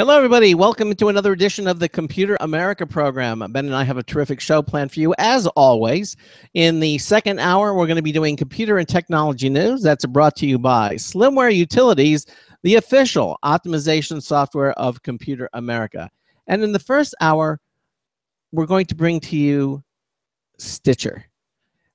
Hello, everybody. Welcome to another edition of the Computer America program. Ben and I have a terrific show planned for you, as always. In the second hour, we're going to be doing computer and technology news. That's brought to you by Slimware Utilities, the official optimization software of Computer America. And in the first hour, we're going to bring to you Stitcher.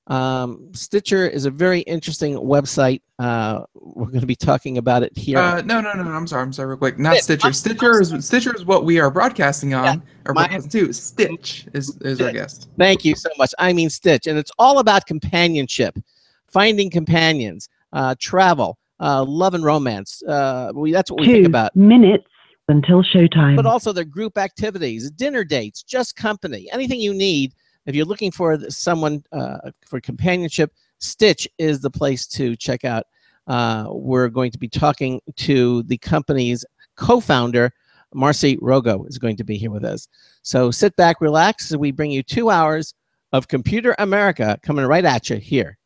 Um, Stitcher is a very interesting website. Uh, we're going to be talking about it here. Uh, no, no, no, no. I'm sorry. I'm sorry. Real quick. Not Stitcher. Stitcher is Stitcher is what we are broadcasting on. Yeah, or my- broadcasting to. Stitch is is our guest. Thank you so much. I mean Stitch, and it's all about companionship, finding companions, uh, travel, uh, love and romance. Uh, we, that's what we think Two about. minutes until showtime. But also their group activities, dinner dates, just company, anything you need. If you're looking for someone uh, for companionship, Stitch is the place to check out. Uh, we're going to be talking to the company's co-founder, Marcie Rogo, is going to be here with us. So sit back, relax, as we bring you two hours of Computer America coming right at you here.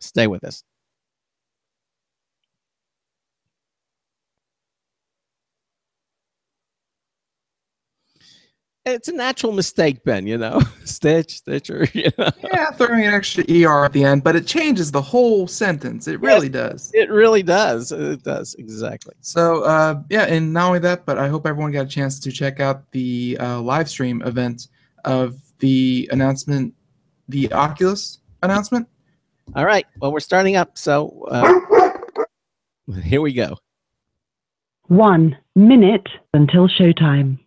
Stay with us. It's a natural mistake, Ben. You know, Stitch, Stitcher. You know, Yeah, throwing an extra er at the end, but it changes the whole sentence. It really does. it really does. It does exactly. So uh, yeah, and not only that, but I hope everyone got a chance to check out the uh, live stream event of the announcement, the Oculus announcement. All right. Well, we're starting up. So uh, here we go. One minute until showtime.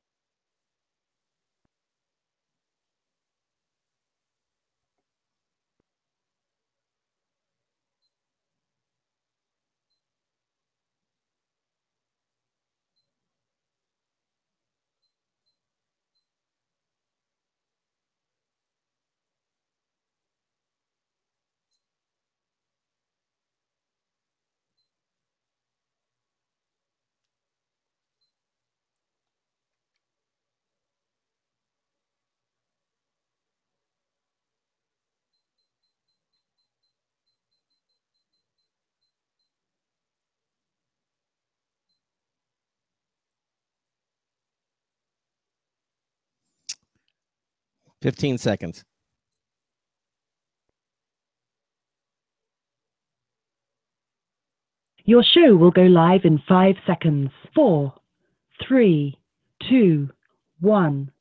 Fifteen seconds. Your show will go live in five seconds. Four, three, two, one.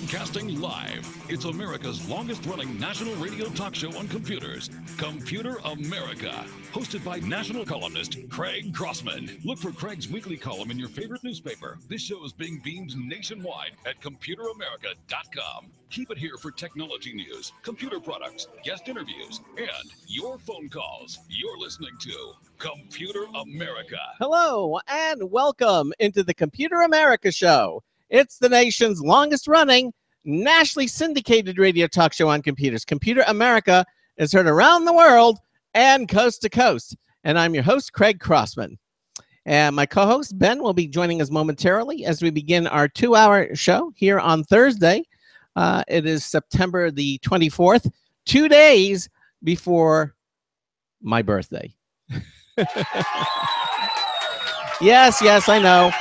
Broadcasting live. It's America's longest running national radio talk show on computers. Computer America. Hosted by national columnist Craig Crossman. Look for Craig's weekly column in your favorite newspaper. This show is being beamed nationwide at ComputerAmerica.com. Keep it here for technology news, computer products, guest interviews, and your phone calls. You're listening to Computer America. Hello and welcome into the Computer America Show. It's the nation's longest running, nationally syndicated radio talk show on computers. Computer America is heard around the world and coast to coast. And I'm your host, Craig Crossman. And my co host, Ben, will be joining us momentarily as we begin our two hour show here on Thursday. Uh, it is September the 24th, two days before my birthday. yes, yes, I know.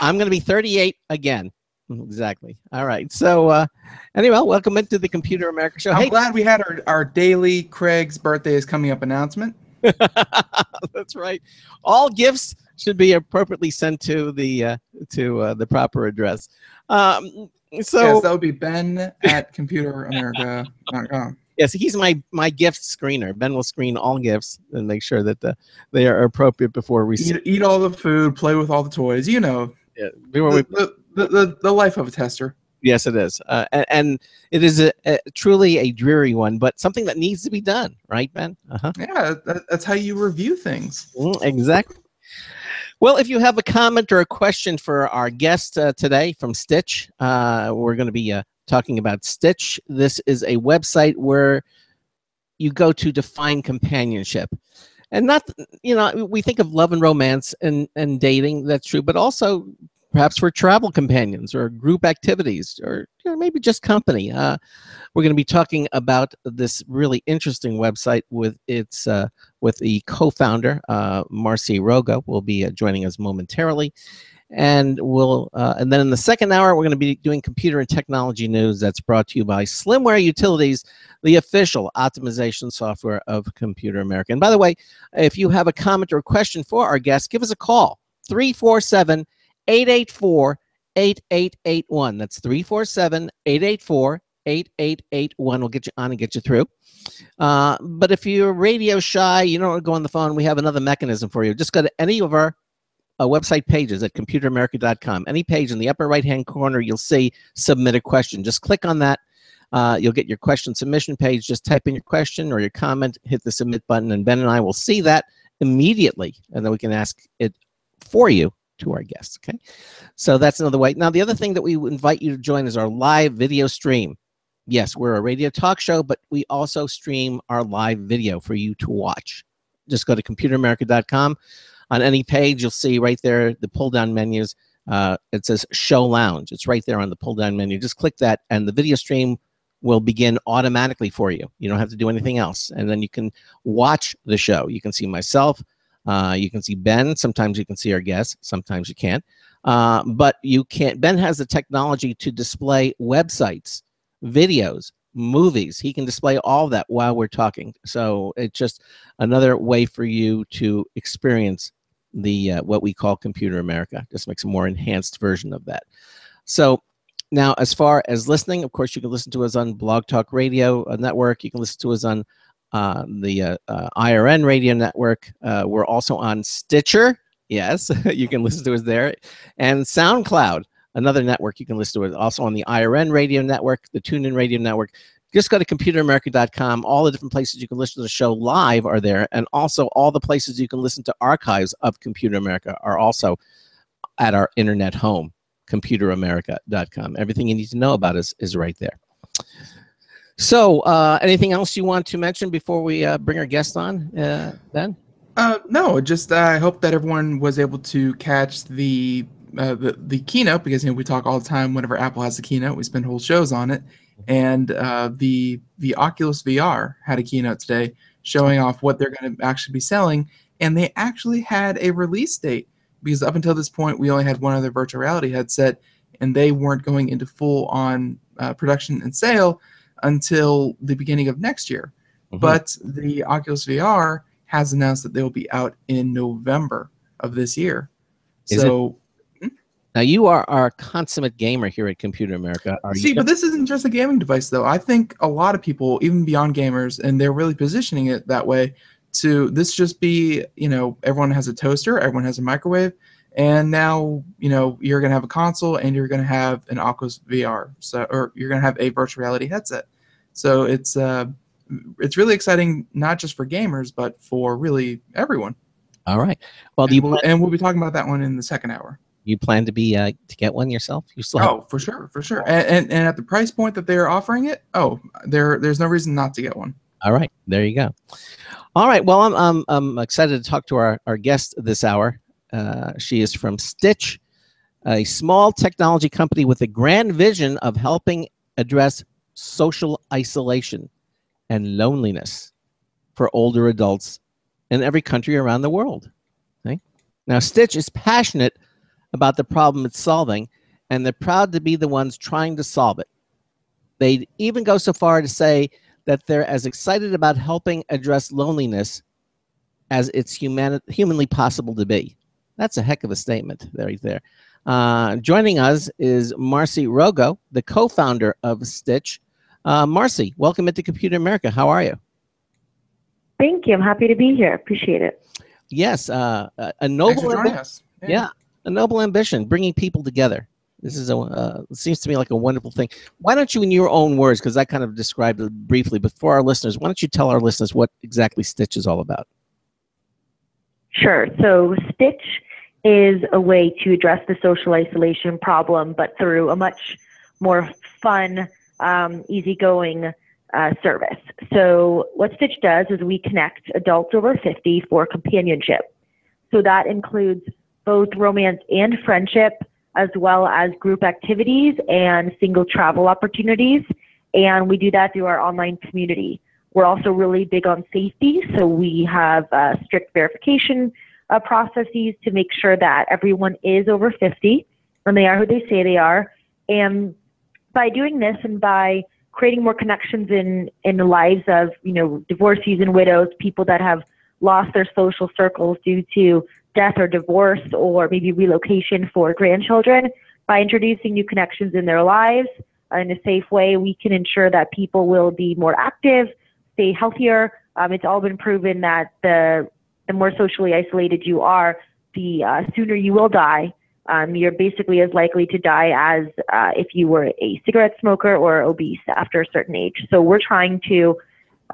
I'm going to be 38 again. Exactly. All right. So, uh, anyway, welcome into the Computer America Show. I'm Hey, glad we had our, our daily Craig's birthday is coming up announcement. that's right. All gifts should be appropriately sent to the uh, to uh, the proper address. Um, so yes, that would be Ben at ComputerAmerica.com. yes, he's my my gift screener. Ben will screen all gifts and make sure that the, they are appropriate before we Eat, eat all the food, play with all the toys. You know, before we the, the, the, the life of a tester. Yes, it is, uh, and, and it is a, a truly a dreary one, but something that needs to be done, right, Ben? Uh-huh. Yeah, that, that's how you review things. Mm, exactly. Well, if you have a comment or a question for our guest uh, today from Stitch, uh, we're going to be uh, talking about Stitch. This is a website where you go to define companionship. And not, you know, we think of love and romance and, and dating, that's true, but also perhaps for travel companions or group activities or you know, maybe just company. Uh, we're going to be talking about this really interesting website with its uh, with the co-founder uh, Marcie Rogo will be uh, joining us momentarily, and we'll uh, and then in the second hour we're going to be doing computer and technology news that's brought to you by Slimware Utilities, the official optimization software of Computer America. And by the way, if you have a comment or a question for our guest, give us a call 347 884 8881. That's 347 884 8881. We'll get you on and get you through. Uh, but if you're radio shy, you don't want to go on the phone, we have another mechanism for you. Just go to any of our uh, website pages at computeramerica.com. Any page in the upper right hand corner, you'll see submit a question. Just click on that. Uh, you'll get your question submission page. Just type in your question or your comment, hit the submit button, and Ben and I will see that immediately. And then we can ask it for you to our guests. Okay. So that's another way. Now, the other thing that we invite you to join is our live video stream. Yes, we're a radio talk show, but we also stream our live video for you to watch. Just go to computeramerica.com. On any page, you'll see right there the pull down menus. Uh, it says Show Lounge. It's right there on the pull down menu. Just click that, and the video stream will begin automatically for you. You don't have to do anything else. And then you can watch the show. You can see myself, uh, you can see Ben. Sometimes you can see our guests. Sometimes you can't. Uh, but you can't. Ben has the technology to display websites, videos, movies. He can display all that while we're talking. So it's just another way for you to experience the uh, what we call Computer America. Just makes a more enhanced version of that. So now, as far as listening, of course, you can listen to us on Blog Talk Radio uh, Network. You can listen to us on uh, the uh, uh, IRN radio network. Uh, we're also on Stitcher. Yes, you can listen to us there. And SoundCloud, another network you can listen to it. Also on the IRN radio network, the TuneIn radio network. Just go to computeramerica.com. All the different places you can listen to the show live are there. And also all the places you can listen to archives of Computer America are also at our internet home, computeramerica.com. Everything you need to know about us is right there. So, uh, anything else you want to mention before we uh, bring our guest on, uh, Ben? Uh, no, just uh, I hope that everyone was able to catch the, uh, the the keynote because you know we talk all the time whenever Apple has a keynote, we spend whole shows on it, and uh, the the Oculus VR had a keynote today showing off what they're going to actually be selling, and they actually had a release date because up until this point we only had one other virtual reality headset, and they weren't going into full on uh, production and sale until the beginning of next year. Mm-hmm. But the Oculus VR has announced that they will be out in November of this year. Is so? Now you are our consummate gamer here at Computer America. Are see, but this isn't just a gaming device, though. I think a lot of people, even beyond gamers, and they're really positioning it that way. To this just be, you know, everyone has a toaster, everyone has a microwave, and now you know you're going to have a console and you're going to have an Oculus VR, so or you're going to have a virtual reality headset. So it's uh, it's really exciting, not just for gamers, but for really everyone. All right. Well, and we'll, and we'll be talking about that one in the second hour. You plan to be uh, to get one yourself? You still? Oh, for sure, for sure. And, and and at the price point that they're offering it, oh, there there's no reason not to get one. All right, there you go. All right. Well, I'm I'm, I'm excited to talk to our our guest this hour. Uh, she is from Stitch, a small technology company with a grand vision of helping address social isolation and loneliness for older adults in every country around the world. Okay? Now, Stitch is passionate about the problem it's solving, and they're proud to be the ones trying to solve it. They even go so far to say that they're as excited about helping address loneliness as it's human- humanly possible to be. That's a heck of a statement right there. Uh, joining us is Marcie Rogo, the co founder of Stitch. Uh, Marcie, welcome into Computer America. How are you? Thank you. I'm happy to be here. Appreciate it. Yes, uh, a noble, ambi- yeah. yeah. A noble ambition, bringing people together. This is a uh, seems to me like a wonderful thing. Why don't you, in your own words, because I kind of described it briefly, but for our listeners, why don't you tell our listeners what exactly Stitch is all about? Sure. So Stitch is a way to address the social isolation problem, but through a much more fun, um, easygoing uh, service. So, what Stitch does is we connect adults over 50 for companionship. So, that includes both romance and friendship, as well as group activities and single travel opportunities. And we do that through our online community. We're also really big on safety, so we have uh, strict verification uh, processes to make sure that everyone is over 50 and they are who they say they are. And by doing this and by creating more connections in in the lives of you know divorcees and widows, people that have lost their social circles due to death or divorce or maybe relocation for grandchildren. By introducing new connections in their lives in a safe way, we can ensure that people will be more active, stay healthier. Um, it's all been proven that the the more socially isolated you are, the uh, sooner you will die. Um, you're basically as likely to die as uh, if you were a cigarette smoker or obese after a certain age. So we're trying to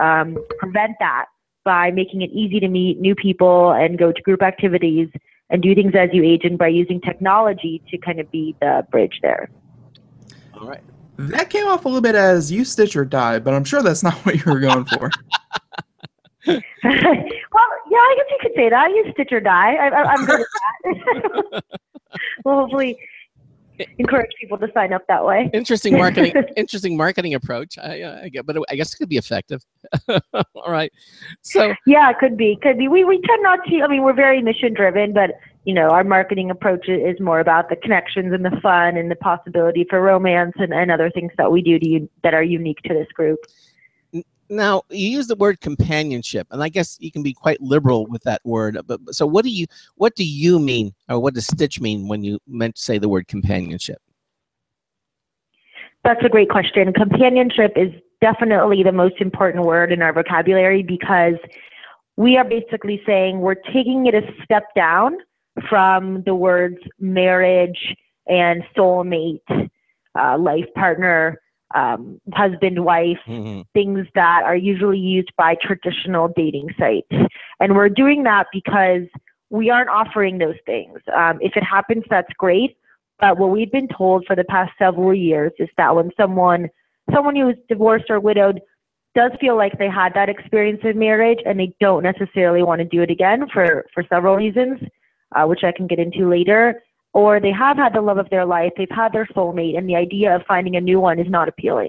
um, prevent that by making it easy to meet new people and go to group activities and do things as you age and by using technology to kind of be the bridge there. All right. That came off a little bit as you stitch or die, but I'm sure that's not what you were going for. well, yeah, I guess you could say that. You stitch or die. I, am good at that. well, hopefully, encourage people to sign up that way. Interesting marketing. interesting marketing approach. I, uh, I get, but I guess it could be effective. All right. So yeah, it could be. Could be. We we tend not to. I mean, we're very mission driven, but you know, our marketing approach is more about the connections and the fun and the possibility for romance and, and other things that we do to that are unique to this group. Now you use the word companionship, and I guess you can be quite liberal with that word. But so, what do you what do you mean, or what does Stitch mean when you meant to say the word companionship? That's a great question. Companionship is definitely the most important word in our vocabulary because we are basically saying we're taking it a step down from the words marriage and soulmate, uh, life partner, um, husband, wife, mm-hmm. things that are usually used by traditional dating sites. And we're doing that because we aren't offering those things. Um, if it happens, that's great. But what we've been told for the past several years is that when someone, someone who is divorced or widowed, does feel like they had that experience in marriage and they don't necessarily want to do it again for, for several reasons, uh, which I can get into later or they have had the love of their life, they've had their soulmate, and the idea of finding a new one is not appealing.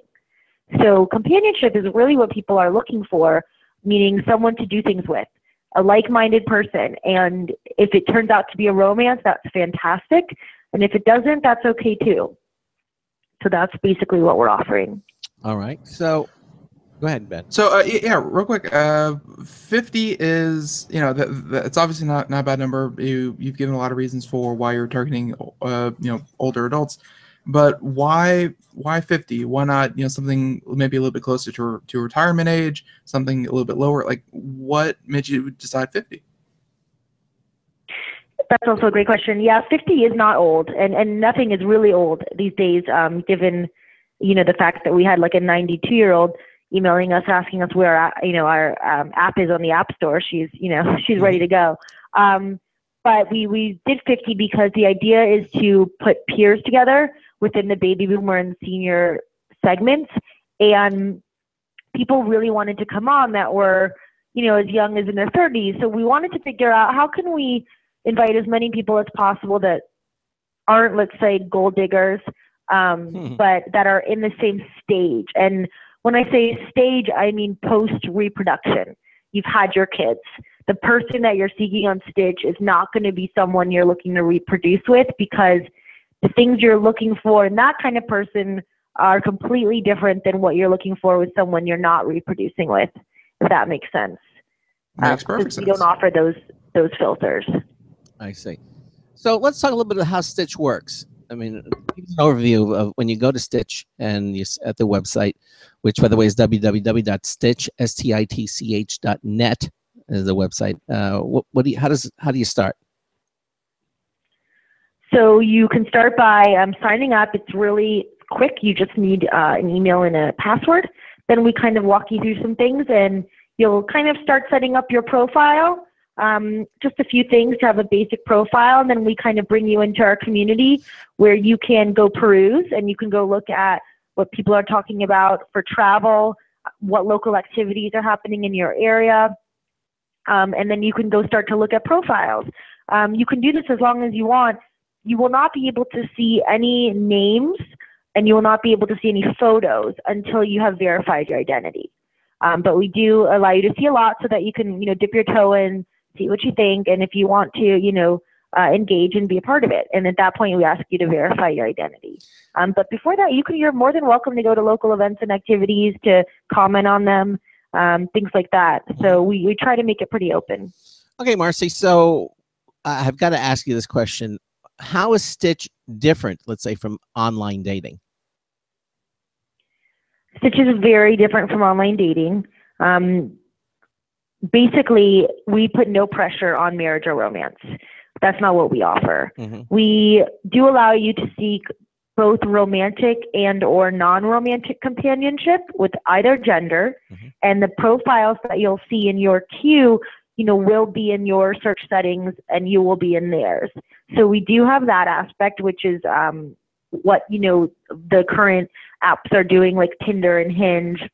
So, companionship is really what people are looking for, meaning someone to do things with, a like minded person. And if it turns out to be a romance, that's fantastic. And if it doesn't, that's okay too. So, that's basically what we're offering. All right. So, Go ahead, Ben. So uh, yeah, real quick. Uh, Fifty is you know it's obviously not not a bad number. You you've given a lot of reasons for why you're targeting uh, you know older adults, but why why fifty? Why not you know something maybe a little bit closer to to retirement age, something a little bit lower? Like what made you decide fifty? That's also a great question. Yeah, 50 is not old, and, and nothing is really old these days, um, given you know the fact that we had like a 92 year old emailing us asking us where our, you know our um, app is on the app store. She's you know she's ready to go. Um, but we we did 50 because the idea is to put peers together within the baby boomer and senior segments, and people really wanted to come on that were you know as young as in their 30s. So we wanted to figure out how can we invite as many people as possible that aren't let's say gold diggers um, hmm. but that are in the same stage and when I say stage, I mean post reproduction. You've had your kids. The person that you're seeking on Stitch is not going to be someone you're looking to reproduce with because the things you're looking for in that kind of person are completely different than what you're looking for with someone you're not reproducing with, if that makes sense. Makes uh, perfect sense. We don't offer those those filters. I see. So let's talk a little bit about how Stitch works. I mean, an overview of when you go to Stitch and you at the website, which by the way is www.stitch s t i t c h dot net is the website. Uh, what, what do you, how does how do you start? So you can start by um, signing up. It's really quick. You just need uh, an email and a password. Then we kind of walk you through some things, and you'll kind of start setting up your profile um, just a few things to have a basic profile, and then we kind of bring you into our community where you can go peruse and you can go look at what people are talking about for travel, what local activities are happening in your area, um, and then you can go start to look at profiles. Um, you can do this as long as you want. you will not be able to see any names and you will not be able to see any photos until you have verified your identity. Um, but we do allow you to see a lot so that you can, you know, dip your toe in, see what you think, and if you want to, you know, uh, engage and be a part of it. And at that point, we ask you to verify your identity. Um, but before that, you can, you're more than welcome to go to local events and activities to comment on them, um, things like that. So we, we try to make it pretty open. Okay, Marcie. So I've got to ask you this question: How is Stitch different, let's say, from online dating? Stitch is very different from online dating. Um, basically, we put no pressure on marriage or romance. That's not what we offer. Mm-hmm. We do allow you to seek both romantic and or non-romantic companionship with either gender, Mhm. and the profiles that you'll see in your queue, you know, will be in your search settings, and you will be in theirs. So we do have that aspect, which is um, what you know the current apps are doing, like Tinder and Hinge,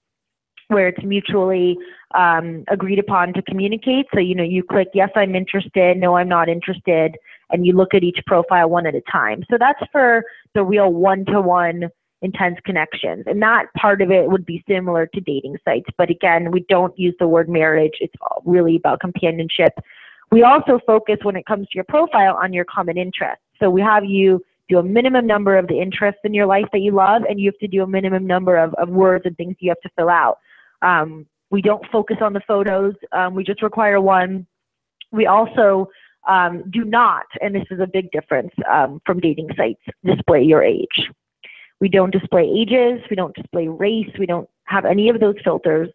where it's mutually um, agreed upon to communicate. So, you know, you click, yes, I'm interested, no, I'm not interested, and you look at each profile one at a time. So that's for the real one to one intense connections. And that part of it would be similar to dating sites. But again, we don't use the word marriage, it's really about companionship. We also focus when it comes to your profile on your common interests. So we have you do a minimum number of the interests in your life that you love, and you have to do a minimum number of, of words and things you have to fill out. Um, we don't focus on the photos. Um, we just require one. We also um, do not, and this is a big difference um, from dating sites, display your age. We don't display ages. We don't display race. We don't have any of those filters.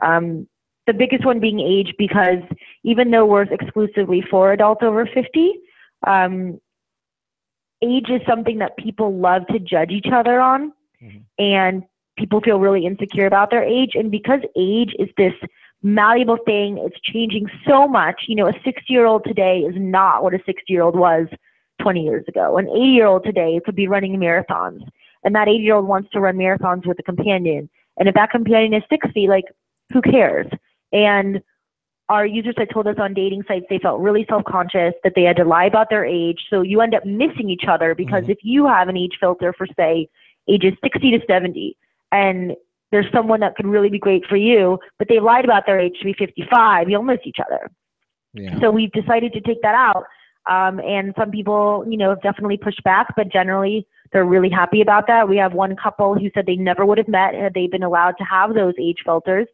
Um, the biggest one being age, because even though we're exclusively for adults over 50, um, age is something that people love to judge each other on. Mhm. And people feel really insecure about their age. And because age is this malleable thing, it's changing so much. You know, a 60 year old today is not what a 60 year old was 20 years ago. An 80 year old today could be running marathons. And that 80 year old wants to run marathons with a companion. And if that companion is 60, like, who cares? And our users had told us on dating sites they felt really self conscious, that they had to lie about their age. So you end up missing each other because Mhm. if you have an age filter for, say, ages 60 to 70, and there's someone that could really be great for you, but they lied about their age to be 55, you'll miss each other. Yeah. So we've decided to take that out. Um, and some people, you know, have definitely pushed back, but generally they're really happy about that. We have one couple who said they never would have met had they been allowed to have those age filters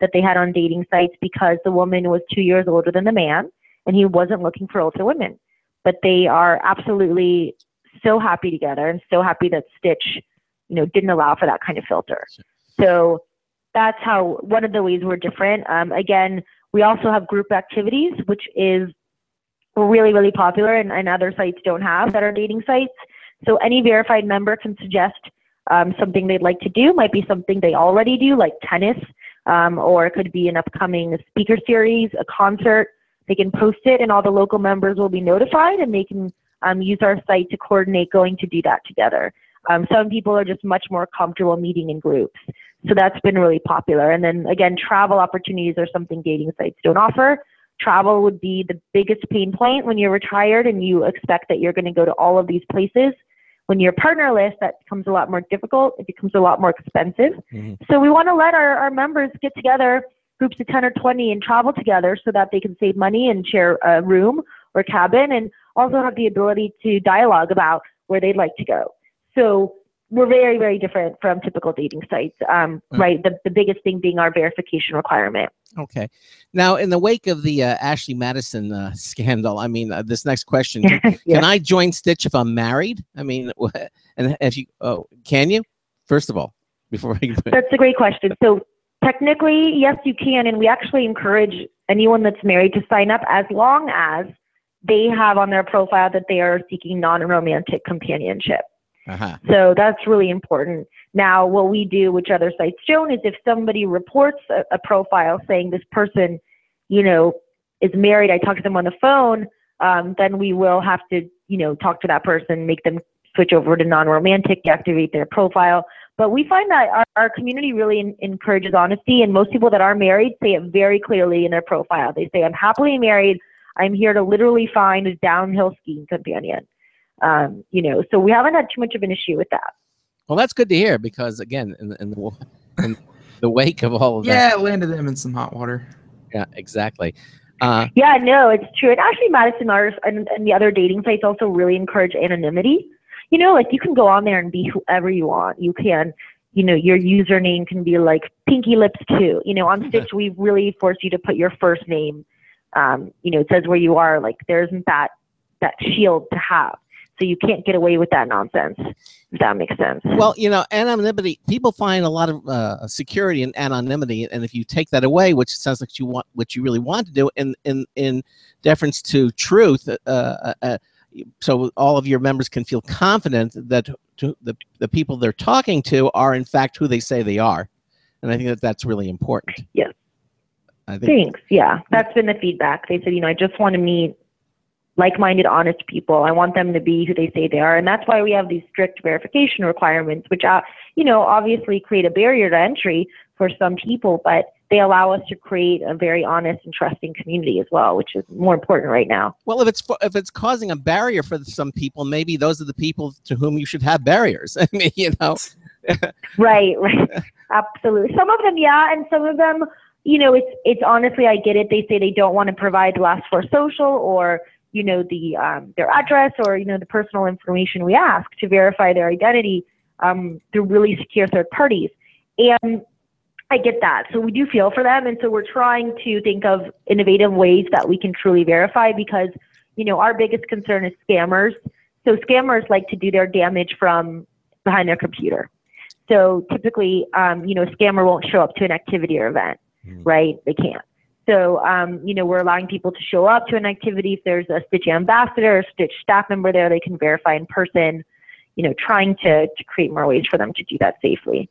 that they had on dating sites because the woman was two years older than the man and he wasn't looking for older women. But they are absolutely so happy together and so happy that Stitch, you know, didn't allow for that kind of filter. So that's how one of the ways we're different. Um, again, we also have group activities, which is really, really popular and, and other sites don't have that are dating sites. So any verified member can suggest um, something they'd like to do. Might be something they already do, like tennis, um, or it could be an upcoming speaker series, a concert. They can post it, and all the local members will be notified, and they can um, use our site to coordinate going to do that together. Um, some people are just much more comfortable meeting in groups. So that's been really popular. And then again, travel opportunities are something dating sites don't offer. Travel would be the biggest pain point when you're retired and you expect that you're going to go to all of these places. When you're partnerless, that becomes a lot more difficult. It becomes a lot more expensive. Mhm. So we want to let our, our members get together, groups of 10 or 20, and travel together so that they can save money and share a room or cabin and also have the ability to dialogue about where they'd like to go. So we're very, very different from typical dating sites, um, Mm. right? The, the biggest thing being our verification requirement. Okay. Now, in the wake of the uh, Ashley Madison uh, scandal, I mean, uh, this next question: Can, can I join Stitch if I'm married? I mean, and if you, oh, can you? First of all, before we, That's a great question. So technically, yes, you can, and we actually encourage anyone that's married to sign up as long as they have on their profile that they are seeking non-romantic companionship. Uh-huh. So that's really important. Now, what we do, which other sites don't, is if somebody reports a, a profile saying this person, you know, is married, I talked to them on the phone, um, then we will have to, you know, talk to that person, make them switch over to non-romantic, deactivate their profile. But we find that our, our community really en- encourages honesty, and most people that are married say it very clearly in their profile. They say, "I'm happily married. I'm here to literally find a downhill skiing companion." Um, you know, so we haven't had too much of an issue with that. Well, that's good to hear because again, in, the- in the in the wake of all of that, Yeah, it landed them in some hot water. yeah, exactly. Uh, Yeah, no, it's true. And Ashley Madison ours and, and the other dating sites also really encourage anonymity. You know, like you can go on there and be whoever you want. You can, you know, your username can be like Pinky Lips too. You know, on Stitch we really force you to put your first name. Um, you know, it says where you are. Like there isn't that that shield to have, so you can't get away with that nonsense. If that makes sense. well, you know, anonymity. People find a lot of uh, security in anonymity, and if you take that away, which sounds like you want, what you really want to do, in in in deference to truth, uh, uh, uh, so all of your members can feel confident that to the the people they're talking to are in fact who they say they are, and I think that that's really important. Yes. I think. Thanks. Yeah, that's been the feedback. They said, you know, I just want to meet like-minded, honest people. I want them to be who they say they are, and that's why we have these strict verification requirements, which, uh, you know, obviously create a barrier to entry for some people, but they allow us to create a very honest and trusting community as well, which is more important right now. Well, if it's if it's causing a barrier for some people, maybe those are the people to whom you should have barriers. I mean, you know, Right, right. Absolutely. Some of them, yeah, and some of them, you know, it's it's honestly, I get it. They say they don't want to provide last four social or you know the um, their address or you know the personal information we ask to verify their identity um, through really secure third parties, and I get that. So we do feel for them, and so we're trying to think of innovative ways that we can truly verify because you know our biggest concern is scammers. So scammers like to do their damage from behind their computer. So typically, um, you know, a scammer won't show up to an activity or event, Hmm. right? They can't. So, um, you know, we're allowing people to show up to an activity. If there's a Stitch ambassador or Stitch staff member there, they can verify in person, you know, trying to, to create more ways for them to do that safely.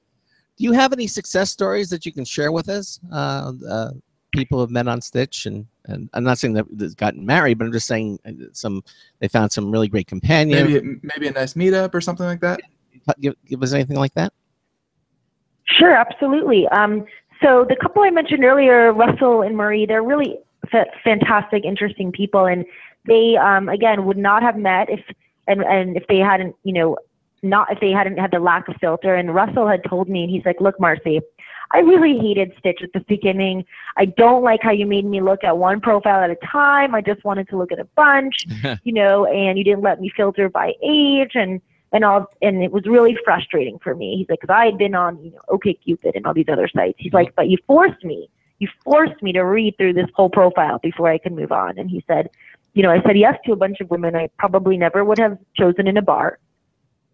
do you have any success stories that you can share with us? Uh, uh, people have met on Stitch, and and I'm not saying that they've gotten married, but I'm just saying uh, some they found some really great companions. Maybe maybe a nice meetup or something like that. Give, give us anything like that. Sure, absolutely. Um, so the couple I mentioned earlier, Russell and Marie, they're really fa- fantastic, interesting people, and they um, again would not have met if and and if they hadn't, you know, not if they hadn't had the lack of filter. And Russell had told me, and he's like, "Look, Marcie, I really hated Stitch at the beginning. I don't like how you made me look at one profile at a time. I just wanted to look at a bunch, you know, and you didn't let me filter by age and and all and it was really frustrating for me. He's like, because I had been on, you know, OkCupid and all these other sites. He's like, but you forced me. You forced me to read through this whole profile before I could move on. And he said, you know, I said yes to a bunch of women I probably never would have chosen in a bar.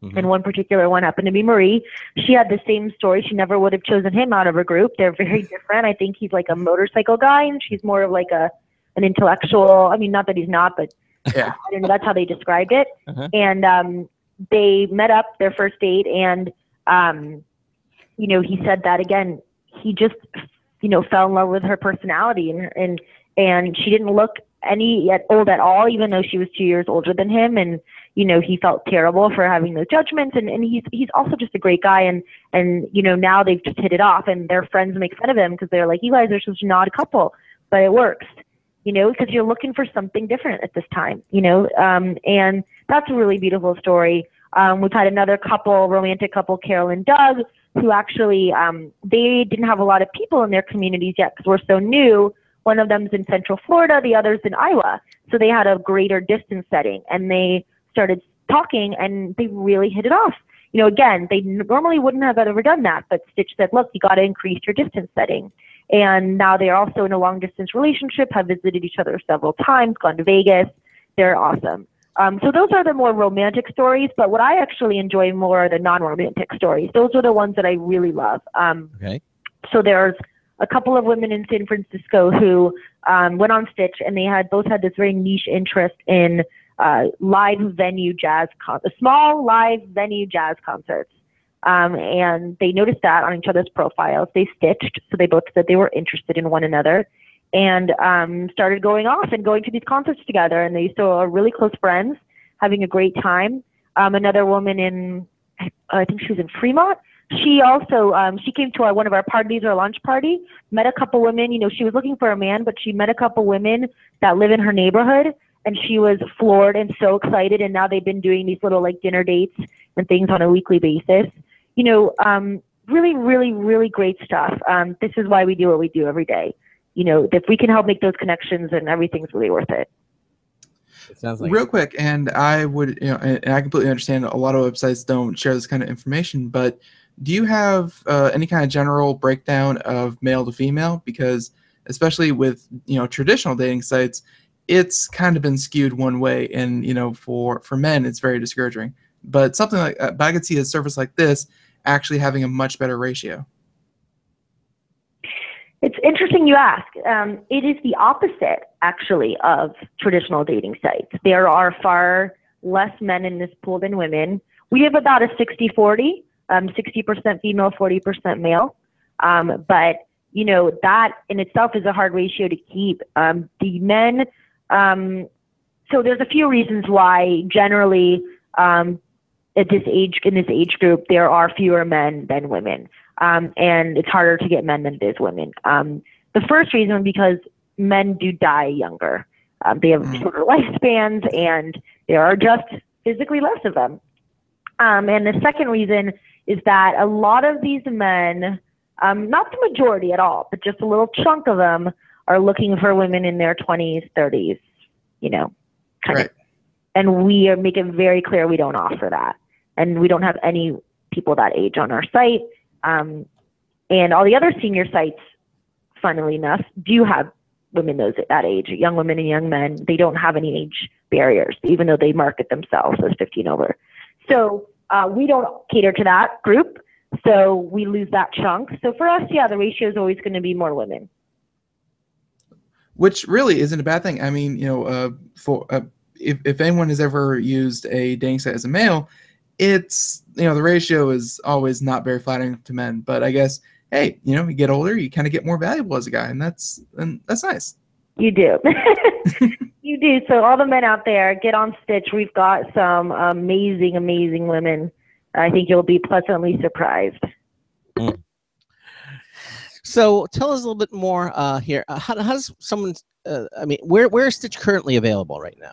Mhm. And one particular one happened to be Marie. She had the same story. She never would have chosen him out of her group. They're very different. I think he's like a motorcycle guy, and she's more of like a an intellectual. I mean, not that he's not, but Yeah. I don't know. That's how they described it. Uh-huh. And um, they met up their first date, and um, you know, he said that again. He just, you know, fell in love with her personality, and and and she didn't look any at old at all, even though she was two years older than him. And you know, he felt terrible for having those judgments, and and he's he's also just a great guy, and and you know, now they've just hit it off, and their friends make fun of him because they're like, you guys are such an odd couple, but it works you know, because you're looking for something different at this time, you know, um, and that's a really beautiful story. Um, we've had another couple, romantic couple, Carol and Doug, who actually um, they didn't have a lot of people in their communities yet because we're so new. One of them's in Central Florida, the other's in Iowa, so they had a greater distance setting, and they started talking, and they really hit it off. You know, again, they normally wouldn't have ever done that, but Stitch said, "Look, you got to increase your distance setting." and now they're also in a long distance relationship, have visited each other several times, gone to Vegas. They're awesome. Um, so those are the more romantic stories, but what I actually enjoy more are the non-romantic stories. Those are the ones that I really love. Um, Okay. so there's a couple of women in San Francisco who um, went on Stitch, and they had both had this very niche interest in uh, live venue jazz, con- small live venue jazz concerts. Um, and they noticed that on each other's profiles. They stitched, so they both said they were interested in one another, and um, started going off and going to these concerts together. And they still are really close friends, having a great time. Um, another woman in, I think she was in Fremont. She also um, she came to our, one of our parties, our lunch party. Met a couple women. You know, she was looking for a man, but she met a couple women that live in her neighborhood, and she was floored and so excited. And now they've been doing these little like dinner dates and things on a weekly basis. You know, um, really, really, really great stuff. Um, this is why we do what we do every day. You know, if we can help make those connections, and everything's really worth it. It sounds like Real quick, and I would, you know, and and I completely understand a lot of websites don't share this kind of information, but do you have uh, any kind of general breakdown of male to female? Because especially with you know traditional dating sites, it's kind of been skewed one way, and you know for for men it's very discouraging. But something like, uh, but I could see a service like this actually having a much better ratio. It's interesting you ask. Um, it is the opposite, actually, of traditional dating sites. There are far less men in this pool than women. We have about a 60 40, um, 60% female, 40% male. Um, but, you know, that in itself is a hard ratio to keep. Um, the men, um, so there's a few reasons why generally um, at this age, in this age group, there are fewer men than women um, and it's harder to get men than it is women. Um, the first reason because men do die younger. Um, they have Mm. shorter lifespans, and there are just physically less of them. Um, and the second reason is that a lot of these men, um, not the majority at all, but just a little chunk of them, are looking for women in their 20s, 30s, you know, kind Right. of. And we are make it very clear we don't offer that, and we don't have any people that age on our site. Um, and all the other senior sites, funnily enough, do have women those at that age, young women and young men. They don't have any age barriers, even though they market themselves as 15 over. So uh, we don't cater to that group. So we lose that chunk. So for us, yeah, the ratio is always going to be more women. which really isn't a bad thing. I mean, you know, uh, for uh, if if anyone has ever used a dating site as a male, it's you know the ratio is always not very flattering to men. But I guess hey, you know, you get older, you kind of get more valuable as a guy, and that's and that's nice. You do. you do. So all the men out there, get on Stitch. We've got some amazing, amazing women. I think you'll be pleasantly surprised. So tell us a little bit more uh, here. Uh, how, how does someone? Uh, I mean, where where is Stitch currently available right now?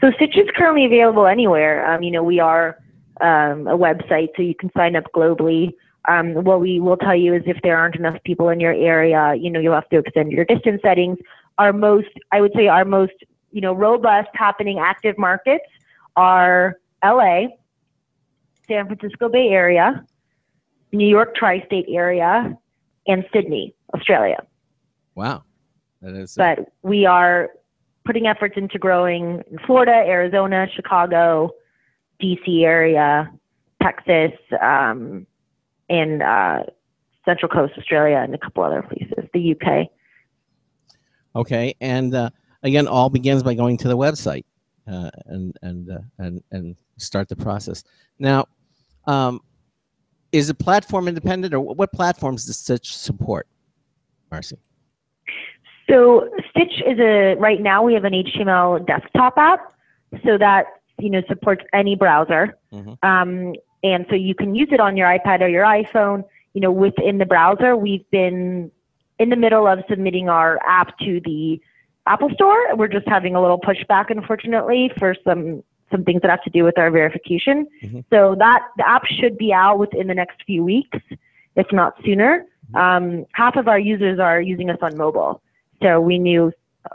So Stitch is currently available anywhere. Um, you know, we are um, a website, so you can sign up globally. Um, what we will tell you is if there aren't enough people in your area, you know, you'll have to extend your distance settings. Our most, I would say, our most, you know, robust, happening, active markets are LA, San Francisco Bay Area, New York tri-state area, and Sydney, Australia Wow, that is. but we are putting efforts into growing in Florida, Arizona, Chicago, DC area, Texas, um, and uh, Central Coast Australia, and a couple other places, the UK. Okay, and uh, again, all begins by going to the website uh, and and uh, and and start the process. Now, um, is it platform independent, or what platforms does Stitch support, Marcie? So Stitch is a right now we have an HTML desktop app, so that you know supports any browser, Mhm. um, and so you can use it on your iPad or your iPhone. You know, within the browser, we've been in the middle of submitting our app to the Apple Store. We're just having a little pushback, unfortunately, for some some things that have to do with our verification. Mhm. So that the app should be out within the next few weeks, if not sooner. Um, half of our users are using us on mobile. So we knew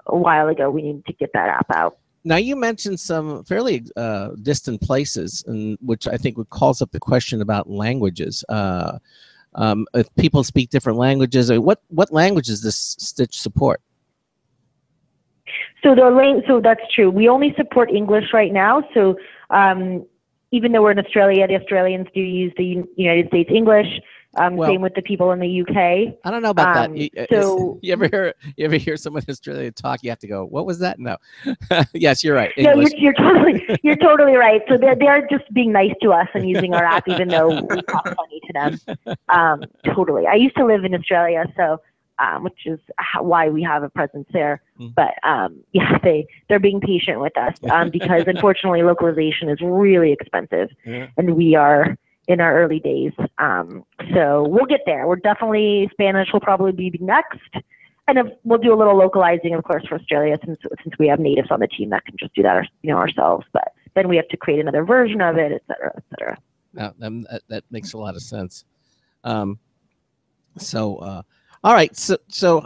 a while ago we needed to get that app out. Now you mentioned some fairly uh, distant places, and which I think would calls up the question about languages. Uh, um, if people speak different languages, uh, what what languages does Stitch support? So the so that's true. We only support English right now. So um, even though we're in Australia, the Australians do use the United States English. Um, Well- same with the people in the UK. I don't know about Um, that. You, uh, so- you ever hear you ever hear someone in Australia talk? You have to go. What was that? No. yes, you're right. No, you're, you're totally you're totally right. So they're they're just being nice to us and using our app, even though we talk funny to them. Um, totally. I used to live in Australia, so um, which is how, why we have a presence there. Mm. But um, yeah, they they're being patient with us um, because unfortunately localization is really expensive, Yeah. and we are in our early days. Um, so we'll get there. We're definitely Spanish will probably be next. and if, we'll do a little localizing, of course, for Australia since since we have natives on the team that can just do that, you know, ourselves. But then we have to create another version of it, et cetera, et cetera. Now, um, that, that makes a lot of sense. Um, so, uh, all right. So, so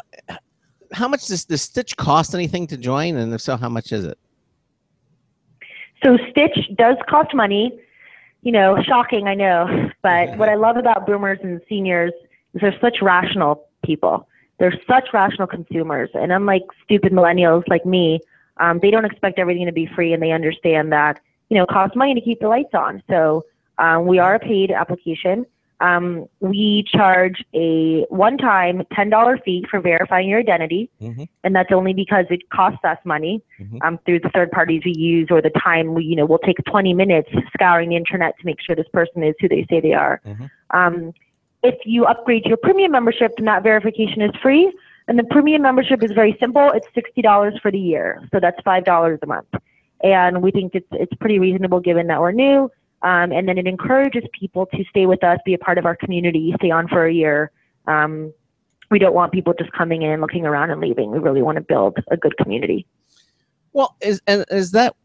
how much does the Stitch cost anything to join? And if so, how much is it? So Stitch does cost money. You know, shocking, I know. But what I love about boomers and seniors is they're such rational people. They're such rational consumers. And unlike stupid millennials like me, um, they don't expect everything to be free and they understand that, you know, it costs money to keep the lights on. So um, we are a paid application. Um, we charge a one-time $10 fee for verifying your identity, Mm-hmm. and that's only because it costs us money Mhm. um, through the third parties we use or the time we, you know, we'll take 20 minutes scouring the internet to make sure this person is who they say they are. Mhm. Um, if you upgrade your premium membership, then that verification is free. And the premium membership is very simple. It's $60 for the year. So that's $5 a month. And we think it's, it's pretty reasonable given that we're new. Um, and then it encourages people to stay with us, be a part of our community, stay on for a year. Um, we don't want people just coming in, looking around, and leaving. We really want to build a good community. Well, is and is that?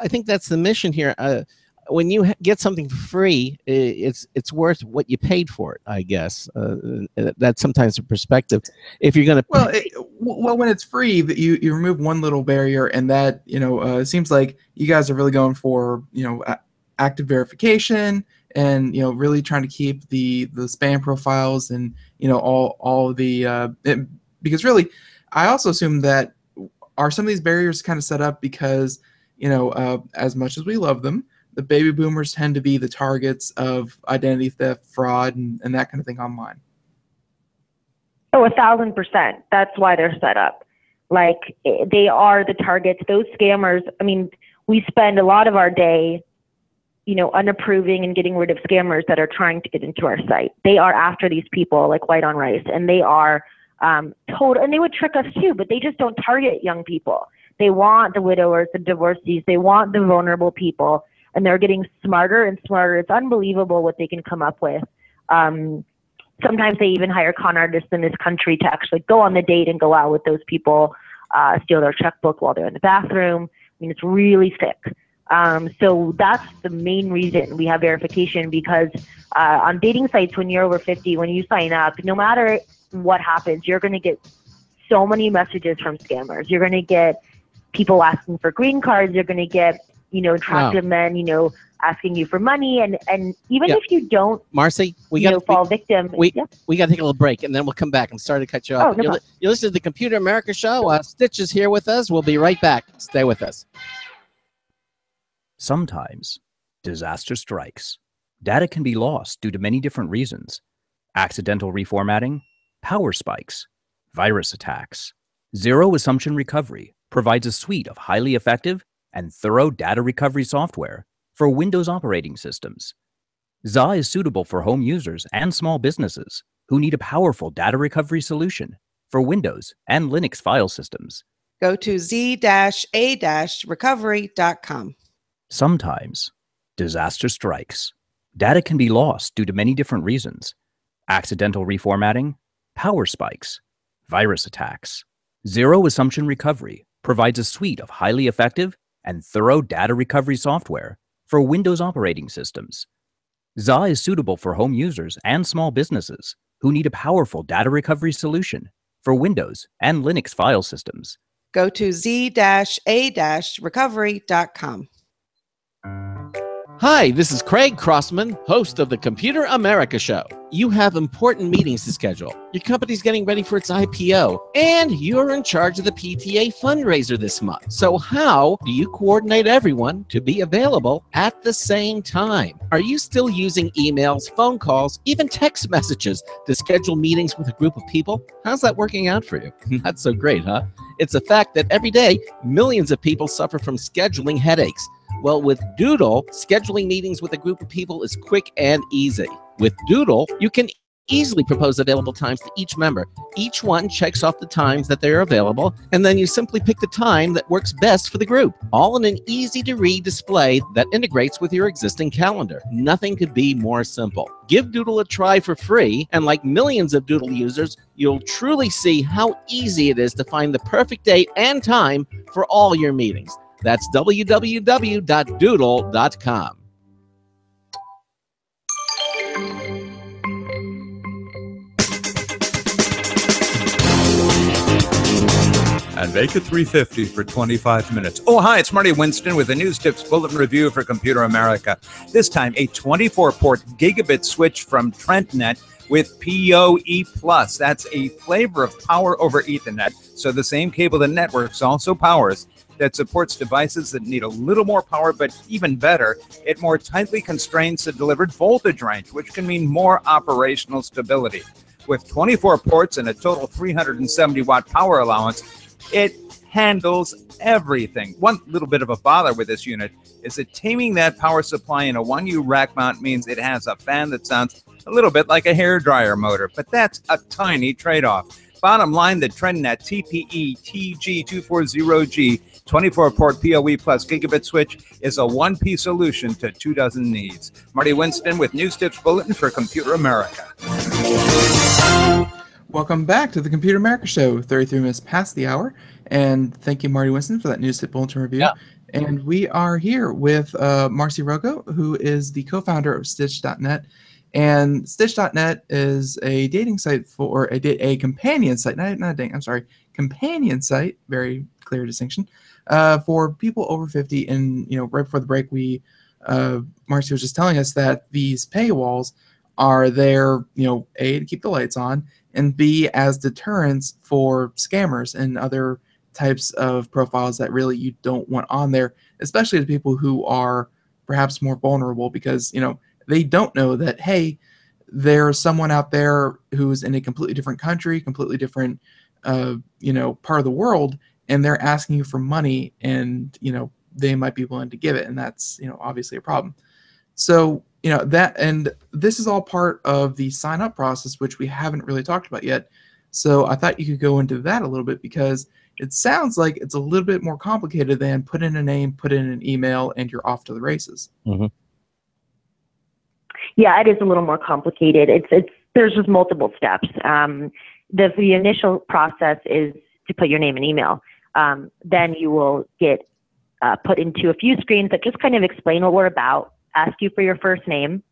I think that's the mission here. Uh, when you get something for free, it's it's worth what you paid for it. I guess uh, uh, that's sometimes a perspective. If you're going to Well, it, well, when it's free, that you you remove one little barrier, and that you know uh, it seems like you guys are really going for you know a- active verification, and you know really trying to keep the the spam profiles and you know all all the uh, it, because really, I also assume that are some of these barriers kind of set up because you know uh, as much as we love them. The baby boomers tend to be the targets of identity theft, fraud, and, and that kind of thing online. Oh, a thousand percent. That's why they're set up. Like eh, they are the targets. Those scammers. I mean, we spend a lot of our day, you know, unapproving and getting rid of scammers that are trying to get into our site. They are after these people like white on rice, and they are um, total. And they would trick us too, but they just don't target young people. They want the widowers, the divorcees. They want the vulnerable people, and they're getting smarter and smarter. It's unbelievable what they can come up with. Um, sometimes they even hire con artists in this country to actually go on the date and go out with those people, uh, steal their checkbook while they're in the bathroom. I mean, it's really sick. Um, so that's the main reason we have verification because uh, on dating sites, when you're over 50, when you sign up, no matter what happens, you're going to get so many messages from scammers. You're going to get people asking for green cards. You're going to get, you know, attractive men, you know, asking you for money. And, and even Yeah. if you don't, Marcie, we got know, fall victim, we- yeah. we got to take a little break and then we'll come back. I'm sorry to cut you off. Oh, no you're, li- you're listening to the Computer America Show. Uh, Stitch is here with us. We'll be right back. Stay with us. Sometimes disaster strikes. Data can be lost due to many different reasons accidental reformatting, power spikes, virus attacks. Zero Assumption Recovery provides a suite of highly effective and thorough data recovery software for Windows operating systems. ZA is suitable for home users and small businesses who need a powerful data recovery solution for Windows and Linux file systems. Go to z-a-recovery.com. Sometimes disaster strikes. Data can be lost due to many different reasons accidental reformatting, power spikes, virus attacks. Zero Assumption Recovery provides a suite of highly effective and thorough data recovery software for Windows operating systems. ZA is suitable for home users and small businesses who need a powerful data recovery solution for Windows and Linux file systems. Go to z-a-recovery.com. Hi, this is Craig Crossman, host of the Computer America Show. You have important meetings to schedule. Your company's getting ready for its IPO, and you're in charge of the PTA fundraiser this month. So, how do you coordinate everyone to be available at the same time? Are you still using emails, phone calls, even text messages to schedule meetings with a group of people? How's that working out for you? Not so great, huh? It's a fact that every day, millions of people suffer from scheduling headaches. Well, with Doodle, scheduling meetings with a group of people is quick and easy. With Doodle, you can easily propose available times to each member. Each one checks off the times that they're available, and then you simply pick the time that works best for the group, all in an easy to read display that integrates with your existing calendar. Nothing could be more simple. Give Doodle a try for free, and like millions of Doodle users, you'll truly see how easy it is to find the perfect date and time for all your meetings. That's www.doodle.com. and make it 350 for 25 minutes. Oh, hi, it's Marty Winston with a News Tips Bulletin Review for Computer America. This time, a 24 port gigabit switch from TRENDnet with PoE Plus. That's a flavor of power over Ethernet. So the same cable the networks also powers that supports devices that need a little more power, but even better, it more tightly constrains the delivered voltage range, which can mean more operational stability. With 24 ports and a total 370 watt power allowance, it handles everything. One little bit of a bother with this unit is that taming that power supply in a 1U rack mount means it has a fan that sounds a little bit like a hair dryer motor, but that's a tiny trade off. Bottom line, the TRENDnet TPE TG240G 24 port PoE plus gigabit switch is a one piece solution to two dozen needs. Marty Winston with News Tips Bulletin for Computer America. Welcome back to the Computer America Show, 33 minutes past the hour. And thank you, Marty Winston, for that news tip bulletin review. Yeah. And we are here with uh, Marcie Rogo, who is the co founder of Stitch.net. And Stitch.net is a dating site for a, a companion site, not, not a dating, I'm sorry, companion site, very clear distinction, uh, for people over 50. And, you know, right before the break, we, uh, Marcie was just telling us that these paywalls are there, you know, A, to keep the lights on, and B, as deterrents for scammers and other types of profiles that really you don't want on there, especially to people who are perhaps more vulnerable because, you know, they don't know that, hey, there's someone out there who's in a completely different country, completely different, uh, you know, part of the world, and they're asking you for money and, you know, they might be willing to give it. And that's, you know, obviously a problem. So, you know, that, and this is all part of the sign up process, which we haven't really talked about yet. So I thought you could go into that a little bit because it sounds like it's a little bit more complicated than put in a name, put in an email, and you're off to the races. Yeah, it is a little more complicated. It's it's there's just multiple steps. Um, the the initial process is to put your name and email. Um, then you will get uh, put into a few screens that just kind of explain what we're about, ask you for your first name,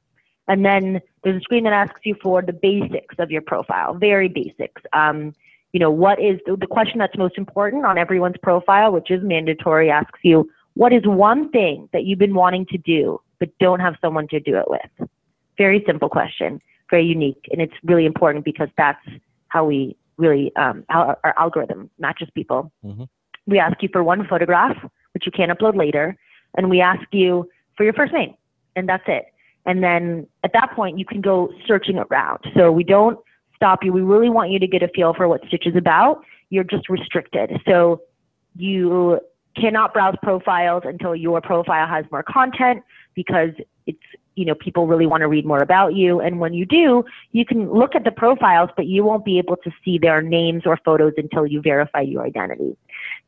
and then there's a screen that asks you for the basics of your profile, very basics. Um, you know, what is the, the question that's most important on everyone's profile, which is mandatory, asks you, what is one thing that you've been wanting to do but don't have someone to do it with? Very simple question, very unique, and it's really important because that's how we really um, our, our algorithm matches people. Mhm. We ask you for one photograph, which you can upload later, and we ask you for your first name, and that's it. And then at that point, you can go searching around. So we don't stop you. We really want you to get a feel for what Stitch is about. You're just restricted. So you cannot browse profiles until your profile has more content because it's you know people really want to read more about you. And when you do you can look at the profiles but you won't be able to see their names or photos until you verify your identity.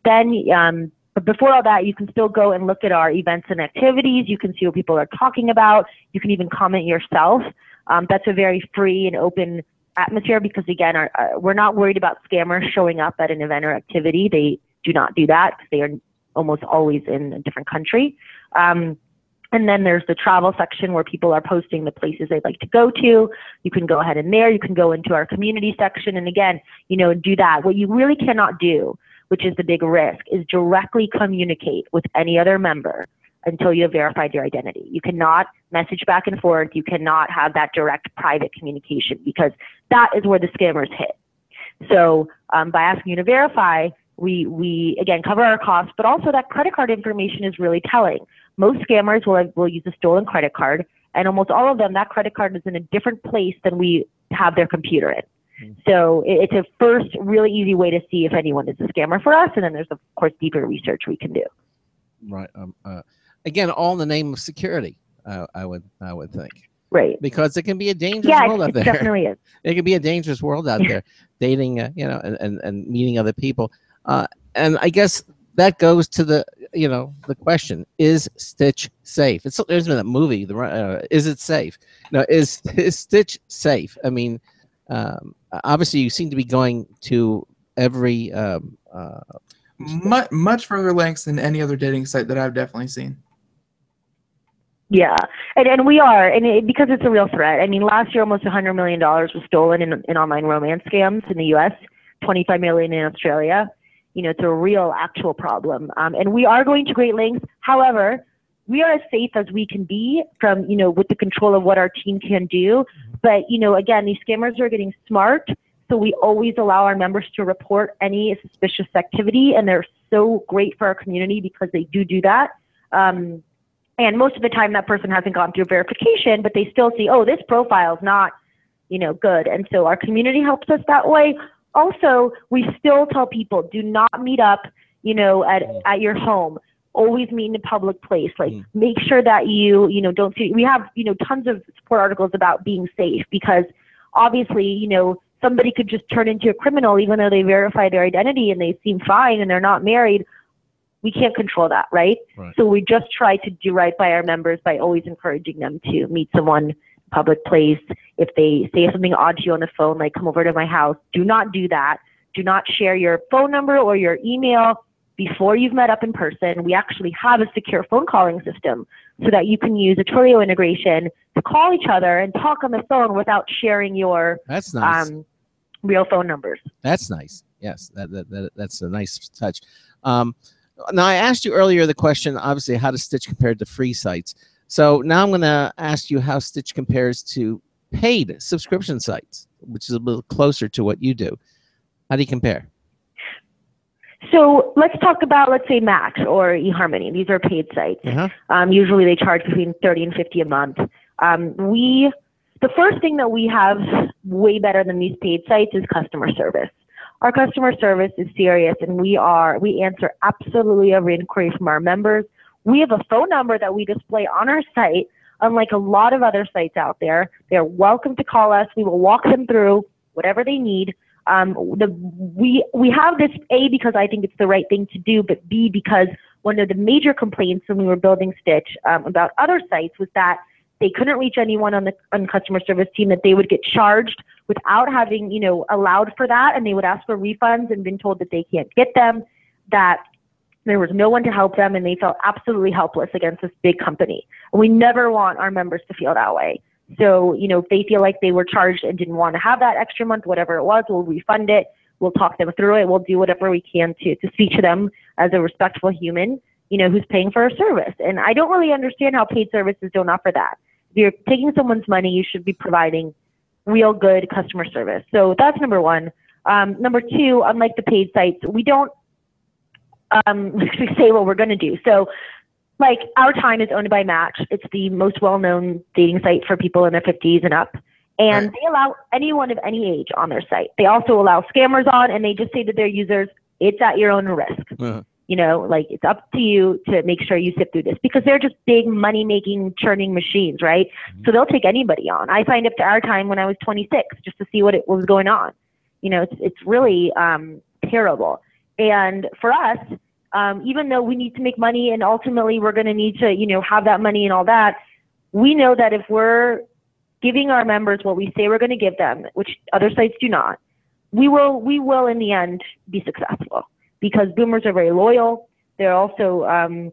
Then um, but before all that you can still go and look at our events and activities. You can see what people are talking about. You can even comment yourself. Um, that's a very free and open atmosphere because again our, uh, we're not worried about scammers showing up at an event or activity. They do not do that. Because they are almost always in a different country. Um, and then there's the travel section where people are posting the places they'd like to go to. You can go ahead in there. You can go into our community section and again, you know, do that. What you really cannot do, which is the big risk, is directly communicate with any other member until you have verified your identity. You cannot message back and forth. You cannot have that direct private communication because that is where the scammers hit. So um, by asking you to verify, we, we again cover our costs, but also that credit card information is really telling. Most scammers will, will use a stolen credit card, and almost all of them, that credit card is in a different place than we have their computer in. So it's a first really easy way to see if anyone is a scammer for us, and then there's of course deeper research we can do. Right. Um, uh, again, all in the name of security. Uh, I would I would think. Right. because it can be a dangerous Yeah, world out it there. definitely is. it can be a dangerous world out there dating uh, you know and, and, and meeting other people uh, and i guess that goes to the you know the question is stitch safe it's there's been a movie the uh, is it safe no is is stitch safe i mean um, obviously you seem to be going to every um, uh, much much further lengths than any other dating site that I've definitely seen. Yeah, and and we are, and it, because it's a real threat. I mean, last year almost 100 million dollars was stolen in in online romance scams in the U.S. 25 million in Australia. You know, it's a real, actual problem, um, and we are going to great lengths. However, we are as safe as we can be from you know with the control of what our team can do. But you know, again, these scammers are getting smart. So we always allow our members to report any suspicious activity, and they're so great for our community because they do do that. Um, and most of the time that person hasn't gone through verification but they still see oh this profile's not you know good and so our community helps us that way also we still tell people do not meet up you know at at your home. Always meet in a public place. Like Mm. make sure that you you know don't see we have you know tons of support articles about being safe because obviously you know somebody could just turn into a criminal even though they verify their identity and they seem fine and they're not married. We can't control that right? Right. so we just try to do right by our members by always encouraging them to meet someone public place. If they say something odd to you on the phone, like come over to my house, do not do that. Do not share your phone number or your email before you've met up in person. We actually have a secure phone calling system so that you can use a Twilio integration to call each other and talk on the phone without sharing your that's nice um, real phone numbers. That's nice. Yes, that, that, that that's a nice touch. Um, now I asked you earlier the question, obviously, how does Stitch compare to free sites? So now I'm going to ask you how Stitch compares to paid subscription sites, which is a little closer to what you do. How do you compare? So let's talk about, let's say, Match or eHarmony. These are paid sites. Uh-huh. Um, usually they charge between 30 and 50 a month. Um, we, the first thing that we have way better than these paid sites is customer service. Our customer service is serious and we are, we answer absolutely every inquiry from our members. We have a phone number that we display on our site. Unlike a lot of other sites out there, they're welcome to call us. We will walk them through whatever they need. Um, the, we, we have this A because I think it's the right thing to do, but B because one of the major complaints when we were building Stitch um, about other sites was that they couldn't reach anyone on the on customer service team that they would get charged without having you know allowed for that and they would ask for refunds and been told that they can't get them that there was no one to help them and they felt absolutely helpless against this big company. And we never want our members to feel that way. So you know if they feel like they were charged and didn't want to have that extra month whatever it was we'll refund it. We'll talk them through it. We'll do whatever we can to to speak to them as a respectful human you know who's paying for a service. And i don't really understand how paid services don't offer that. If you're taking someone's money you should be providing real good customer service. So that's number one. Um, number two unlike the paid sites we don't um, we say what we're going to do. So like OurTime is owned by match. It's the most well-known dating site for people in their 50s and up. And Right. they allow anyone of any age on their site. They also allow scammers on and they just say to their users it's at your own risk. Uh-huh. you know like it's up to you to make sure you sit through this because they're just big money making churning machines right? So they'll take anybody on. I signed up to OurTime when i was 26 just to see what it what was going on. You know it's it's really um terrible and for us um even though we need to make money and ultimately we're going to need to you know have that money and all that we know that if we're giving our members what we say we're going to give them which other sites do not we will we will in the end be successful because boomers are very loyal. They're also um,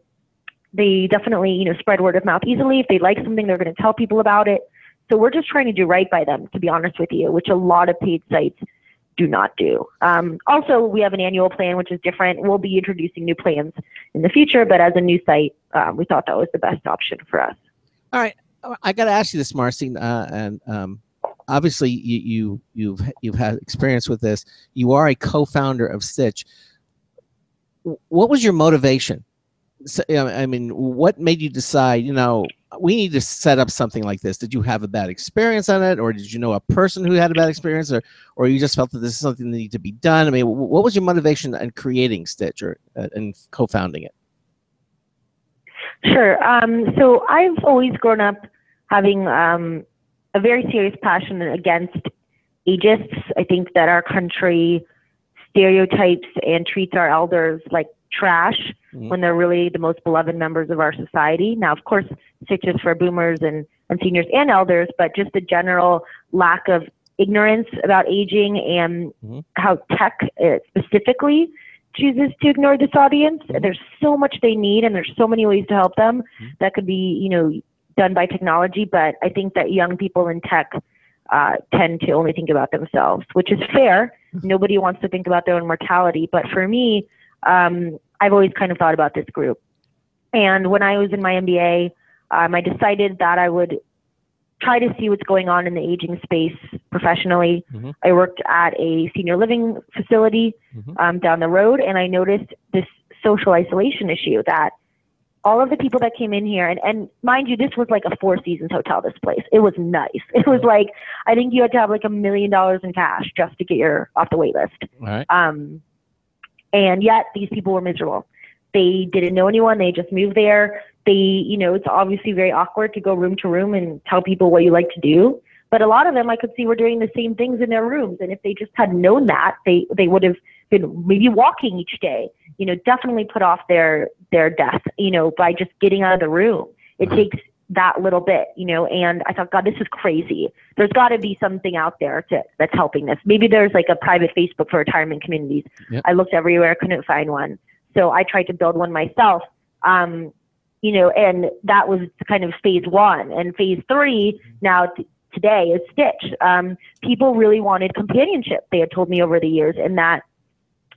they definitely you know spread word of mouth easily. If they like something, they're going to tell people about it. So we're just trying to do right by them, to be honest with you, which a lot of paid sites do not do. Um, also, we have an annual plan, which is different. We'll be introducing new plans in the future, but as a new site, um, we thought that was the best option for us. All right, I got to ask you this, Marcine, uh, and um, obviously you, you you've you've had experience with this. You are a co-founder of Stitch. What was your motivation? So, I mean, what made you decide? You know, we need to set up something like this. Did you have a bad experience on it, or did you know a person who had a bad experience, or or you just felt that this is something that needed to be done? I mean, what was your motivation in creating Stitch or uh, and co-founding it? Sure. Um, so I've always grown up having um, a very serious passion against ageists. I think that our country stereotypes and treats our elders like trash Mhm. when they're really the most beloved members of our society. Now, of course, stitches for boomers and, and seniors and elders, but just the general lack of ignorance about aging and Mhm. how tech uh, specifically chooses to ignore this audience. There's so much they need, and there's so many ways to help them that could be, you know, done by technology. But I think that young people in tech uh, tend to only think about themselves, which is fair. Nobody wants to think about their own mortality. But for me, um, I've always kind of thought about this group. And when I was in my MBA, um, I decided that I would try to see what's going on in the aging space professionally. Mhm. I worked at a senior living facility Mhm. um, down the road, and I noticed this social isolation issue that all of the people that came in here, and, and mind you, this was like a Four Seasons hotel, this place. It was nice. It was like, I think you had to have like a million dollars in cash just to get your off the wait list. Right. Um, and yet these people were miserable. They didn't know anyone. They just moved there. They, you know, it's obviously very awkward to go room to room and tell people what you like to do. But a lot of them I could see were doing the same things in their rooms. And if they just had known that, they, they would have been maybe walking each day, you know, definitely put off their, their death, you know, by just getting out of the room. It mm-hmm. takes that little bit, you know, and I thought, God, this is crazy. There's got to be something out there to, that's helping this. Maybe there's like a private Facebook for retirement communities. Yep. I looked everywhere, couldn't find one. So I tried to build one myself. Um, you know, and that was kind of phase one. And phase three now t- today is Stitch. Um, people really wanted companionship. They had told me over the years, and that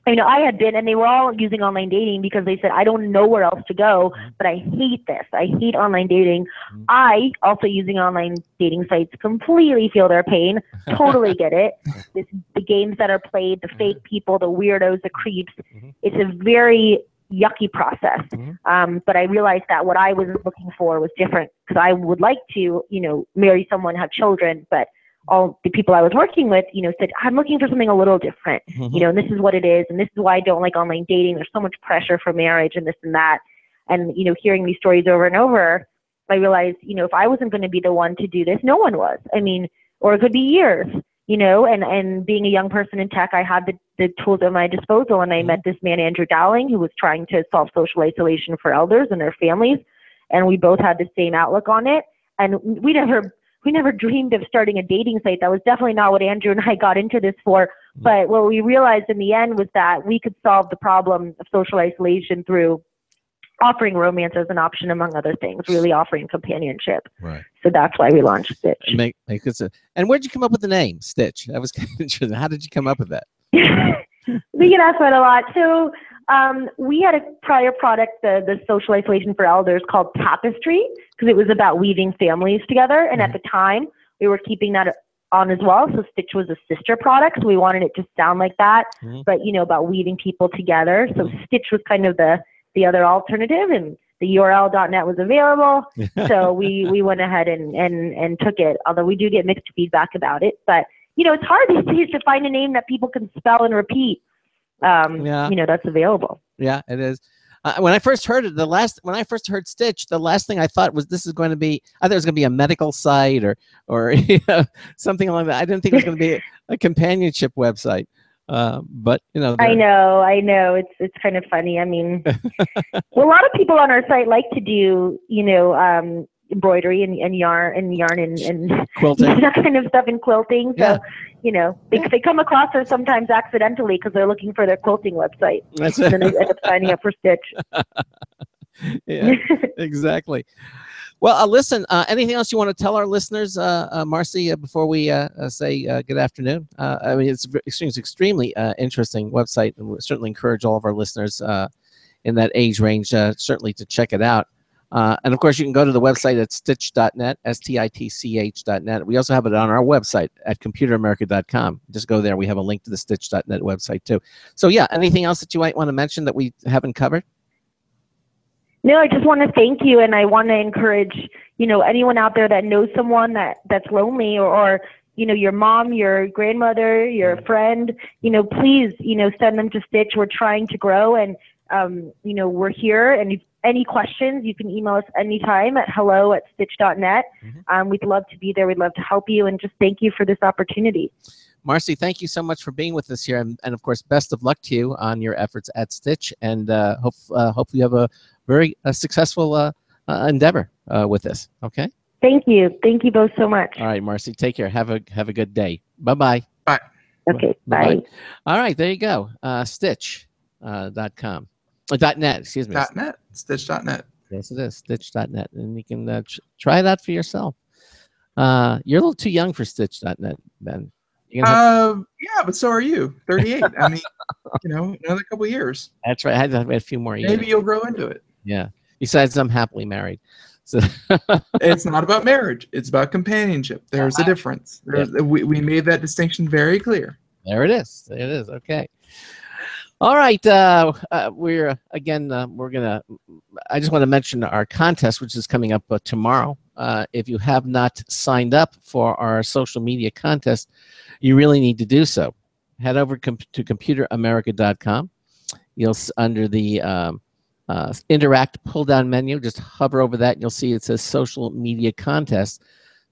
you know I had been, and they were all using online dating because they said I don't know where else to go, mm-hmm. but I hate this. I hate online dating. Mm-hmm. I also using online dating sites completely feel their pain. Totally get it. This, the games that are played, the fake mm-hmm. people, the weirdos, the creeps. It's a very yucky process. Um, but I realized that what I was looking for was different because I would like to, you know, marry someone, have children, but all the people I was working with, you know, said, I'm looking for something a little different, mm-hmm. you know, and this is what it is. And this is why I don't like online dating. There's so much pressure for marriage and this and that. And, you know, hearing these stories over and over, I realized, you know, if I wasn't going to be the one to do this, no one was. I mean, or it could be years, you know, and, and being a young person in tech, I had the, the tools at my disposal. And I mm-hmm. met this man, Andrew Dowling, who was trying to solve social isolation for elders and their families. And we both had the same outlook on it. And we never, we never dreamed of starting a dating site. That was definitely not what Andrew and I got into this for. But what we realized in the end was that we could solve the problem of social isolation through offering romance as an option, among other things, really offering companionship. Right. So that's why we launched Stitch. Make, make a, and where'd you come up with the name Stitch? That was kind of interesting. How did you come up with that? we get asked that a lot. So um, we had a prior product, the, the social isolation for elders, called Tapestry, because it was about weaving families together. And at the time, we were keeping that on as well. So Stitch was a sister product. So we wanted it to sound like that, Mhm. but you know, about weaving people together. So Stitch was kind of the the other alternative, and the URL.net was available. so we we went ahead and and and took it. Although we do get mixed feedback about it, but you know, it's hard these days to find a name that people can spell and repeat. Um, Yeah. you know, that's available. Yeah, it is. Uh, when I first heard it, the last when I first heard Stitch, the last thing I thought was this is going to be. I thought it was going to be a medical site or or you know, something along that. I didn't think it was going to be a, companionship website. Uh, but you know, I know, I know. It's it's kind of funny. I mean, well, a lot of people on our site like to do, you know, um, embroidery and, and yarn and yarn and, and quilting. that kind of stuff and quilting. So, Yeah. you know, they, they come across her sometimes accidentally because they're looking for their quilting website, That's and then they end up signing up for Stitch. yeah, exactly. Well, uh, listen. Uh, anything else you want to tell our listeners, uh, uh, Marcie, uh, before we uh, say uh, good afternoon? Uh, I mean, it's extremely uh, interesting website, and we certainly encourage all of our listeners uh, in that age range uh, certainly to check it out. Uh, and of course, you can go to the website at stitch.net, S-T-I-T-C-H.net. We also have it on our website at computeramerica.com. Just go there. We have a link to the stitch.net website too. So yeah, anything else that you might want to mention that we haven't covered? No, I just want to thank you, and I want to encourage you know anyone out there that knows someone that that's lonely, or, or you know your mom, your grandmother, your friend. You know, please, you know, send them to Stitch. We're trying to grow, and um, you know we're here. And any questions, you can email us anytime at hello at stitch.net. Mhm. Um, we'd love to be there. We'd love to help you. And just thank you for this opportunity. Marcie, thank you so much for being with us here, and, and of course, best of luck to you on your efforts at Stitch, and uh, hope uh, hope you have a very uh, successful uh, uh, endeavor uh, with this. Okay. Thank you. Thank you both so much. All right, Marcie, take care. Have a have a good day. Bye bye. Okay. Bye-bye. Bye. All right, there you go. Uh, Stitch uh, dot com. Uh, dot net. Excuse me. Dot net, stitch.net. Yes, it is Stitch.net, and you can uh, try that for yourself. Uh, you're a little too young for Stitch.net, Ben. Um, yeah, but so are you. 38. I mean, you know, another couple years. that's right. I had to wait a few more years. Maybe you'll grow into it. Yeah. Besides, I'm happily married. So It's not about marriage. It's about companionship. There's a difference. There's, we, we made that distinction very clear. there it is. There it is. Okay. All right. Uh, uh, we're again. Uh, we're gonna. I just want to mention our contest, which is coming up uh, tomorrow. Uh, if you have not signed up for our social media contest, you really need to do so. Head over com- to computeramerica.com. You'll under the um, uh, interact pull down menu. Just hover over that. And you'll see it says social media contest.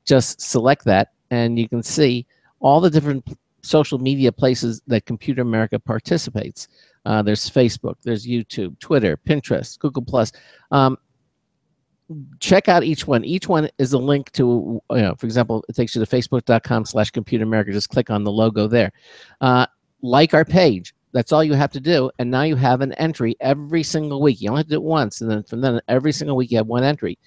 Just select that, and you can see all the different social media places that Computer America participates. Uh, there's Facebook, there's YouTube, Twitter, Pinterest, Google Plus. Um, check out each one. Each one is a link to, you know, for example, it takes you to facebook.com slash computer America. Just click on the logo there. Uh, like our page. That's all you have to do. And now you have an entry every single week. You only have to do it once. And then from then, every single week, you have one entry.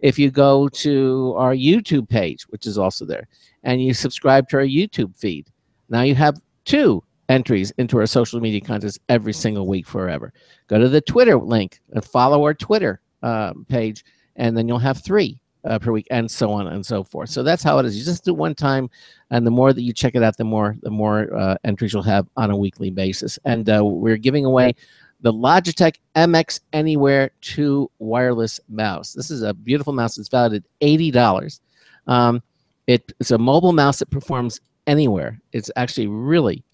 If you go to our YouTube page, which is also there, and you subscribe to our YouTube feed, now you have two entries into our social media contest every single week forever. Go to the Twitter link and follow our Twitter um, page, and then you'll have three uh, per week, and so on and so forth. So that's how it is. You just do one time, and the more that you check it out, the more the more uh, entries you'll have on a weekly basis. And uh, we're giving away the Logitech MX Anywhere 2 wireless mouse. This is a beautiful mouse. It's valued at eighty dollars. Um, it, it's a mobile mouse that performs anywhere. It's actually really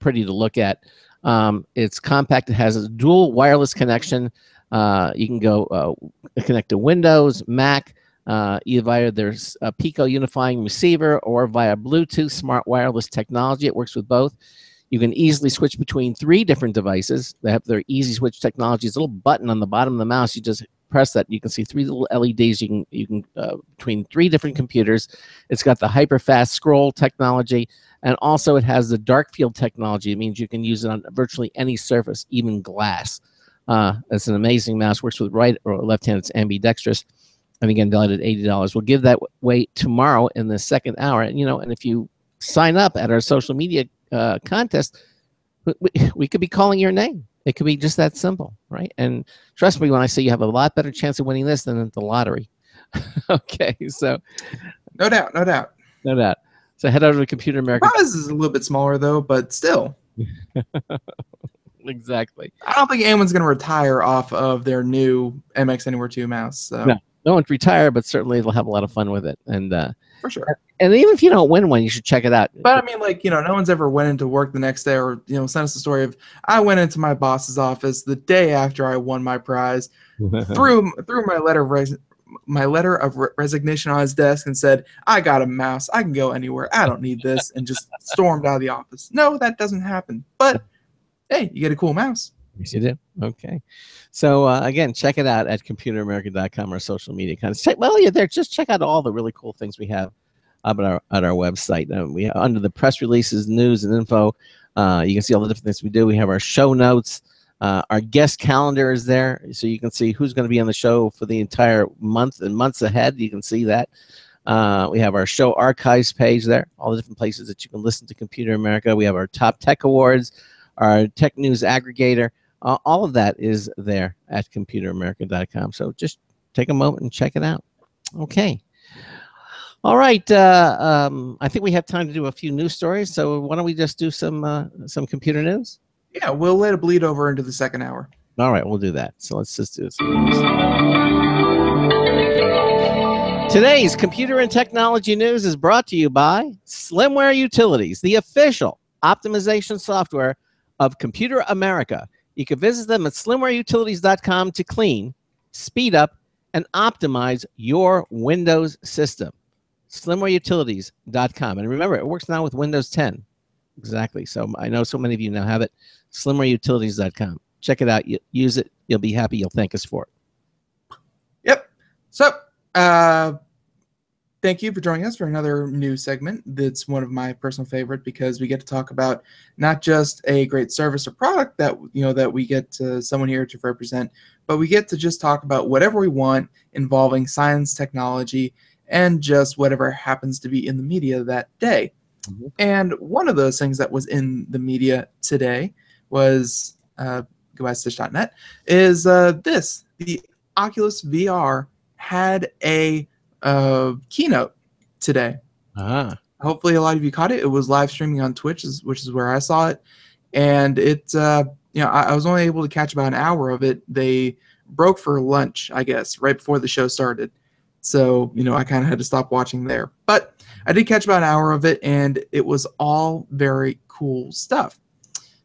pretty to look at. Um, it's compact. It has a dual wireless connection. Uh, you can go uh, connect to Windows, Mac, uh, either via their uh, Pico unifying receiver or via Bluetooth smart wireless technology. It works with both. You can easily switch between three different devices. They have their easy switch technology. It's a little button on the bottom of the mouse. You just press that. You can see three little LEDs. You can you can uh, between three different computers. It's got the hyper fast scroll technology, and also it has the dark field technology. It means you can use it on virtually any surface, even glass. Uh, it's an amazing mouse. Works with right or left hand. It's ambidextrous. And again, valued at eighty dollars. We'll give that away tomorrow in the second hour. And you know, and if you sign up at our social media uh, contest, we, we- we could be calling your name. It could be just that simple, right? And trust me when I say you have a lot better chance of winning this than at the lottery. okay, so No doubt, no doubt. no doubt. So head over to Computer America. Prize is a little bit smaller though, but still, exactly. I don't think anyone's going to retire off of their new MX Anywhere 2 mouse. So No. No one's retired, but certainly they'll have a lot of fun with it. And uh, for sure. and even if you don't win one, you should check it out. But I mean, like you know, no one's ever went into work the next day, or you know, sent us a story of I went into my boss's office the day after I won my prize, threw threw my letter of res- my letter of re- resignation on his desk, and said, "I got a mouse. I can go anywhere. I don't need this," and just stormed out of the office. No, that doesn't happen. But hey, you get a cool mouse. Yes, you do. Okay. So uh, again, check it out at computeramerica.com or social media accounts. Check, well, you're there. Just check out all the really cool things we have up at our at our website. Uh, we under the press releases, news, and info. Uh, you can see all the different things we do. We have our show notes. Uh, our guest calendar is there, so you can see who's going to be on the show for the entire month and months ahead. You can see that. Uh, we have our show archives page there, all the different places that you can listen to Computer America. We have our top tech awards, our tech news aggregator. Uh, all of that is there at computeramerica.com. So just take a moment and check it out. Okay. All right. Uh, um, I think we have time to do a few news stories. So why don't we just do some uh, some computer news? Yeah, we'll let it bleed over into the second hour. All right, we'll do that. So let's just do news. Today's computer and technology news is brought to you by Slimware Utilities, the official optimization software of Computer America. You can visit them at slimwareutilities.com to clean speed up, and optimize your Windows system. SlimWareUtilities.com. And remember, it works now with Windows 10. Exactly. So I know so many of you now have it. SlimWareUtilities.com. Check it out. Use it. You'll be happy. You'll thank us for it. Yep. So, uh, thank you for joining us for another new segment. That's one of my personal favorite because we get to talk about not just a great service or product that you know that we get to someone here to represent, but we get to just talk about whatever we want involving science, technology, and just whatever happens to be in the media that day. Mm-hmm. And one of those things that was in the media today was uh, goodbye stitch.net is uh, this the Oculus VR had a uh, keynote today. Ah. Hopefully, a lot of you caught it. It was live streaming on Twitch, which is where I saw it, and it. Uh, you know, I, I was only able to catch about an hour of it. They broke for lunch, I guess, right before the show started. So, you know, I kind of had to stop watching there. But I did catch about an hour of it, and it was all very cool stuff.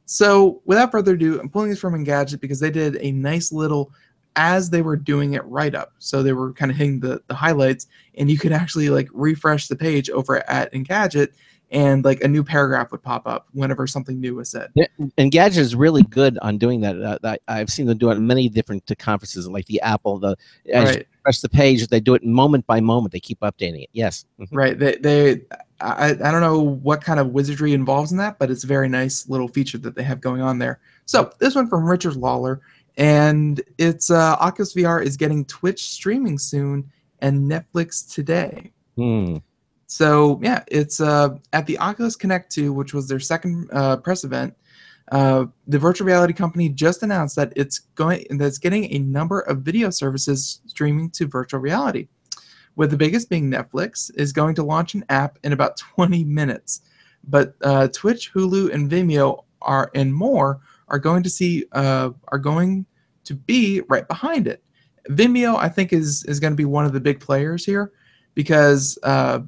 So, without further ado, I'm pulling this from Engadget because they did a nice little as they were doing it right up. So they were kind of hitting the, the highlights, and you could actually like refresh the page over at Engadget, and like a new paragraph would pop up whenever something new was said. Yeah, Engadget is really good on doing that. Uh, I've seen them do it at many different conferences, like the Apple. The as Right. you press the page, they do it moment by moment. They keep updating it. Yes. Mhm. Right. They, they I, I don't know what kind of wizardry involves in that, but it's a very nice little feature that they have going on there. So this one from Richard Lawler, and it's uh, Oculus VR is getting Twitch streaming soon and Netflix today. Hmm. So yeah, it's uh, at the Oculus Connect 2, which was their second uh, press event. Uh, the virtual reality company just announced that it's going that's getting a number of video services streaming to virtual reality. With the biggest being Netflix is going to launch an app in about 20 minutes, but uh, Twitch, Hulu, and Vimeo are and more are going to see uh, are going to be right behind it. Vimeo, I think, is is going to be one of the big players here because uh,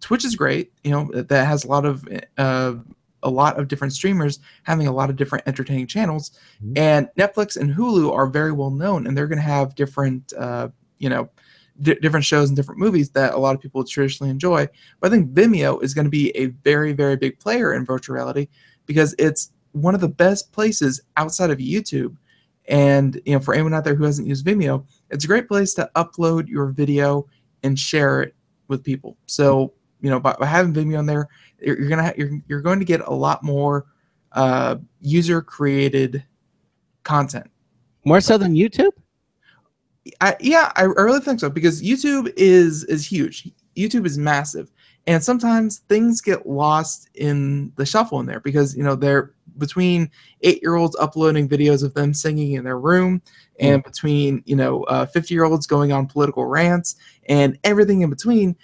Twitch is great. You know that has a lot of uh, a lot of different streamers having a lot of different entertaining channels, Mhm. and Netflix and Hulu are very well known, and they're going to have different uh, you know di- different shows and different movies that a lot of people traditionally enjoy. But I think Vimeo is going to be a very very big player in virtual reality because it's one of the best places outside of YouTube. And you know, for anyone out there who hasn't used Vimeo, it's a great place to upload your video and share it with people. So you know, by, by having Vimeo in there, you're, you're gonna you're, you're going to get a lot more uh, user created content. More so than YouTube. I, yeah, I, I really think so because YouTube is is huge. YouTube is massive, and sometimes things get lost in the shuffle in there because you know they're between eight year olds uploading videos of them singing in their room, and hmm. between you know uh, fifty year olds going on political rants and everything in between.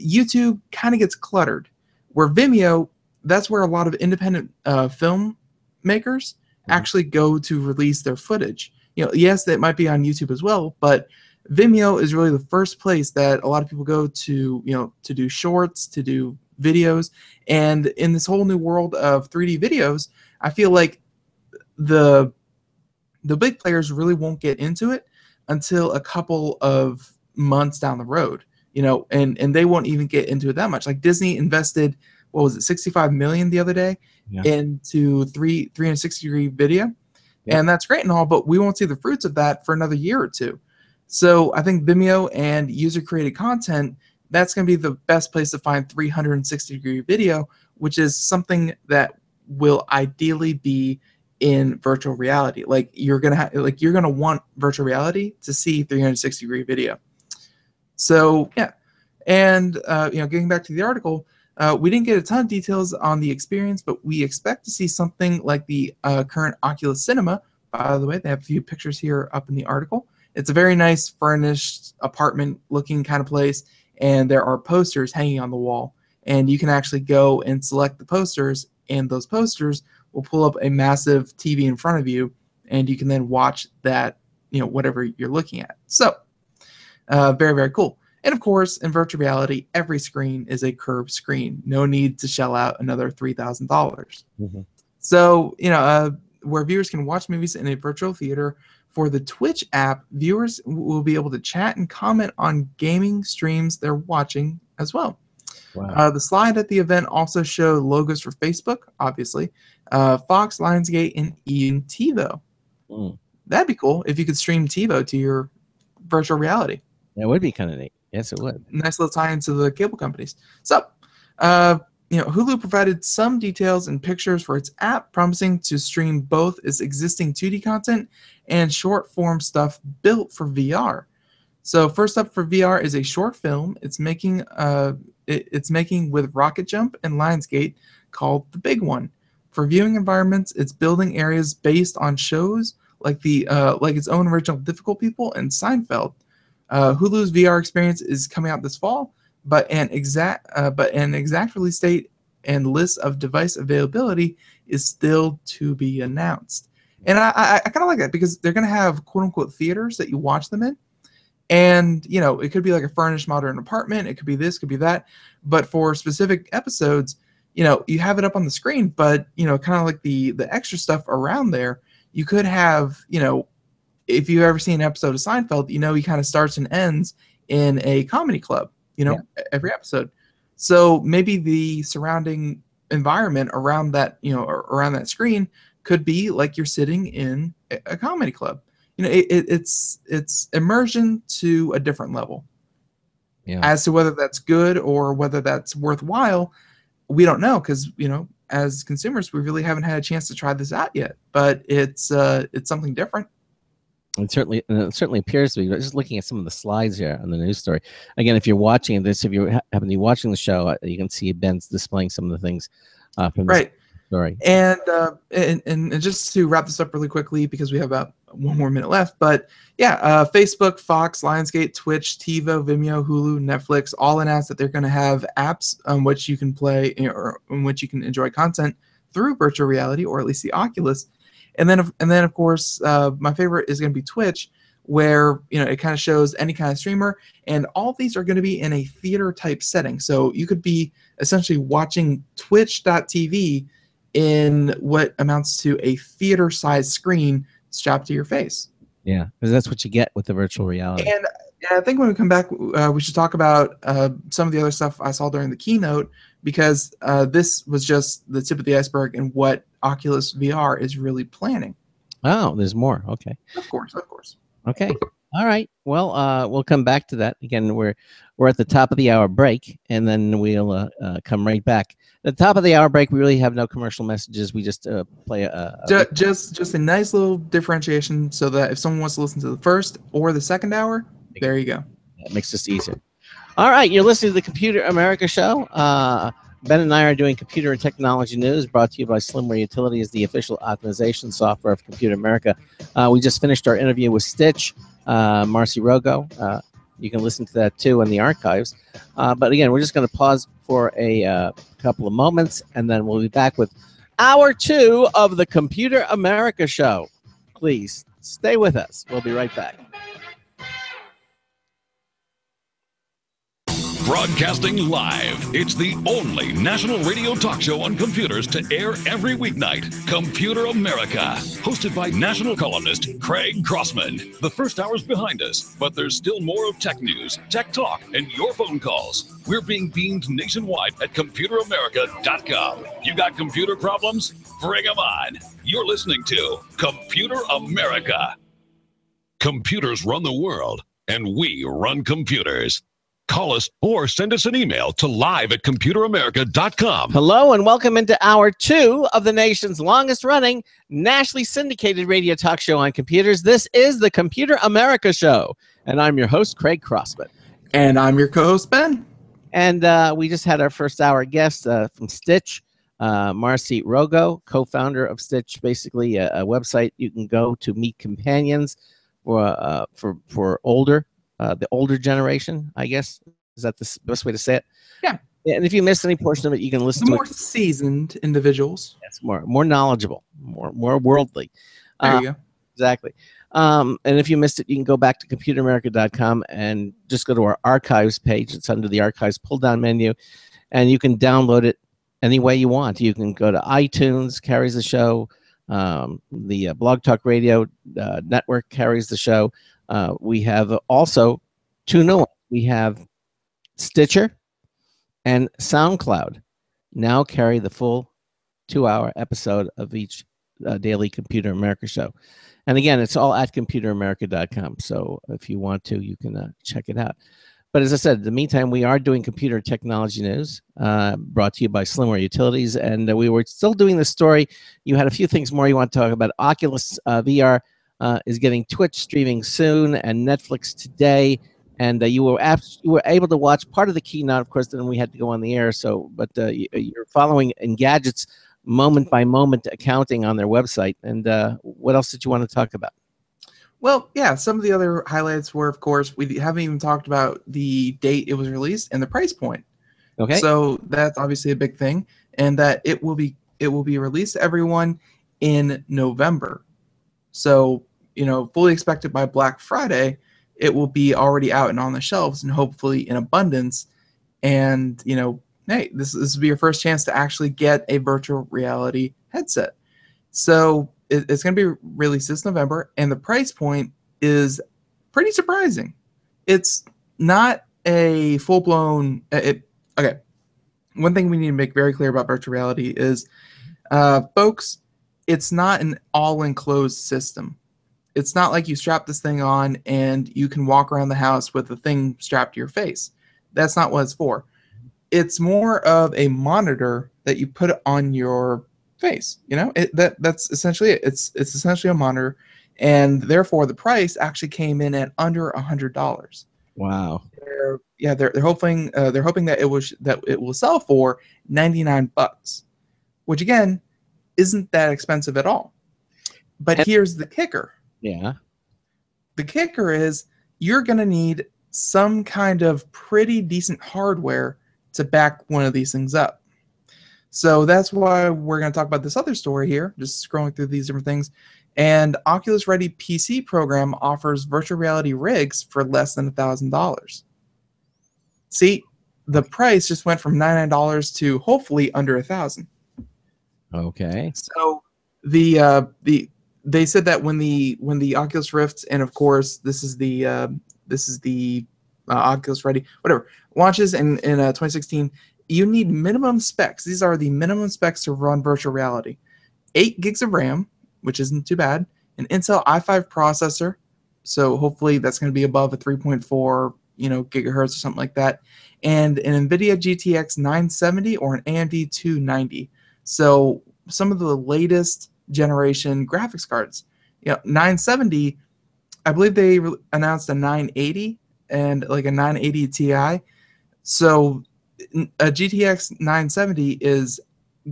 YouTube kind of gets cluttered. Where Vimeo, that's where a lot of independent uh, film makers hmm. actually go to release their footage you know, yes, that might be on YouTube as well, but Vimeo is really the first place that a lot of people go to, you know, to do shorts, to do videos. And in this whole new world of 3D videos, I feel like the the big players really won't get into it until a couple of months down the road, you know, and and they won't even get into it that much. Like Disney invested what was it, 65 million the other day Yeah. into three 360 degree video Yeah. and that's great and all, but we won't see the fruits of that for another year or two. So I think Vimeo and user created content, that's going to be the best place to find 360 degree video, which is something that will ideally be in virtual reality. Like you're gonna like you're gonna want virtual reality to see 360 degree video. So yeah, and uh, you know, getting back to the article, uh, we didn't get a ton of details on the experience, but we expect to see something like the uh, current Oculus Cinema. By the way, they have a few pictures here up in the article. It's a very nice furnished apartment looking kind of place, and there are posters hanging on the wall. And you can actually go and select the posters, and those posters will pull up a massive TV in front of you, and you can then watch that, you know, whatever you're looking at. So, uh, very, very cool. And of course, in virtual reality, every screen is a curved screen. No need to shell out another three thousand dollars. Mhm. So you know, uh, where viewers can watch movies in a virtual theater. For the Twitch app, viewers will be able to chat and comment on gaming streams they're watching as well. Wow. Uh, the slide at the event also showed logos for Facebook, obviously, uh, Fox, Lionsgate, and even TiVo. Mm. That'd be cool if you could stream TiVo to your virtual reality. That would be kind of neat. Yes, it would. Nice little tie into the cable companies. So, uh, you know, Hulu provided some details and pictures for its app, promising to stream both its existing 2D content and short form stuff built for VR. So, first up for VR is a short film. It's making uh, it, it's making with Rocket Jump and Lionsgate called The Big One. For viewing environments, it's building areas based on shows like the uh, like its own original Difficult People and Seinfeld. Uh, Hulu's VR experience is coming out this fall, but an exact uh, but an exact release date and list of device availability is still to be announced. And I I, I kind of like that because they're gonna have quote unquote theaters that you watch them in, and you know it could be like a furnished modern apartment, it could be this, could be that, but for specific episodes, you know you have it up on the screen, but you know kind of like the the extra stuff around there, you could have you know if you've ever seen an episode of Seinfeld, you know he kind of starts and ends in a comedy club, you know, every episode. So maybe the surrounding environment around that, you know, around that screen could be like you're sitting in a, comedy club. You know, it, it, it's it's immersion to a different level. Yeah. As to whether that's good or whether that's worthwhile, we don't know because you know, as consumers, we really haven't had a chance to try this out yet. But it's uh, it's something different. It certainly, it certainly appears to be. Just looking at some of the slides here on the news story. Again, if you're watching this, if you ha- happen to be watching the show, uh, you can see Ben's displaying some of the things uh, from this Story. And, uh, and and just to wrap this up really quickly because we have about one more minute left. But yeah, uh, Facebook, Fox, Lionsgate, Twitch, TiVo, Vimeo, Hulu, Netflix all announced that they're going to have apps on which you can play or in which you can enjoy content through virtual reality or at least the Oculus. And then and then of course uh, my favorite is going to be Twitch where you know it kind of shows any kind of streamer and all these are going to be in a theater type setting so you could be essentially watching twitch.tv in what amounts to a theater sized screen strapped to your face. Yeah, because that's what you get with the virtual reality. And, and I think when we come back, uh, we should talk about uh, some of the other stuff I saw during the keynote because uh, this was just the tip of the iceberg and what Oculus VR is really planning. Oh, there's more. Okay. Of course, of course. Okay. All right. Well, uh, we'll come back to that again. We're we're at the top of the hour break, and then we'll uh, uh, come right back. At the top of the hour break, we really have no commercial messages. We just uh, play a, a Ju- just just a nice little differentiation so that if someone wants to listen to the first or the second hour, there you go. It makes this easier. All right, you're listening to the Computer America Show. Uh, ben and I are doing computer and technology news brought to you by Slimware Utilities, the official optimization software of Computer America. Uh, we just finished our interview with Stitch, uh, Marcie Rogo. Uh, you can listen to that too in the archives. Uh, but again, we're just going to pause for a uh, couple of moments and then we'll be back with hour two of the Computer America Show. Please stay with us. We'll be right back. Broadcasting live. It's the only national radio talk show on computers to air every weeknight. Computer America. Hosted by national columnist Craig Crossman. The first hour's behind us, but there's still more of tech news, tech talk, and your phone calls. We're being beamed nationwide at ComputerAmerica.com. You got computer problems? Bring them on. You're listening to Computer America. Computers run the world, and we run computers. Call us or send us an email to live at computeramerica.com. Hello and welcome into hour two of the nation's longest running nationally syndicated radio talk show on computers. This is the Computer America Show, and I'm your host, Craig Crossman. And I'm your co-host Ben. And uh, we just had our first hour guest uh, from Stitch, uh, Marcie Rogo, co-founder of Stitch, basically a, a website you can go to meet companions for uh, for for older uh, the older generation, I guess. Is that the best way to say it? Yeah. And if you missed any portion of it, you can listen The to more it. seasoned individuals. Yes, more more knowledgeable, more more worldly. There Uh, you go. Exactly. Um, and if you missed it, you can go back to computeramerica.com and just go to our archives page. It's under the archives pull down menu, and you can download it any way you want. You can go to iTunes, carries the show. Um, the uh, Blog Talk Radio uh, network carries the show. Uh, we have also two new ones. We have Stitcher and SoundCloud now carry the full two hour episode of each uh, daily Computer America show. And again, it's all at computeramerica.com. So if you want to, you can uh, check it out. But as I said, in the meantime, we are doing computer technology news uh, brought to you by Slimware Utilities. And uh, we were still doing the story. You had a few things more you want to talk about. Oculus uh, VR uh, is getting Twitch streaming soon and Netflix today. And uh, you were abs- you were able to watch part of the keynote. Of course, then we had to go on the air. So, but uh, you, you're following Engadget's moment by moment accounting on their website. And what else did you want to talk about? Well, yeah, some of the other highlights were, of course, we haven't even talked about the date it was released and the price point. Okay. So that's obviously a big thing, and that it will be it will be released to everyone in November. So you know, fully expected by Black Friday, it will be already out and on the shelves, and hopefully in abundance. And you know, hey, this, this will be your first chance to actually get a virtual reality headset. So it, it's going to be released this November, and the price point is pretty surprising. It's not a full blown. It okay. One thing we need to make very clear about virtual reality is, uh, folks, it's not an all enclosed system. It's not like you strap this thing on and you can walk around the house with the thing strapped to your face. That's not what it's for. It's more of a monitor that you put on your face. You know, it, that that's essentially it. It's it's essentially a monitor, and therefore the price actually came in at under a hundred dollars. Wow. They're, yeah, they're they're hoping uh, they're hoping that it was that it will sell for ninety nine bucks, which again isn't that expensive at all. But And- here's the kicker: Yeah. the kicker is you're going to need some kind of pretty decent hardware to back one of these things up. So that's why we're going to talk about this other story here, just scrolling through these different things. And Oculus Ready PC program offers virtual reality rigs for less than $1,000. See, the price just went from $99 to hopefully under a 1000 Okay. so the uh, the they said that when the when the Oculus Rift and of course this is the uh, this is the uh, Oculus Ready whatever launches in in uh, 2016, you need minimum specs. These are the minimum specs to run virtual reality: eight gigs of RAM, which isn't too bad, an Intel i5 processor, so hopefully that's going to be above a 3.4 you know gigahertz or something like that, and an NVIDIA GTX 970 or an AMD 290. So some of the latest generation graphics cards. You know, 970, I believe they re- announced a 980 and like a 980 Ti. So a GTX 970 is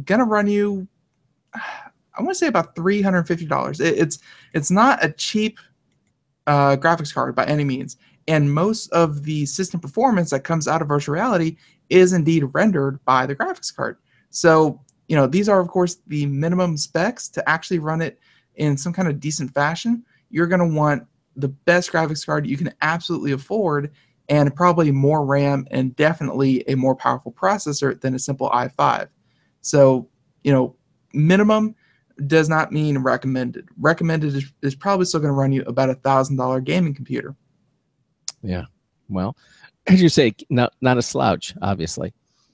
gonna run you, I want to say about $350. It, it's it's not a cheap uh, graphics card by any means, and most of the system performance that comes out of virtual reality is indeed rendered by the graphics card. So you know these are of course the minimum specs to actually run it in some kind of decent fashion you're going to want the best graphics card you can absolutely afford and probably more ram and definitely a more powerful processor than a simple i5 so you know minimum does not mean recommended recommended is, is probably still going to run you about a thousand dollar gaming computer Yeah. Well, as you say, not not a slouch, obviously.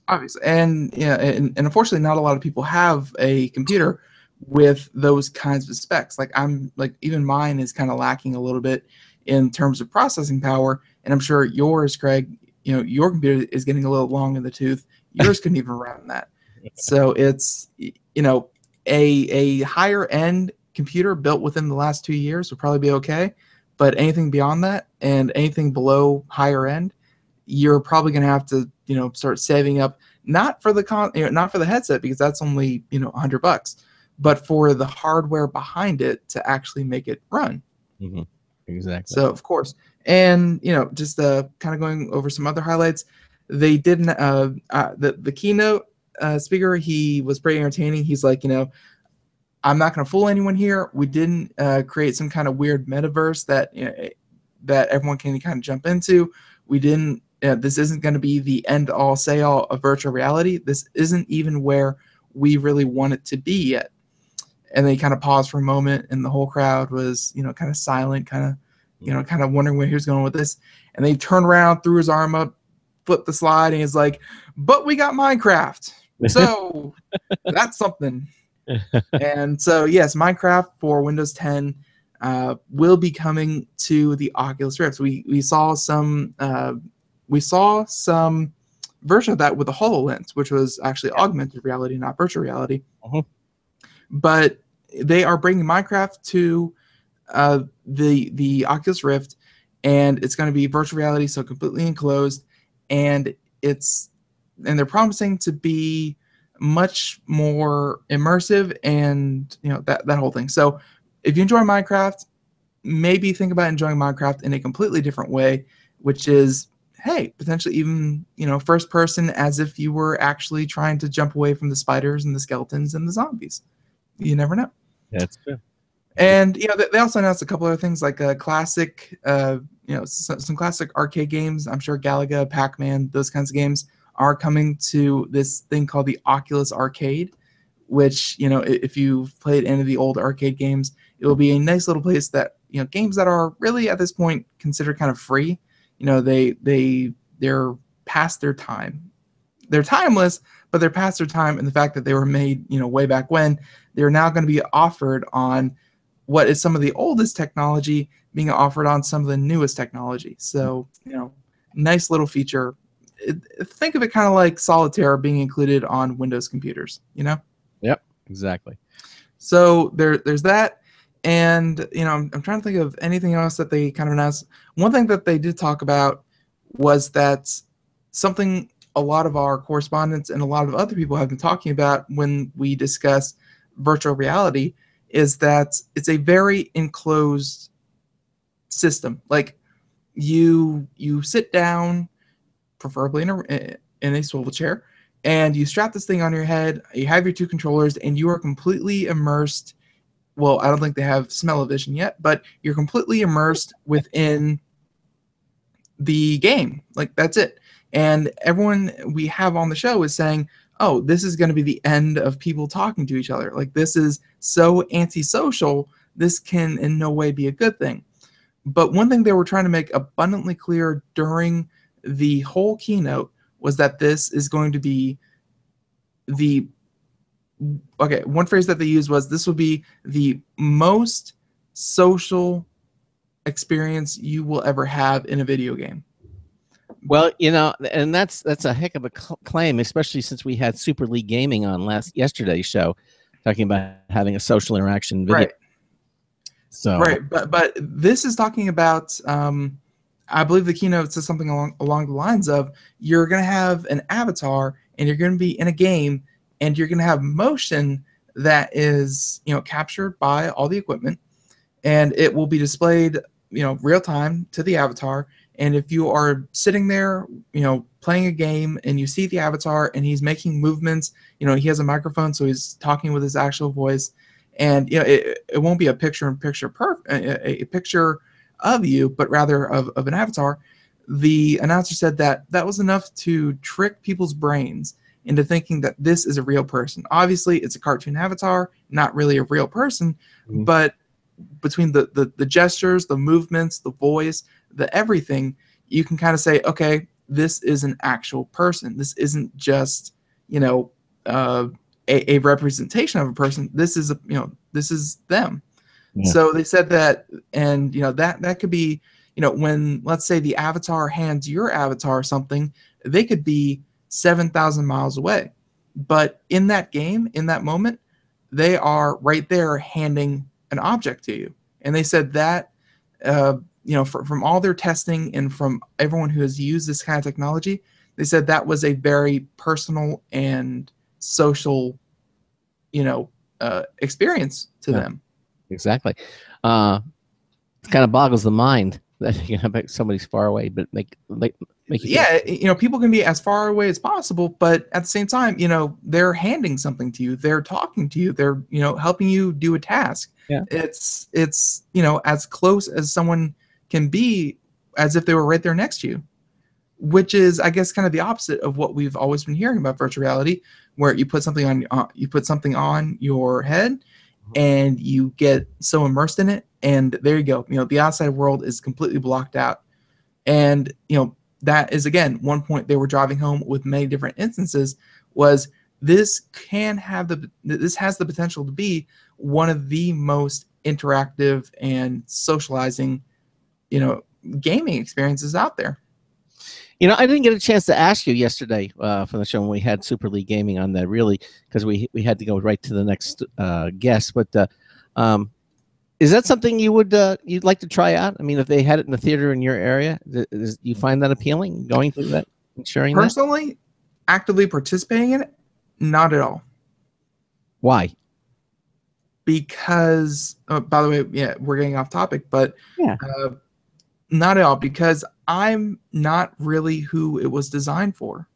Obviously. And yeah and, and unfortunately not a lot of people have a computer with those kinds of specs. Like i'm like even mine is kind of lacking a little bit in terms of processing power. And i'm sure yours craig you know your computer is getting a little long in the tooth. Yours couldn't even run that. So it's you know a a higher end computer built within the last two years would probably be okay. But anything beyond that and anything below higher end you're probably going to have to you know start saving up not for the con you know, not for the headset because that's only you know 100 bucks but for the hardware behind it to actually make it run. Mm-hmm. Exactly. so of course. And you know just uh kind of going over some other highlights. They didn't uh, uh the the keynote uh speaker he was pretty entertaining. He's like you know i'm not going to fool anyone here. We didn't uh create some kind of weird metaverse that you know, that everyone can kind of jump into. We didn't uh, this isn't going to be the end all say all of virtual reality this isn't even where we really want it to be yet and they kind of paused for a moment, and the whole crowd was you know kind of silent, kind of you know kind of wondering where he was going with this, and they turned around, threw his arm up, flipped the slide, and he's like, "But we got Minecraft." So that's something. and so yes, Minecraft for Windows 10 uh, will be coming to the Oculus Rift. We we saw some uh, we saw some version of that with the HoloLens, which was actually augmented reality, not virtual reality. Mhm. But they are bringing Minecraft to uh, the the Oculus Rift, and it's going to be virtual reality, so completely enclosed, and it's and they're promising to be much more immersive and you know that that whole thing. So if you enjoy Minecraft, maybe think about enjoying Minecraft in a completely different way, which is hey, potentially even you know first person as if you were actually trying to jump away from the spiders and the skeletons and the zombies. You never know. That's true. And you know they- also announced a couple other things like a classic, uh, you know, some, some classic arcade games. I'm sure Galaga, Pac-Man, those kinds of games are coming to this thing called the Oculus Arcade, which you know if you've played any of the old arcade games, it will be a nice little place that you know games that are really at this point considered kind of free. You know they they they're past their time. They're timeless, but they're past their time, and the fact that they were made you know way back when, they're now going to be offered on what is some of the oldest technology being offered on some of the newest technology. So, you know, nice little feature. Think of it kind of like solitaire being included on Windows computers, you know? Yep, exactly. So there, there's that. And, you know, I'm, I'm trying to think of anything else that they kind of announced. One thing that they did talk about was that something a lot of our correspondents and a lot of other people have been talking about when we discuss virtual reality is that it's a very enclosed system. Like you you sit down, preferably in a in a swivel chair, and you strap this thing on your head. You have your two controllers, and you are completely immersed. Well, I don't think they have smell of vision yet, but you're completely immersed within the game. Like that's it. And everyone we have on the show is saying, "Oh, this is going to be the end of people talking to each other. Like this is so antisocial. This can in no way be a good thing." But one thing they were trying to make abundantly clear during the whole keynote was that this is going to be the okay, one phrase that they used was this will be the most social experience you will ever have in a video game. Well, you know, and that's that's a heck of a cl- claim, especially since we had Super League Gaming on last yesterday's show, talking about having a social interaction video. Right. So Right, but but this is talking about. Um, I believe the keynote says something along along the lines of you're going to have an avatar and you're going to be in a game and you're going to have motion that is you know captured by all the equipment and it will be displayed you know real time to the avatar. And if you are sitting there you know playing a game and you see the avatar and he's making movements you know he has a microphone so he's talking with his actual voice. And you know it, it won't be a picture in picture perf a, a picture of you but rather of, of an avatar. The announcer said that that was enough to trick people's brains into thinking that this is a real person obviously it's a cartoon avatar not really a real person Mhm. but between the, the the gestures the movements the voice the everything you can kind of say okay this is an actual person this isn't just you know uh, a, a representation of a person this is a you know this is them Yeah. so they said that and you know that that could be you know when let's say the avatar hands your avatar something they could be 7000 miles away but in that game in that moment they are right there handing an object to you and they said that uh, you know fr- from all their testing and from everyone who has used this kind of technology they said that was a very personal and social you know uh, experience to Yeah. them exactly. Uh, it kind of boggles the mind that you can have somebody's far away, but make make you feel- yeah you know people can be as far away as possible but at the same time you know they're handing something to you they're talking to you they're you know helping you do a task. Yeah. it's it's you know as close as someone can be as if they were right there next to you which is i guess kind of the opposite of what we've always been hearing about virtual reality where you put something on uh, you put something on your head and you get so immersed in it and there you go you know the outside world is completely blocked out. And you know that is again one point they were driving home with many different instances was this can have the this has the potential to be one of the most interactive and socializing you know gaming experiences out there You know, I didn't get a chance to ask you yesterday uh, for the show when we had Super League Gaming on that, really, because we we had to go right to the next uh, guest. But uh, um, is that something you would uh, you'd like to try out? I mean, if they had it in the theater in your area, is, you find that appealing? Going through that, and sharing that? personally actively participating in it not at all Why? because uh, by the way yeah we're getting off topic but Yeah. uh, not at all because i'm not really who it was designed for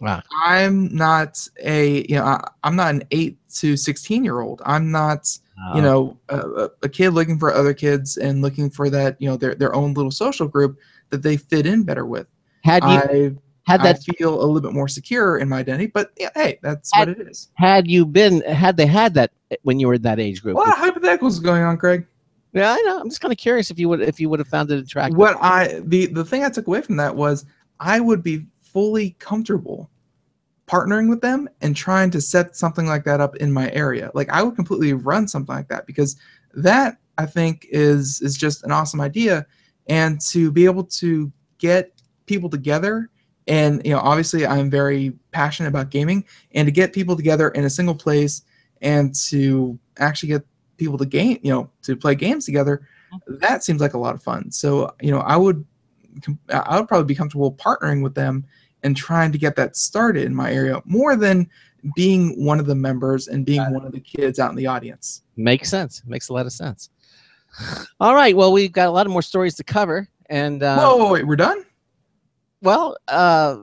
Wow. i'm not a you know I, i'm not an 8 to 16 year old i'm not you uh, know a, a- kid looking for other kids and looking for that you know their, their own little social group that they fit in better with had you i had i that feel a little bit more secure in my identity but yeah, hey that's Had- what it is had you been had they had that eh, when you were in that age group? a lot of hypotheticals going on craig Yeah, I know. I'm just kind of curious if you would if you would have found it attractive. what i the the thing i took away from that was i would be fully comfortable partnering with them and trying to set something like that up in my area. Like i would completely run something like that because that i think is is just an awesome idea. And to be able to get people together and you know obviously i'm very passionate about gaming and to get people together in a single place and to actually get people to game you know to play games together mm-hmm. that seems like a lot of fun. So you know i would i would probably be comfortable partnering with them and trying to get that started in my area more than being one of the members and being one of the kids out in the audience Makes sense. Makes a lot of sense. All right. Well, we've got a lot of more stories to cover, and uh, whoa, whoa wait we're done well, uh,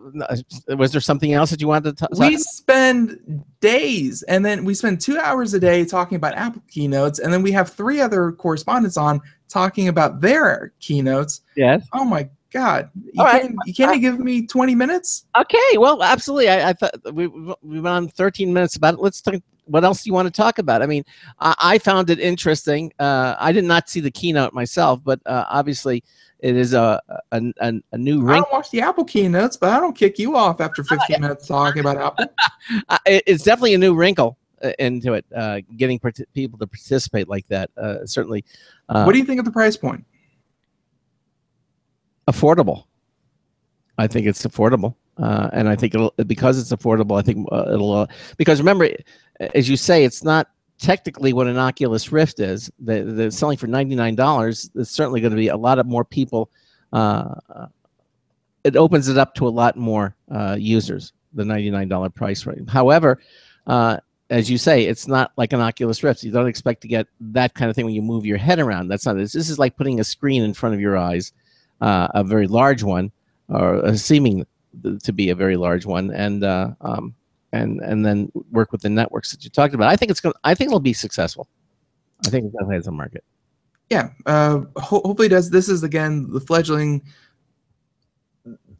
was there something else that you wanted to talk? About? We spend days and then we spend two hours a day talking about apple keynotes and then we have three other correspondents on talking about their keynotes yes. oh my god you All right. can't, you can't even give me 20 minutes Okay. Well, absolutely. I, I thought we we've we've on 13 minutes about it. Let's talk. What else do you want to talk about? I mean, I, I found it interesting. Uh, I did not see the keynote myself, but uh, obviously, it is a a, a, a new i ring. don't watch the apple keynotes but i don't kick you off after 15 minutes talking about apple Uh, it- it's definitely a new wrinkle uh, into it. Uh, getting people to participate like that. Uh, certainly. Uh, what do you think of the price point affordable. I think it's affordable, uh, and I think it'll because it's affordable. I think uh, it'll uh, because remember, as you say, it's not technically what an Oculus Rift is. They, they're selling for ninety nine dollars. It's certainly going to be a lot of more people. Uh, it opens it up to a lot more uh, users. The ninety nine dollar price rate. However. Uh, as you say, it's not like an Oculus Rift. You don't expect to get that kind of thing when you move your head around. That's not this. This is like putting a screen in front of your eyes, uh, a very large one, or seeming to be a very large one, and uh, um, and and then work with the networks that you talked about. I think it's going. I think it'll be successful. I think it definitely has a market. yeah uh ho- hopefully it does this is again the fledgling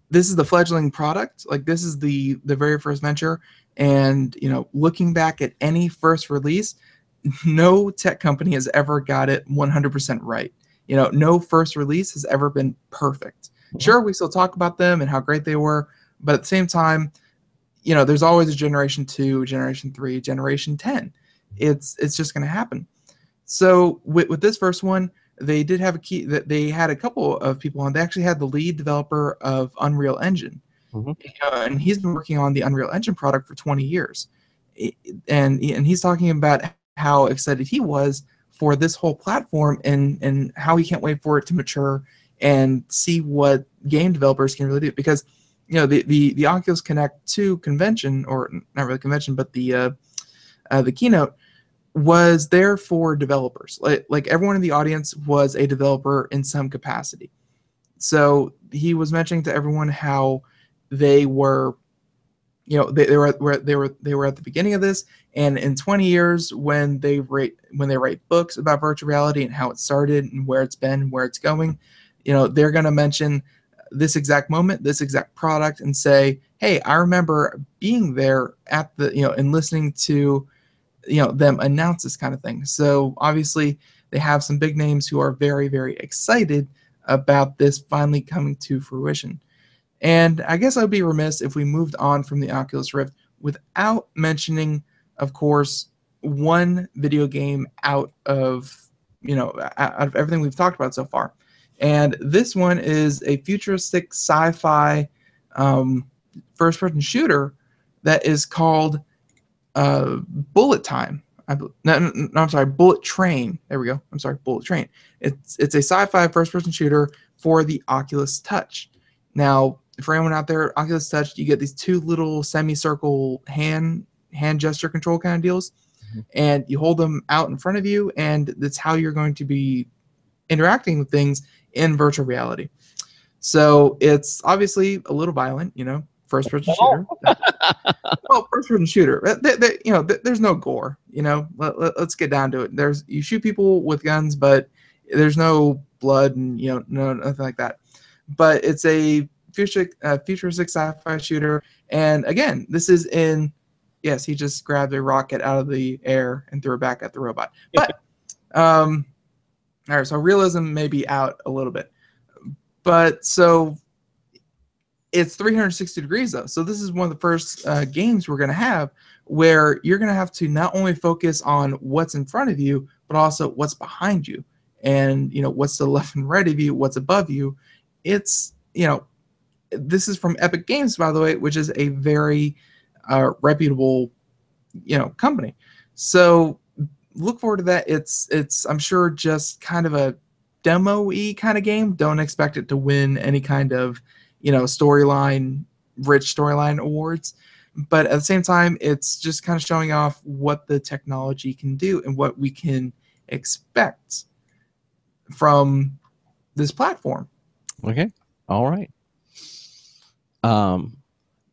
this is the fledgling product like this is the the very first venture and you know looking back at any first release no tech company has ever got it 100% right you know no first release has ever been perfect. Mhm. sure we still talk about them and how great they were but at the same time you know there's always a generation 2 generation 3 generation 10 it's it's just going to happen. So with, with this first one they did have a key that they had a couple of people on. They actually had the lead developer of unreal engine. Mhm. You know, and he's been working on the unreal engine product for 20 years. And and he's talking about how excited he was for this whole platform and and how he can't wait for it to mature and see what game developers can really do. Because you know the the, the Oculus Connect 2 convention or not really convention but the uh, uh, the keynote was there for developers. Like like everyone in the audience was a developer in some capacity. So he was mentioning to everyone how they were you know they, they were, were they were they were at the beginning of this and in 20 years when they write when they write books about virtual reality and how it started and where it's been where it's going you know they're going to mention this exact moment this exact product and say hey i remember being there at the you know and listening to you know them announce this kind of thing. So obviously they have some big names who are very very excited about this finally coming to fruition. And I guess I'd be remiss if we moved on from the Oculus Rift without mentioning, of course, one video game out of you know out of everything we've talked about so far. And this one is a futuristic sci-fi um, first-person shooter that is called uh, Bullet Time. I, no, no, no, I'm sorry, Bullet Train. There we go. I'm sorry, Bullet Train. It's it's a sci-fi first-person shooter for the Oculus Touch. Now, for anyone out there, Oculus Touch, you get these two little semicircle hand hand gesture control kind of deals, mm-hmm. and you hold them out in front of you, and that's how you're going to be interacting with things in virtual reality. So it's obviously a little violent, you know, first person shooter. well, first person shooter. They, they, you know, there's no gore. You know, let, let, let's get down to it. There's you shoot people with guns, but there's no blood and you know, no nothing like that. But it's a futuristic, uh, futuristic sci-fi shooter, and again, this is in. Yes, he just grabbed a rocket out of the air and threw it back at the robot. But, um, all right, so realism may be out a little bit, but so it's 360 degrees though. So this is one of the first uh, games we're going to have where you're going to have to not only focus on what's in front of you, but also what's behind you, and you know what's to the left and right of you, what's above you. It's you know, this is from Epic Games by the way, which is a very uh, reputable you know company. So look forward to that. It's it's I'm sure just kind of a demo y kind of game. Don't expect it to win any kind of you know storyline rich storyline awards but at the same time it's just kind of showing off what the technology can do and what we can expect from this platform okay all right um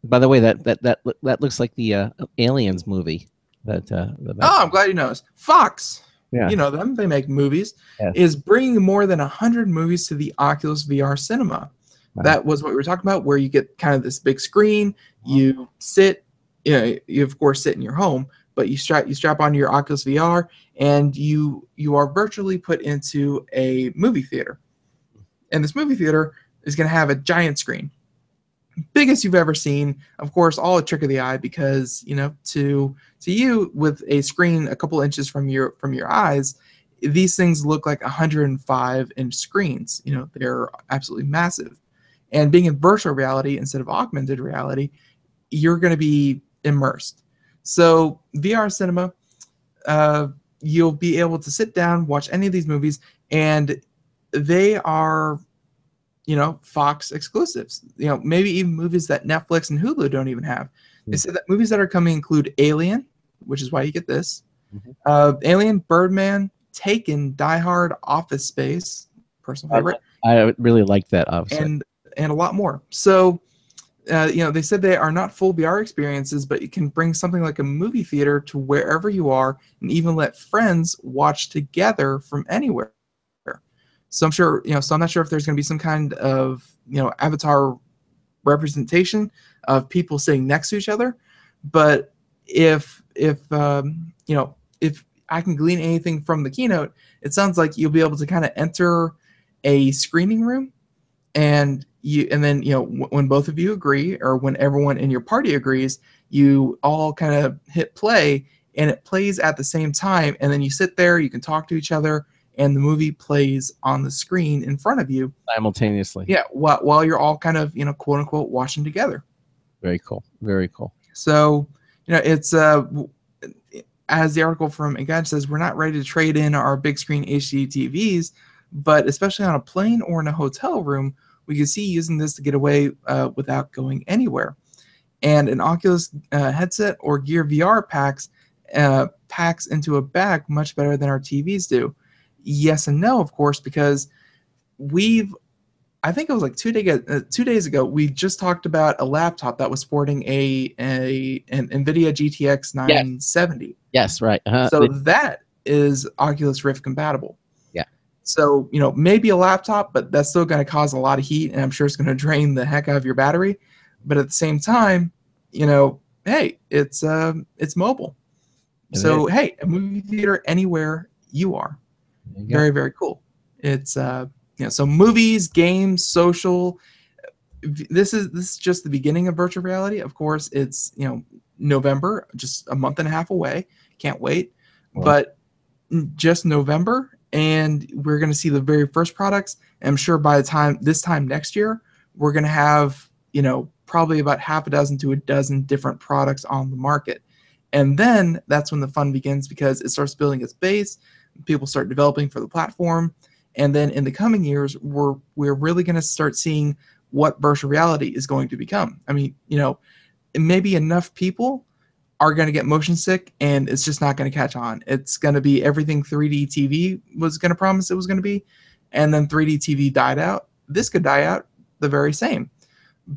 by the way that that that that looks like the uh, aliens movie that uh oh i'm glad you noticed fox. Yeah. you know them. They make movies. Yes. is bringing more than 100 movies to the oculus vr cinema. That was what we were talking about, where you get kind of this big screen. You sit, you know, you of course sit in your home, but you strap you strap on your Oculus VR, and you you are virtually put into a movie theater. And this movie theater is going to have a giant screen, biggest you've ever seen. Of course, all a trick of the eye because you know to to you with a screen a couple inches from your from your eyes, these things look like 105 inch screens. You know they're absolutely massive. And being in virtual reality instead of augmented reality, you're going to be immersed. So VR cinema, uh, you'll be able to sit down, watch any of these movies, and they are, you know, Fox exclusives. You know, maybe even movies that Netflix and Hulu don't even have. They said that movies that are coming include Alien, which is why you get this, mm-hmm. uh, Alien, Birdman, Taken, Die Hard, Office Space, personal favorite. I, I really like that. Obviously. And and a lot more. So, uh, you know, they said they are not full VR experiences, but you can bring something like a movie theater to wherever you are and even let friends watch together from anywhere. So I'm sure, you know, so I'm not sure if there's going to be some kind of, you know, avatar representation of people sitting next to each other. But if, if, um, you know, if I can glean anything from the keynote, it sounds like you'll be able to kind of enter a screening room and you and then you know when both of you agree or when everyone in your party agrees you all kind of hit play and it plays at the same time and then you sit there you can talk to each other and the movie plays on the screen in front of you simultaneously yeah while, while you're all kind of you know quote unquote watching together very cool very cool so you know it's uh as the article from Engadget says, we're not ready to trade in our big screen HD TVs, but especially on a plane or in a hotel room, we could see using this to get away uh, without going anywhere. And an Oculus uh, headset or Gear VR packs uh, packs into a bag much better than our TVs do. Yes and no, of course, because we've I think it was like two day uh, two days ago. We just talked about a laptop that was sporting a a an NVIDIA GTX 970. Yes, yes right. Uh-huh. So that is Oculus Rift compatible. Yeah. So, you know, maybe a laptop, but that's still going to cause a lot of heat and I'm sure it's going to drain the heck out of your battery. But at the same time, you know, hey, it's um it's mobile. It So hey, a movie theater anywhere you are. There you go. Very very cool. It's uh you know so movies, games, social. This is this is just the beginning of virtual reality. Of course, it's you know November, just a month and a half away. Can't wait. Wow. But just November, and we're going to see the very first products. And I'm sure by the time this time next year, we're going to have you know probably about half a dozen to a dozen different products on the market. And then that's when the fun begins because it starts building its base. People start developing for the platform, and then in the coming years, we're we're really going to start seeing what virtual reality is going to become. I mean, you know, maybe enough people are going to get motion sick, and it's just not going to catch on. It's going to be everything 3D TV was going to promise it was going to be, and then 3D TV died out. This could die out the very same,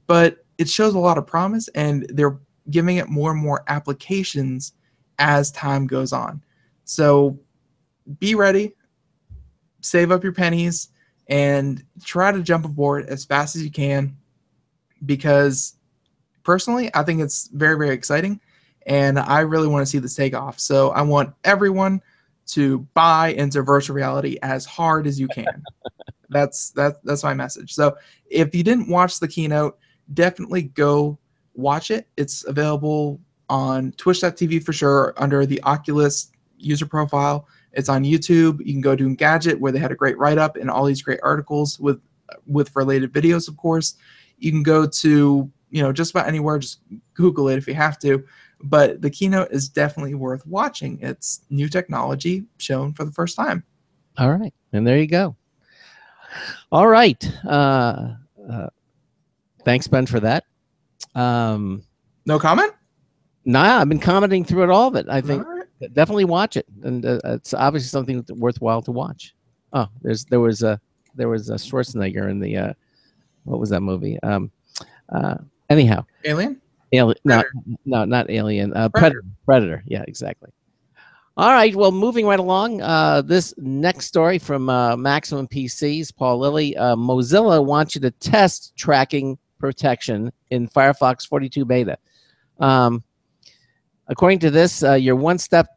but it shows a lot of promise, and they're giving it more and more applications as time goes on. So be ready, save up your pennies, and try to jump aboard as fast as you can because personally, I think it's very, very exciting and I really want to see this take off. So I want everyone to buy into virtual reality as hard as you can. that's that that's my message. So if you didn't watch the keynote, definitely go watch it. It's available on twitch.tv for sure under the Oculus user profile. It's on YouTube. You can go to Engadget where they had a great write up and all these great articles with with related videos, of course. You can go to you know just about anywhere. Just Google it if you have to. But the keynote is definitely worth watching. It's new technology shown for the first time. All right, and there you go. All right. Uh, uh, thanks, Ben, for that. Um, No comment. nah, I've been commenting through it all of it. I think. Definitely watch it, and uh, it's obviously something worthwhile to watch. Oh, there's there was a there was a Schwarzenegger in the uh, what was that movie? Um, uh, anyhow, Alien. Alien, no, no, not Alien. Uh, Predator. Predator. Predator. Yeah, exactly. All right. Well, moving right along. Uh, this next story from uh, Maximum PCs, Paul Lilly. Uh, Mozilla wants you to test tracking protection in Firefox 42 beta. Um, according to this, uh, you're one step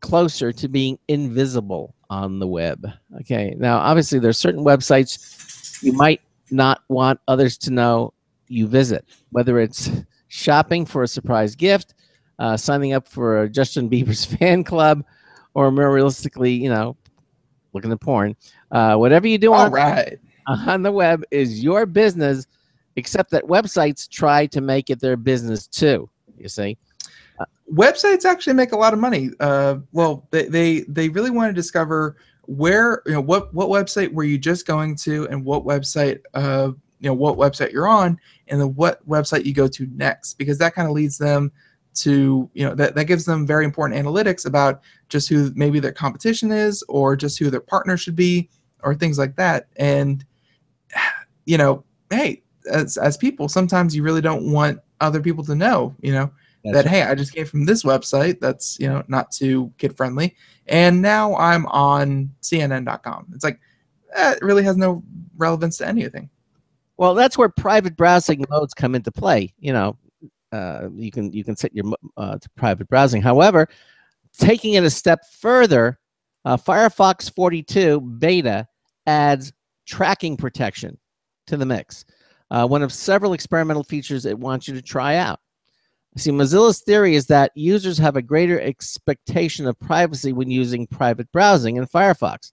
closer to being invisible on the web. Okay. Now, obviously, there's certain websites you might not want others to know you visit, whether it's shopping for a surprise gift, uh, signing up for Justin Bieber's fan club, or more realistically, you know, looking at porn. Uh, whatever you do All on, right. on the web is your business, except that websites try to make it their business too. You see? Websites actually make a lot of money. Uh, well, they, they they really want to discover where you know what what website were you just going to, and what website uh you know what website you're on, and then what website you go to next, because that kind of leads them to you know that that gives them very important analytics about just who maybe their competition is, or just who their partner should be, or things like that. And you know, hey, as as people, sometimes you really don't want other people to know, you know that hey i just came from this website that's you know not too kid friendly and now i'm on cnn.com it's like that really has no relevance to anything Well, that's where private browsing modes come into play. You know, uh, you can you can set your uh, to private browsing. However, taking it a step further, uh, Firefox 42 beta adds tracking protection to the mix. Uh, one of several experimental features it wants you to try out. See, Mozilla's theory is that users have a greater expectation of privacy when using private browsing in Firefox.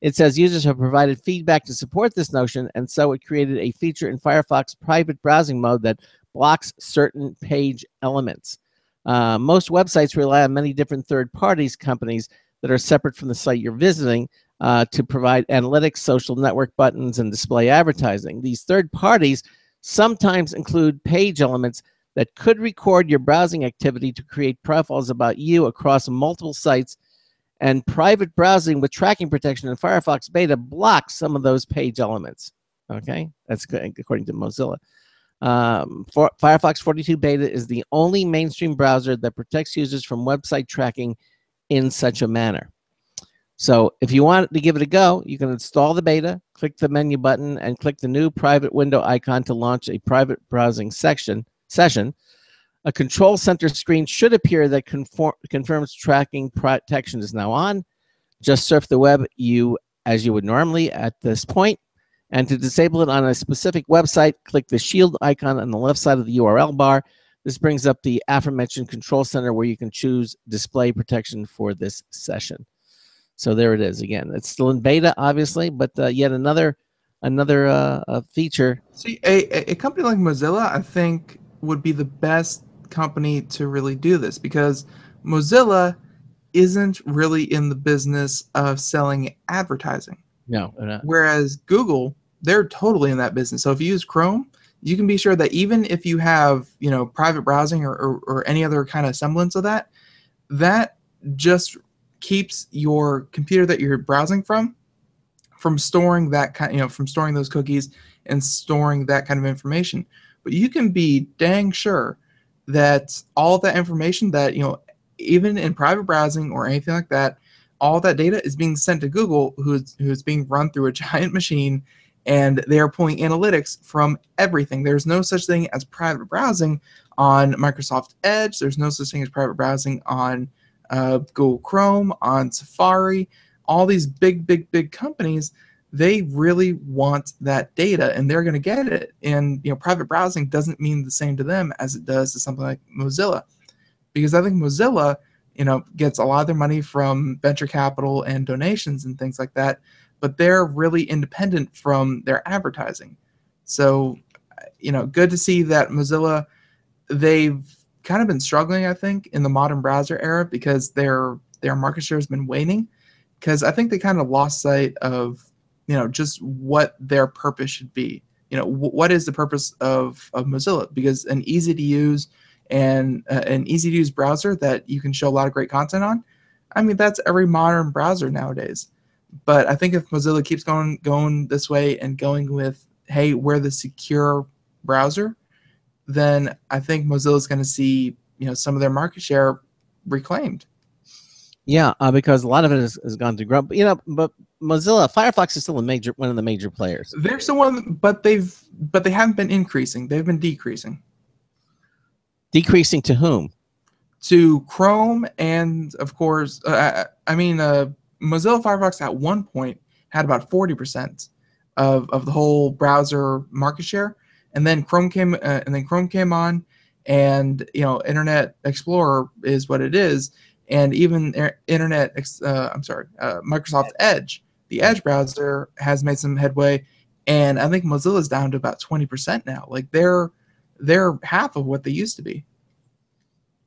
It says users have provided feedback to support this notion, and so it created a feature in Firefox private browsing mode that blocks certain page elements. Uh, most websites rely on many different third parties companies that are separate from the site you're visiting uh, to provide analytics, social network buttons, and display advertising. These third parties sometimes include page elements that could record your browsing activity to create profiles about you across multiple sites. And private browsing with tracking protection in Firefox beta blocks some of those page elements. Okay, that's according to Mozilla. Um, for, Firefox 42 beta is the only mainstream browser that protects users from website tracking in such a manner. So if you want to give it a go, you can install the beta, click the menu button, and click the new private window icon to launch a private browsing section session. A control center screen should appear that conform, confirms tracking protection is now on. Just surf the web you as you would normally at this point. And to disable it on a specific website, click the shield icon on the left side of the URL bar. This brings up the aforementioned control center where you can choose display protection for this session. So there it is again. It's still in beta, obviously, but uh, yet another another uh, uh, feature. See, a, a company like Mozilla, I think, would be the best company to really do this because Mozilla isn't really in the business of selling advertising. No. Whereas Google, they're totally in that business. So if you use Chrome, you can be sure that even if you have, you know, private browsing or, or, or any other kind of semblance of that, that just keeps your computer that you're browsing from from storing that kind, you know, from storing those cookies and storing that kind of information. But you can be dang sure that all that information that you know, even in private browsing or anything like that, all that data is being sent to Google, who's who's being run through a giant machine, and they are pulling analytics from everything. There's no such thing as private browsing on Microsoft Edge. There's no such thing as private browsing on uh, Google Chrome, on Safari. All these big, big, big companies, they really want that data, and they're going to get it. And you know, private browsing doesn't mean the same to them as it does to something like Mozilla, because I think Mozilla you know gets a lot of their money from venture capital and donations and things like that but they're really independent from their advertising. So you know good to see that mozilla they've kind of been struggling i think in the modern browser era because their their market share has been waning. Because i think they kind of lost sight of you know just what their purpose should be you know what is the purpose of of mozilla because an easy to use and uh, an easy to use browser that you can show a lot of great content on. I mean, that's every modern browser nowadays. But I think if Mozilla keeps going going this way and going with, hey, we're the secure browser, then I think Mozilla is going to see you know some of their market share reclaimed. Yeah, uh, because a lot of it has, has gone to. But, you know, but Mozilla Firefox is still a major one of the major players. They're still one, but they've but they haven't been increasing. They've been decreasing. Decreasing to whom? To Chrome and of course, uh, I mean, uh, Mozilla Firefox at one point had about forty percent of of the whole browser market share, and then Chrome came uh, and then Chrome came on, and you know, Internet Explorer is what it is, and even Internet, uh, I'm sorry, uh, Microsoft Edge, the Edge browser has made some headway, and I think Mozilla's down to about twenty percent now. Like they're they're half of what they used to be.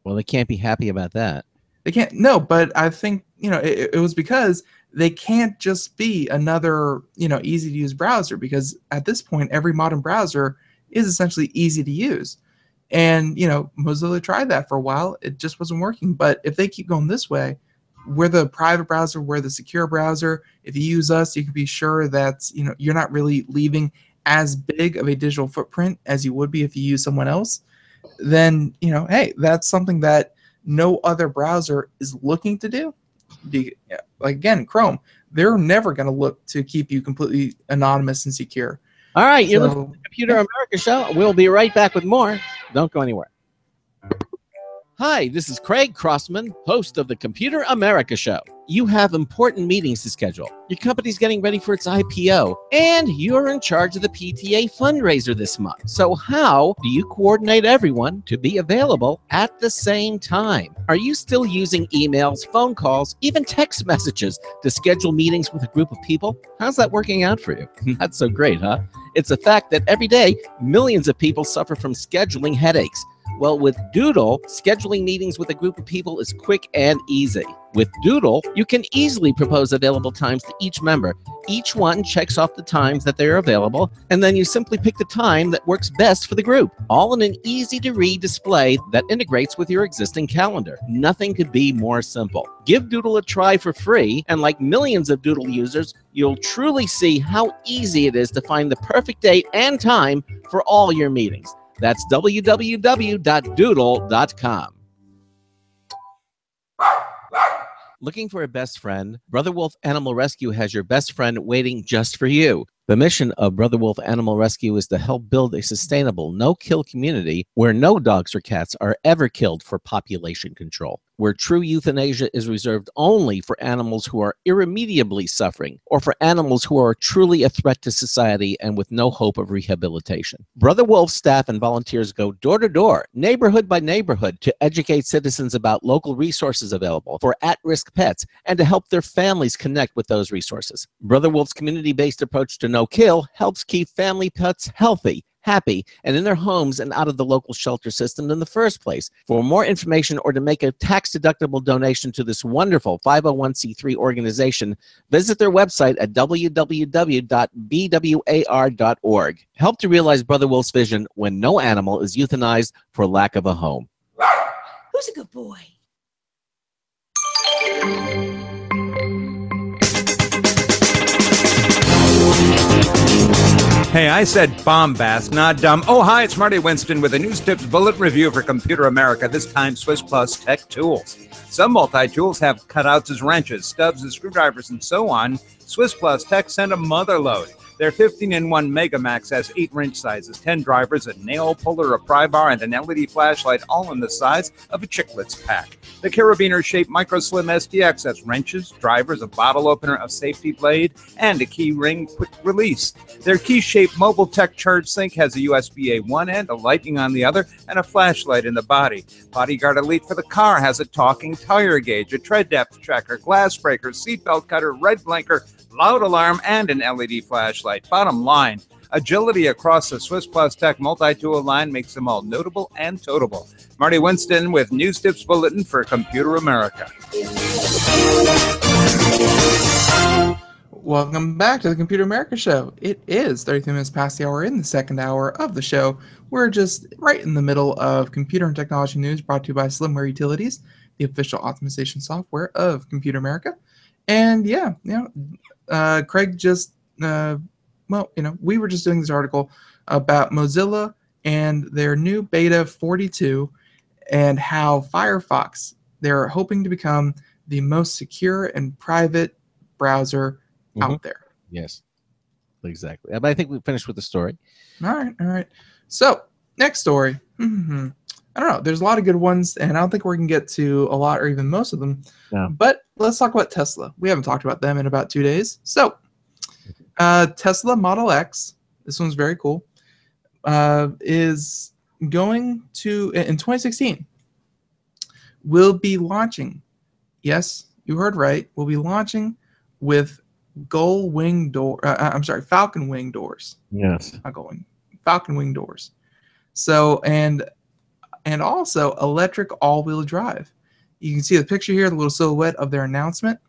Well, they can't be happy about that. They can't. No, but I think you know it, it was because they can't just be another you know easy to use browser because at this point every modern browser is essentially easy to use. And you know Mozilla tried that for a while. It just wasn't working. But if they keep going this way, we're the private browser, we're the secure browser. If you use us, you can be sure that you know you're not really leaving as big of a digital footprint as you would be if you use someone else, then you know, hey, that's something that no other browser is looking to do. Like again, Chrome, they're never going to look to keep you completely anonymous and secure. All right, you're listening to the Computer America Show. We'll be right back with more. Don't go anywhere. Hi, this is Craig Crossman, host of the Computer America Show. You have important meetings to schedule. Your company's getting ready for its IPO, and you're in charge of the PTA fundraiser this month. So, how do you coordinate everyone to be available at the same time? Are you still using emails, phone calls, even text messages to schedule meetings with a group of people? How's that working out for you? That's so great, huh? It's a fact that every day, millions of people suffer from scheduling headaches. Well, with Doodle, scheduling meetings with a group of people is quick and easy. With Doodle, you can easily propose available times to each member. Each one checks off the times that they are available, and then you simply pick the time that works best for the group, all in an easy to read display that integrates with your existing calendar. Nothing could be more simple. Give Doodle a try for free, and like millions of Doodle users, you'll truly see how easy it is to find the perfect date and time for all your meetings. That's www.doodle.com. Looking for a best friend? Brother Wolf Animal Rescue has your best friend waiting just for you. The mission of Brother Wolf Animal Rescue is to help build a sustainable, no kill community where no dogs or cats are ever killed for population control, where true euthanasia is reserved only for animals who are irremediably suffering or for animals who are truly a threat to society and with no hope of rehabilitation. Brother Wolf staff and volunteers go door to door, neighborhood by neighborhood, to educate citizens about local resources available for at risk pets and to help their families connect with those resources. Brother Wolf's community based approach to no kill helps keep family pets healthy. Happy and in their homes and out of the local shelter system in the first place. For more information or to make a tax deductible donation to this wonderful 501c3 organization, visit their website at www.bwar.org. Help to realize Brother Wolf's vision when no animal is euthanized for lack of a home. Who's a good boy? Hey, I said bombast, not dumb. Oh, hi, it's Marty Winston with a News Tips Bullet Review for Computer America, this time Swiss Plus Tech Tools. Some multi tools have cutouts as wrenches, stubs as screwdrivers, and so on. Swiss Plus Tech sent a mother load. Their 15 in 1 Megamax has 8 wrench sizes, 10 drivers, a nail puller, a pry bar, and an LED flashlight, all in the size of a chiclets pack. The carabiner shaped Micro Slim SDX has wrenches, drivers, a bottle opener, a safety blade, and a key ring quick release. Their key shaped Mobile Tech Charge Sync has a USB A one end, a lightning on the other, and a flashlight in the body. Bodyguard Elite for the car has a talking tire gauge, a tread depth tracker, glass breaker, seatbelt cutter, red blinker, loud alarm, and an LED flashlight. Bottom line, agility across the Swiss Plus Tech multi-tool line makes them all notable and totable. Marty Winston with News Tips Bulletin for Computer America. Welcome back to the Computer America Show. It is 33 minutes past the hour in the second hour of the show. We're just right in the middle of computer and technology news brought to you by Slimware Utilities, the official optimization software of Computer America. And yeah, you know, uh, Craig just, uh, well, you know, we were just doing this article about Mozilla and their new beta 42 and how Firefox, they're hoping to become the most secure and private browser out there. Yes, exactly. But I think we finished with the story. All right, all right. So next story. hmm I don't know. There's a lot of good ones, and I don't think we're gonna get to a lot or even most of them. But let's talk about Tesla. We haven't talked about them in about two days. So, uh, Tesla Model X. This one's very cool. Uh, is going to in 2016. Will be launching. Yes, you heard right. We'll be launching with gull wing door. Uh, I'm sorry, falcon wing doors Yes. not going falcon wing doors so and and also electric all-wheel drive you can see the picture here the little silhouette of their announcement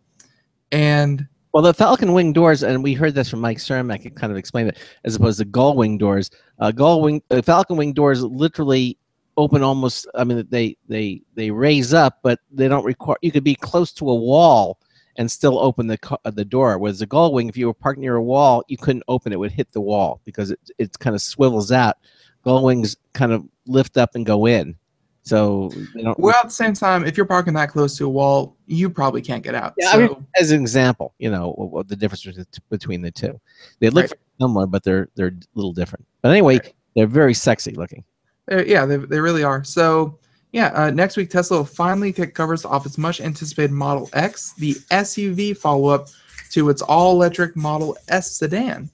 and Well, the Falcon Wing doors, and we heard this from Mike Cermak, it kind of explained it, as opposed to Gull Wing doors. Uh, Gull Wing, uh, Falcon Wing doors literally open almost. I mean, they they they raise up, but they don't require. You could be close to a wall and still open the the door. Whereas the Gull Wing, if you were parked near a wall, you couldn't open it; it would hit the wall because it it kind of swivels out. Gull Wings kind of lift up and go in, so they don't. well at the same time if you're parking that close to a wall you probably can't get out Yeah, so, I mean, as an example, you know what, what the difference between the t- between the two. They look Right. similar, but they're they're a little different. But anyway, Right. they're very sexy looking. Uh, yeah, they, they really are. So, yeah, uh, next week Tesla will finally take covers off its much anticipated Model X, the SUV follow up to its all electric Model S sedan.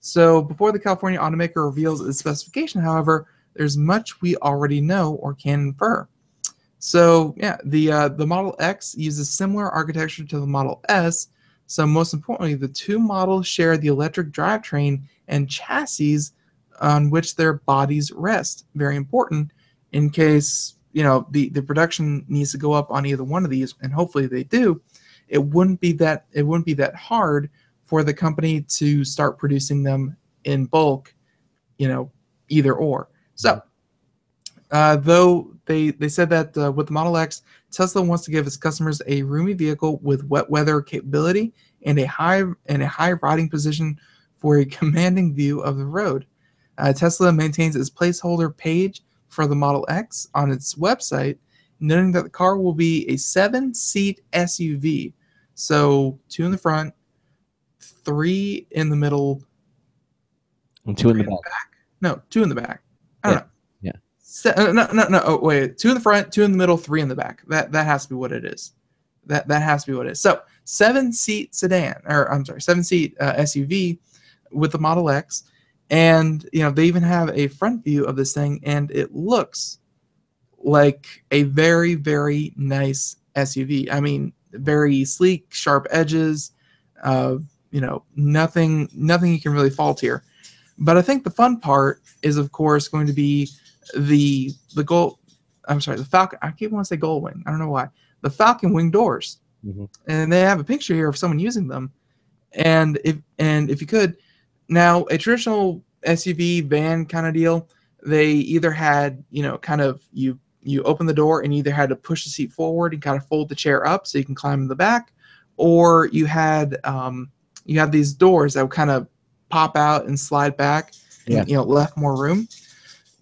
So, before the California automaker reveals its specification, however, there's much we already know or can infer. So, yeah, the uh, the Model X uses similar architecture to the Model S. So, most importantly, the two models share the electric drivetrain and chassis on which their bodies rest. Very important in case you know the the production needs to go up on either one of these, and hopefully they do. It wouldn't be that it wouldn't be that hard for the company to start producing them in bulk, you know, either or. So, uh, though they they said that uh, with the Model X, Tesla wants to give its customers a roomy vehicle with wet weather capability and a high and a high riding position for a commanding view of the road. Uh, Tesla maintains its placeholder page for the Model X on its website, noting that the car will be a seven seat SUV. So, two in the front, three in the middle, And two in the Three back. No, two in the back. I don't Yeah, know. yeah. Se- uh, no, no, no. Oh, wait. Two in the front, two in the middle, three in the back. That that has to be what it is. That that has to be what it is. So seven seat sedan, or I'm sorry, seven seat uh, SUV with the Model X, and you know they even have a front view of this thing, and it looks like a very very nice SUV. I mean, very sleek, sharp edges. Uh, you know, nothing nothing you can really fault here. But I think the fun part is, of course, going to be the the gold. I'm sorry, the Falcon. I keep wanting to say gold wing. I don't know why. The Falcon wing doors, Mhm. and they have a picture here of someone using them. And if and if you could, now a traditional SUV van kind of deal, they either had you know kind of you you open the door and you either had to push the seat forward and kind of fold the chair up so you can climb in the back, or you had um, you have these doors that would kind of pop out and slide back and you know left more room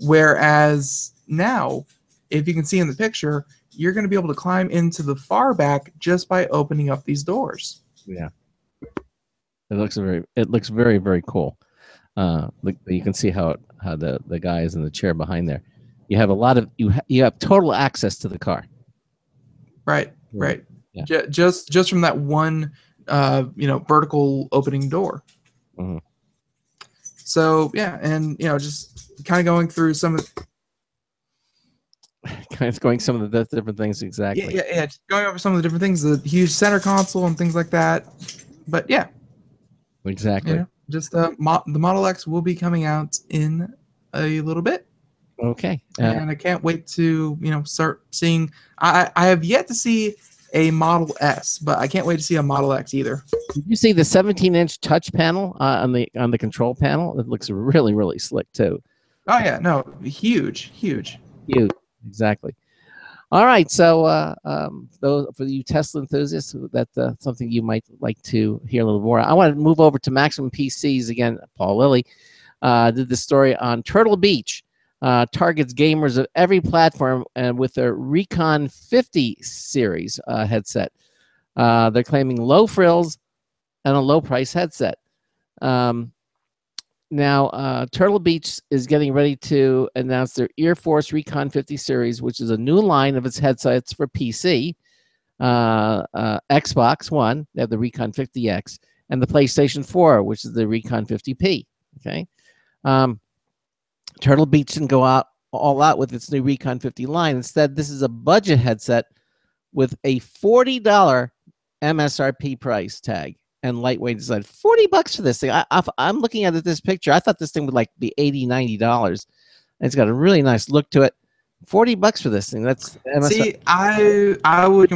whereas now if you can see in the picture you're going to be able to climb into the far back just by opening up these doors Yeah. It looks very it looks very very cool. Uh look, you can see how how the the guy is in the chair behind there. You have a lot of you ha- you have total access to the car. right Yeah. right Yeah. Ju- just just from that one uh you know vertical opening door Mhm. so yeah and you know just kind of going through some of kind of going some of the different things exactly. yeah, yeah, yeah just going over some of the different things the huge center console and things like that but yeah Exactly. you know, just uh, mo- the model x will be coming out in a little bit Okay. Uh, and I can't wait to you know start seeing. I I have yet to see a Model S, but I can't wait to see a Model X either. did you see the 17 inch touch panel uh, on the on the control panel? It looks really really slick too. Oh yeah, no, huge, huge. huge, exactly. All right, so uh, um, those for you Tesla enthusiasts, that's uh, something you might like to hear a little more. I want to move over to Maximum PCs again. Paul Lilly uh, did this story on Turtle Beach. Uh, targets gamers of every platform and with their Recon 50 series uh, headset. Uh, they're claiming low frills and a low price headset. Um, now, uh, Turtle Beach is getting ready to announce their Ear Force Recon 50 series, which is a new line of its headsets for PC, uh, uh, Xbox One, they have the Recon 50X, and the PlayStation 4, which is the Recon 50P. Okay. Um, Turtle Beach didn't go out all out with its new Recon 50 line. Instead, this is a budget headset with a $40 MSRP price tag and lightweight design. 40 bucks for this thing. I, I'm looking at it, this picture. I thought this thing would like be 80 $90. It's got a really nice look to it. 40 bucks for this thing. That's MSRP. See, I I would.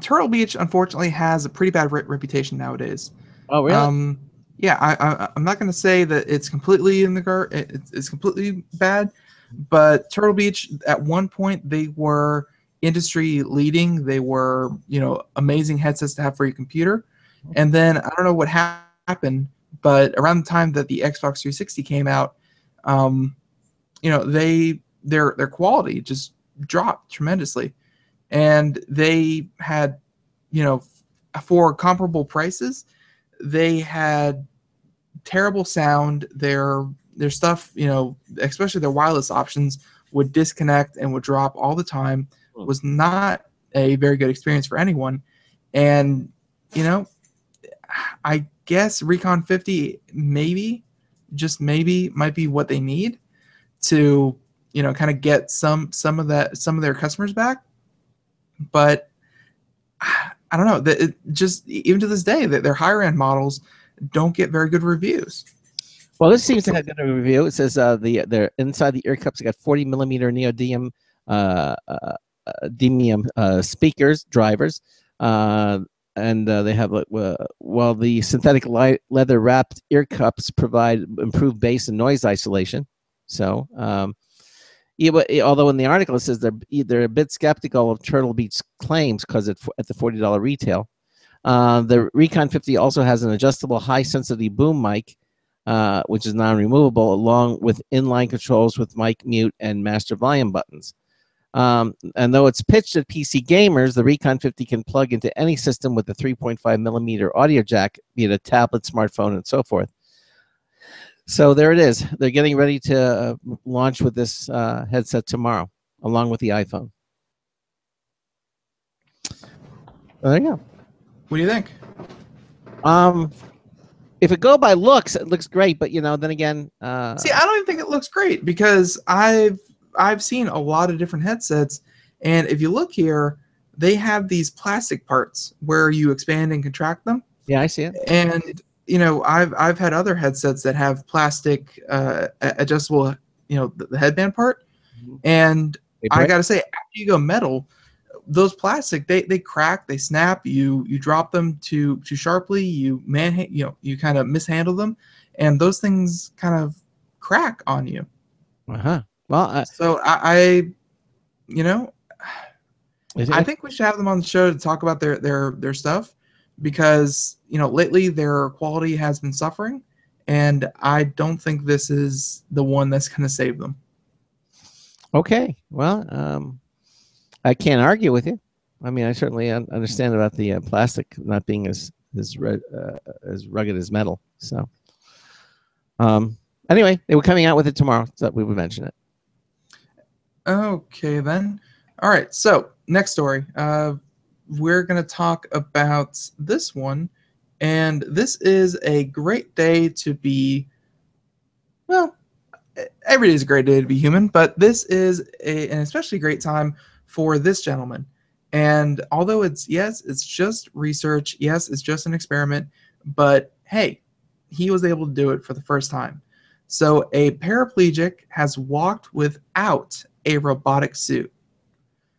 Turtle Beach unfortunately has a pretty bad re- reputation nowadays. oh, really? Um, yeah, I, I I'm not going to say that it's completely in the gar. it- It's, it's completely bad, but Turtle Beach at one point they were industry leading. They were you know amazing headsets to have for your computer, and then I don't know what hap- happened, but around the time that the Xbox 360 came out, um, you know they their their quality just dropped tremendously, and they had you know for comparable prices they had terrible sound. Their their stuff you know especially their wireless options would disconnect and would drop all the time. Hmm. was not a very good experience for anyone. And you know i guess recon 50 maybe just maybe might be what they need to you know kind of get some some of that some of their customers back. But I don't know that just even to this day that their higher end models don't get very good reviews. Well, this seems to have got a review. It says uh, the they're inside the ear cups. They got 40 millimeter neodymium uh, uh, uh, demium uh, speakers drivers, uh, and uh, they have uh, while the synthetic light leather wrapped ear cups provide improved bass and noise isolation. So, um, eh, although in the article it says they're they're a bit skeptical of Turtle Beach's claims because at the forty dollar retail. Uh, the Recon 50 also has an adjustable high sensitivity boom mic uh, which is non-removable, along with inline controls with mic, mute, and master volume buttons. Um, and though it's pitched at PC gamers, the Recon 50 can plug into any system with a 3.5 millimeter audio jack, be it a tablet, smartphone, and so forth. So there it is. They're getting ready to uh, launch with this uh, headset tomorrow, along with the iPhone. There you go. What do you think? Um, if it go by looks, it looks great. But you know, then again, uh, See, I don't even think it looks great because I've I've seen a lot of different headsets, and if you look here, they have these plastic parts where you expand and contract them. yeah, I see it. and you know i've i've had other headsets that have plastic uh adjustable you know the, the headband part Mhm. and i gotta say after you go metal those plastic they they crack they snap you you drop them too too sharply you man you know you kind of mishandle them and those things kind of crack on you Uh-huh. Well, uh, so i, I you know I think we should have them on the show to talk about their their their stuff because you know lately their quality has been suffering, and I don't think this is the one that's going to save them. Okay. Well, um, I can't argue with you. I mean, I certainly understand about the uh, plastic not being as as uh, as rugged as metal. So, um, anyway, they were coming out with it tomorrow, so we would mention it. Okay, then. All right. So next story. Uh, we're going to talk about this one, and this is a great day to be. Well, every day is a great day to be human, but this is a, an especially great time for this gentleman. And although it's yes, it's just research. Yes, it's just an experiment, but hey, he was able to do it for the first time. So a paraplegic has walked without a robotic suit.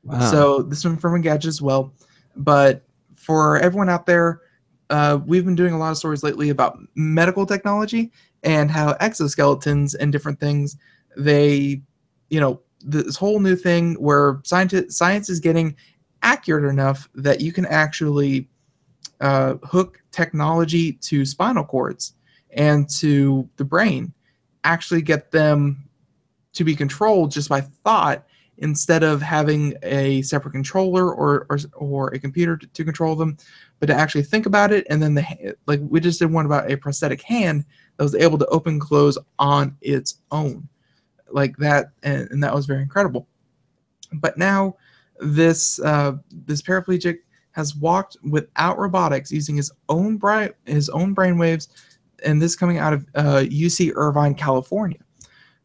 Wow. So this one from Engadget as well. But for everyone out there, uh, we've been doing a lot of stories lately about medical technology and how exoskeletons and different things, they, you know, this whole new thing where science science is getting accurate enough that you can actually uh, hook technology to spinal cords and to the brain, actually get them to be controlled just by thought instead of having a separate controller or or, or a computer to, to control them, but to actually think about it. And then the like we just did one about a prosthetic hand that was able to open close on its own, like that, and, and that was very incredible. But now this uh, this paraplegic has walked without robotics using his own brain his own brain waves, and this coming out of uh, UC Irvine, California.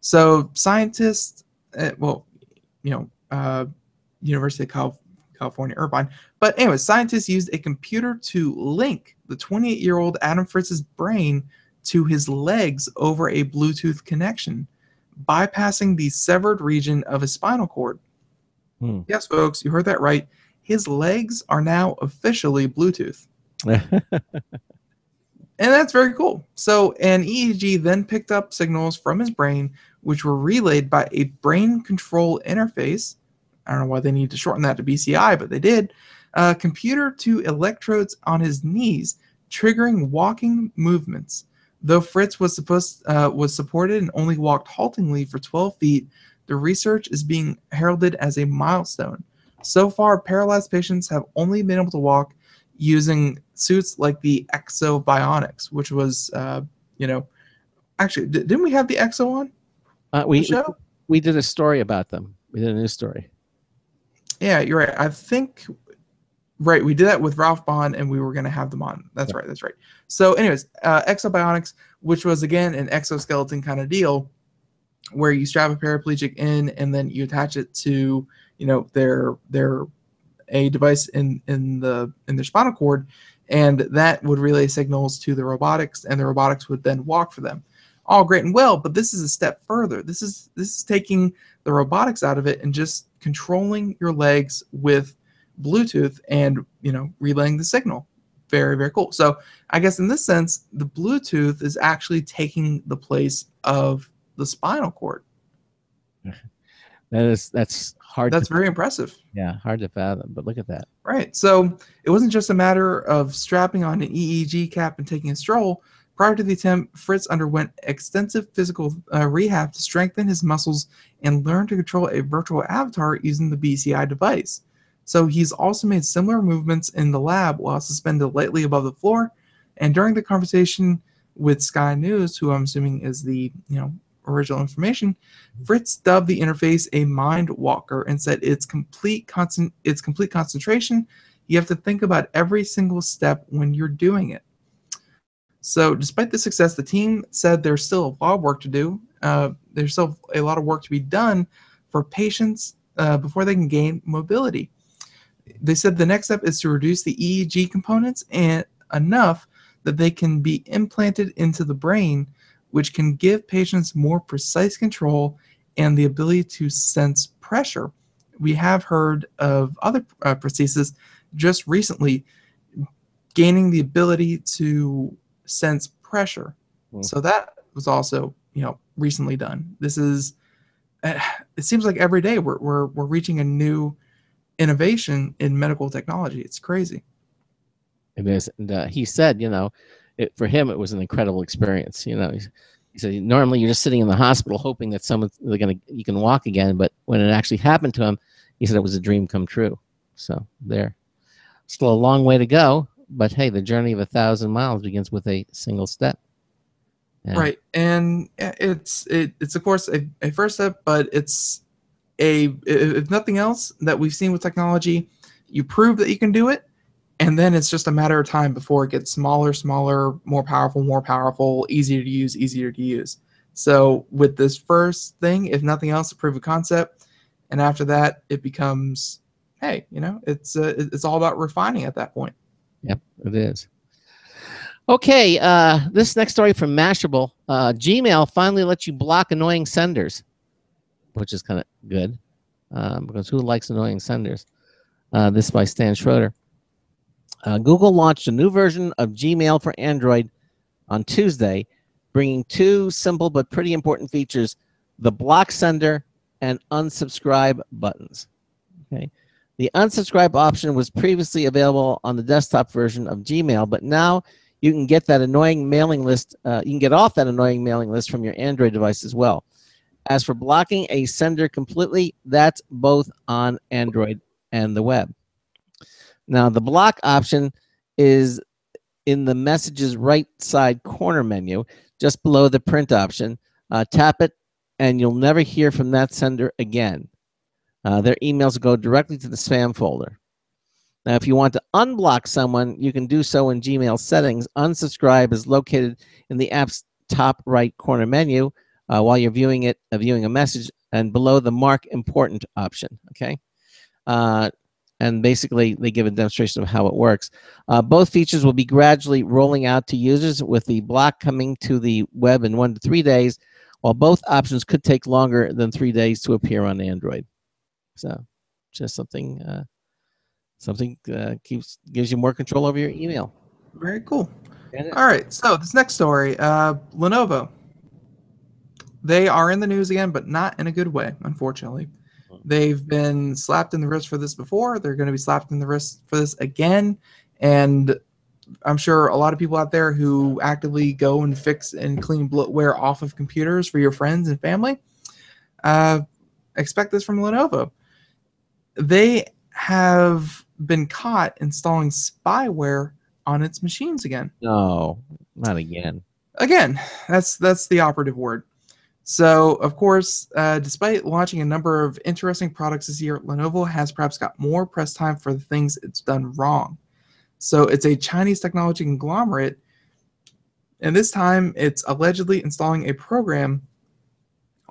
So scientists, uh, well, you know, uh, University of Cal- California, Irvine. But anyway, scientists used a computer to link the 28 year old Adam Fritz's brain to his legs over a Bluetooth connection, bypassing the severed region of his spinal cord. Hmm. Yes, folks, you heard that right. His legs are now officially Bluetooth. And that's very cool. So, an EEG then picked up signals from his brain, which were relayed by a brain control interface. I don't know why they need to shorten that to BCI, but they did. A computer to electrodes on his knees, triggering walking movements. Though Fritz was supposed uh, was supported and only walked haltingly for 12 feet, the research is being heralded as a milestone. So far, paralyzed patients have only been able to walk using suits like the Ekso Bionics, which was, uh, you know, actually, didn't we have the Ekso on Uh, we, we show? we did a story about them. We did a news story. Yeah, you're right. I think, right, we did that with Ralph Bond, and we were going to have them on. That's Yeah. right. That's right. So, anyways, uh, Ekso Bionics, which was again an exoskeleton kind of deal, where you strap a paraplegic in and then you attach it to, you know, their their a device in in the in their spinal cord, and that would relay signals to the robotics, and the robotics would then walk for them. All great and well, but this is a step further. This is this is taking the robotics out of it and just controlling your legs with Bluetooth and you know relaying the signal. Very very cool. So I guess in this sense, the Bluetooth is actually taking the place of the spinal cord. That is that's hard. That's very impressive. yeah, hard to fathom. But look at that. Right. So it wasn't just a matter of strapping on an EEG cap and taking a stroll. Prior to the attempt, Fritz underwent extensive physical uh, rehab to strengthen his muscles and learn to control a virtual avatar using the BCI device. So he's also made similar movements in the lab while suspended lightly above the floor. And during the conversation with Sky News, who I'm assuming is the you know original information, Fritz dubbed the interface a mind walker and said it's complete constant it's complete concentration. You have to think about every single step when you're doing it. So, despite the success, the team said there's still a lot of work to do. Uh, there's still a lot of work to be done for patients uh, before they can gain mobility. They said the next step is to reduce the EEG components and enough that they can be implanted into the brain, which can give patients more precise control and the ability to sense pressure. We have heard of other uh, prostheses just recently gaining the ability to sense pressure. Hmm. So that was also, you know, recently done. This is, it seems like every day we're, we're, we're reaching a new innovation in medical technology. It's crazy. It is. And uh, he said, you know, it, for him, it was an incredible experience. You know, he, he said, normally you're just sitting in the hospital hoping that someone's gonna you can walk again, but when it actually happened to him, he said it was a dream come true. So there, still a long way to go, but hey, the journey of a thousand miles begins with a single step. And Right. And it's, it, it's of course a, a first step, but it's a if nothing else that we've seen with technology, you prove that you can do it. And then it's just a matter of time before it gets smaller, smaller, more powerful, more powerful, easier to use, easier to use. So with this first thing, if nothing else, a proof of concept, and after that, it becomes, hey, you know, it's uh, it's all about refining at that point. Yep, it is. Okay, uh, this next story from Mashable. Uh, Gmail finally lets you block annoying senders, which is kind of good um, because who likes annoying senders? Uh, this is by Stan Schroeder. Uh, Google launched a new version of Gmail for Android on Tuesday, bringing two simple but pretty important features the block sender and unsubscribe buttons. Okay. The unsubscribe option was previously available on the desktop version of Gmail, but now you can get that annoying mailing list. Uh, you can get off that annoying mailing list from your Android device as well. As for blocking a sender completely, that's both on Android and the web. Now, the block option is in the messages right side corner menu, just below the print option. Uh, tap it, and you'll never hear from that sender again. Uh, their emails go directly to the spam folder. Now, if you want to unblock someone, you can do so in Gmail settings. Unsubscribe is located in the app's top right corner menu uh, while you're viewing it, uh, viewing a message, and below the mark important option. Okay. Uh, and basically, they give a demonstration of how it works. Uh, both features will be gradually rolling out to users, with the block coming to the web in one to three days, while both options could take longer than three days to appear on Android. So, just something, uh, something uh, keeps gives you more control over your email. Very cool. All right, so this next story, uh, Lenovo. They are in the news again, but not in a good way, unfortunately. They've been slapped in the wrist for this before. They're going to be slapped in the wrist for this again. And I'm sure a lot of people out there who actively go and fix and clean bloatware off of computers for your friends and family uh, expect this from Lenovo. They have been caught installing spyware on its machines again. No, not again. again that's that's the operative word. So of course uh, despite launching a number of interesting products this year lenovo has perhaps got more press time for the things it's done wrong. So it's a chinese technology conglomerate and this time it's allegedly installing a program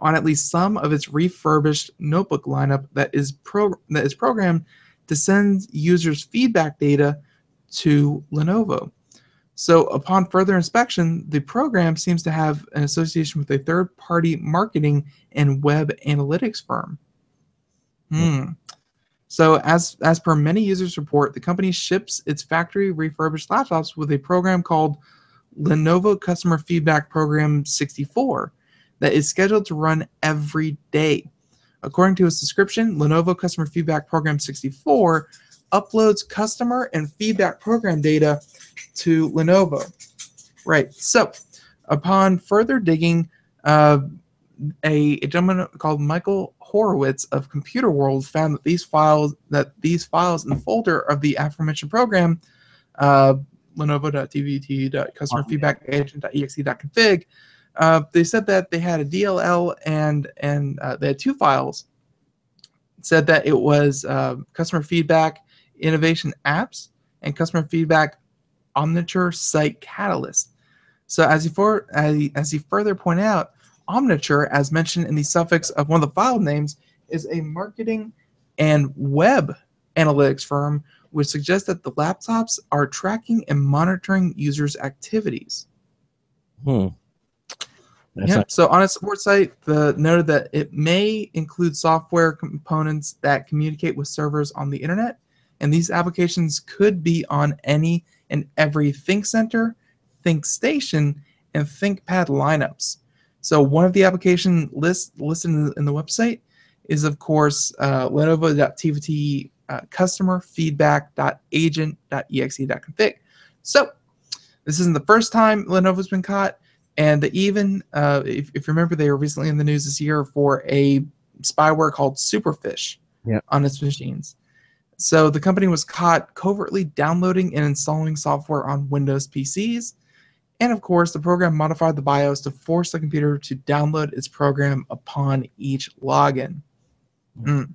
on at least some of its refurbished notebook lineup that is pro- that is programmed to send users feedback data to lenovo so, upon further inspection, the program seems to have an association with a third party marketing and web analytics firm. Hmm. So, as, as per many users report, the company ships its factory refurbished laptops with a program called Lenovo Customer Feedback Program 64 that is scheduled to run every day. According to its description, Lenovo Customer Feedback Program 64 uploads customer and feedback program data to Lenovo. Right. So, upon further digging, uh, a, a gentleman called Michael Horowitz of Computerworld found that these files that these files in the folder of the aforementioned program uh, lenovo.tvt.customerfeedbackagent.exe.config, uh, they said that they had a DLL and and uh, they had two files. It said that it was uh, customer feedback innovation apps and customer feedback Omniture site catalyst. So as you for as you, as you further point out, Omniture, as mentioned in the suffix of one of the file names, is a marketing and web analytics firm, which suggests that the laptops are tracking and monitoring users' activities. Hmm. That's Yep. not- So on its support site, the noted that it may include software components that communicate with servers on the internet, and these applications could be on any and every think ThinkCentre, ThinkStation, and ThinkPad lineups. So one of the application lists listed in the, in the website is, of course, uh, Lenovo.tvt uh, customer feedback.agent.exe.config. So this isn't the first time Lenovo's been caught. And they even, uh, if, if you remember, they were recently in the news this year for a spyware called Superfish Yeah. on its machines. So the company was caught covertly downloading and installing software on Windows PCs. And of course, the program modified the BIOS to force the computer to download its program upon each login. Mm.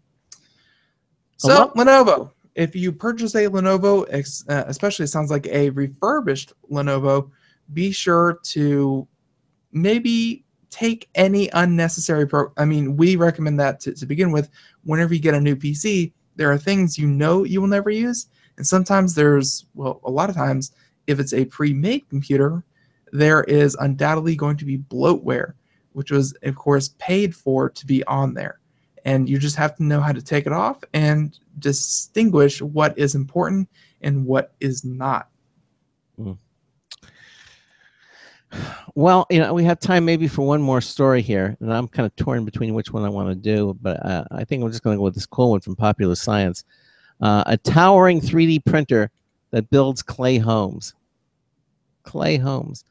So, Lenovo, if you purchase a Lenovo, uh, especially it sounds like a refurbished Lenovo, be sure to maybe take any unnecessary pro. I mean, we recommend that to, to begin with. Whenever you get a new PC, there are things you know you will never use, and sometimes there's well, a lot of times, if it's a pre-made computer, there is undoubtedly going to be bloatware, which was of course paid for to be on there, and you just have to know how to take it off and distinguish what is important and what is not. Hmm. Well, you know, we have time maybe for one more story here, and I'm kind of torn between which one I want to do, but uh, I think I'm just going to go with this cool one from Popular Science. Uh, a towering 3D printer that builds clay homes. Clay homes.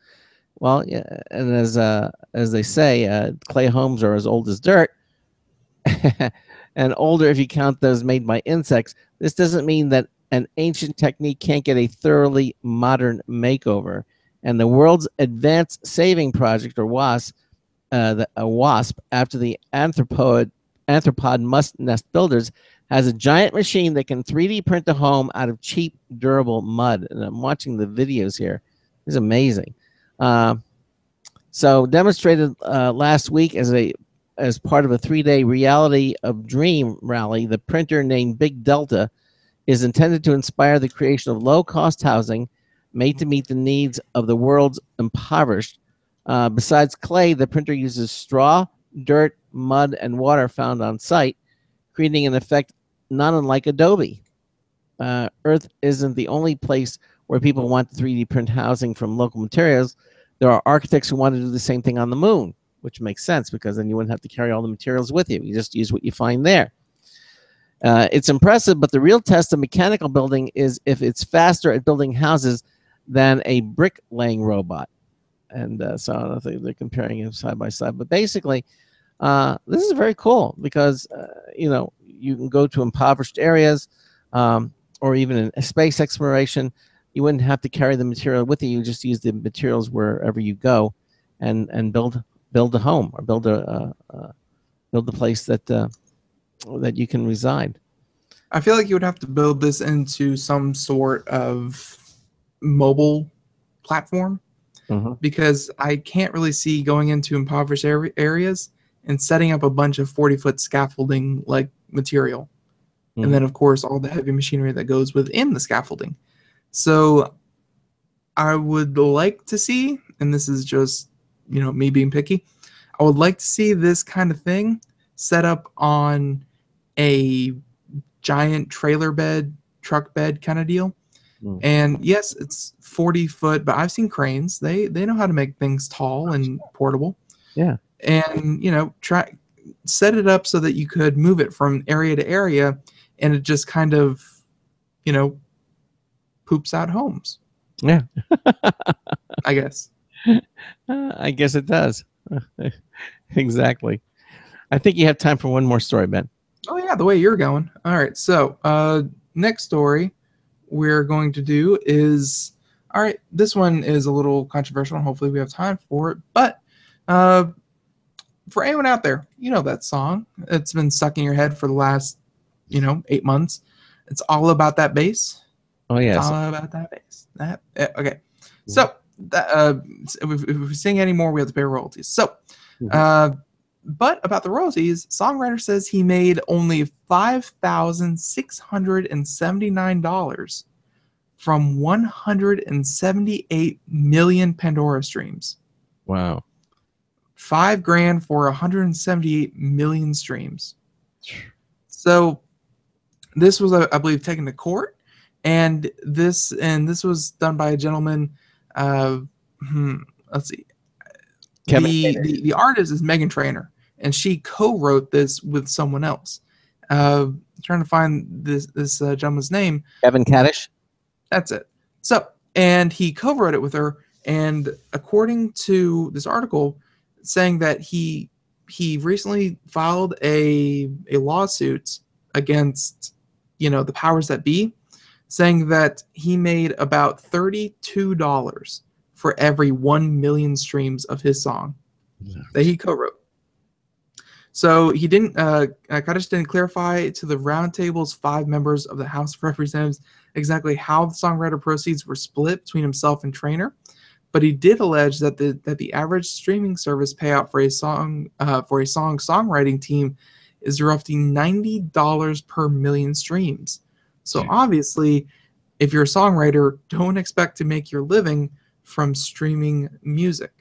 Well, yeah, and as uh, as they say, uh, clay homes are as old as dirt, and older if you count those made by insects. This doesn't mean that an ancient technique can't get a thoroughly modern makeover and the world's advanced saving project or wasp uh, the, wasp after the anthropod anthropod must nest builders has a giant machine that can 3d print a home out of cheap durable mud. And i'm watching the videos here. It's amazing. Uh, so demonstrated uh, last week as a as part of a three-day reality of dream rally the printer named big delta is intended to inspire the creation of low-cost housing made to meet the needs of the world's impoverished. Uh, besides clay, the printer uses straw, dirt, mud, and water found on site, creating an effect not unlike Adobe. Uh, Earth isn't the only place where people want 3D print housing from local materials. There are architects who want to do the same thing on the moon, which makes sense because then you wouldn't have to carry all the materials with you. You just use what you find there. Uh, it's impressive, but the real test of mechanical building is if it's faster at building houses than a brick laying robot. And uh, so I don't think they're comparing them side by side. But basically, uh, this is very cool because, uh, you know, you can go to impoverished areas um, or even in space exploration. You wouldn't have to carry the material with you. You just use the materials wherever you go and, and build build a home or build a, build a place that, uh, that you can reside. I feel like you would have to build this into some sort of mobile platform Mhm. because I can't really see going into impoverished area- areas and setting up a bunch of 40 foot scaffolding like material. Mhm. And then, of course, all the heavy machinery that goes within the scaffolding. So I would like to see, and this is just, you know, me being picky, I would like to see this kind of thing set up on a giant trailer bed, truck bed kind of deal. Mm. And yes, it's 40 foot, but I've seen cranes. They they know how to make things tall and portable. Yeah. And you know, try set it up so that you could move it from area to area and it just kind of, you know, poops out homes, Yeah. I guess. Uh, I guess it does. exactly. I think you have time for one more story, Ben. Oh yeah, the way you're going. All right. So, uh next story we're going to do is all right, this one is a little controversial, and hopefully we have time for it. But uh, for anyone out there, you know that song. It's been stuck in your head for the last, you know, eight months. It's all about that bass. Oh It's all about that bass. That eh, okay. So that, uh, if, if we sing anymore, we have to pay royalties. So, Mhm. uh, but about the royalties, songwriter says he made only five thousand six hundred and seventy nine dollars from one hundred and seventy eight million Pandora streams. Wow. Five grand for 178 million streams. So this was, uh, I believe, taken to court, and this and this was done by a gentleman. Uh, hmm, let's see. Kevin the, the the artist is Meghan Trainor, and she co-wrote this with someone else. Uh, trying to find this this uh, gentleman's name. Kevin Kadish. That's it. So, and he co-wrote it with her. And according to this article, saying that he he recently filed a a lawsuit against you know the powers that be, saying that he made about thirty two dollars for every one million streams of his song that he co-wrote. So he didn't. Uh, uh, Kadish didn't clarify to the roundtable's five members of the House of Representatives exactly how the songwriter proceeds were split between himself and Trainor, but he did allege that the that the average streaming service payout for a song uh, for a song songwriting team is roughly ninety dollars per million streams. So Yeah. obviously, if you're a songwriter, don't expect to make your living from streaming music.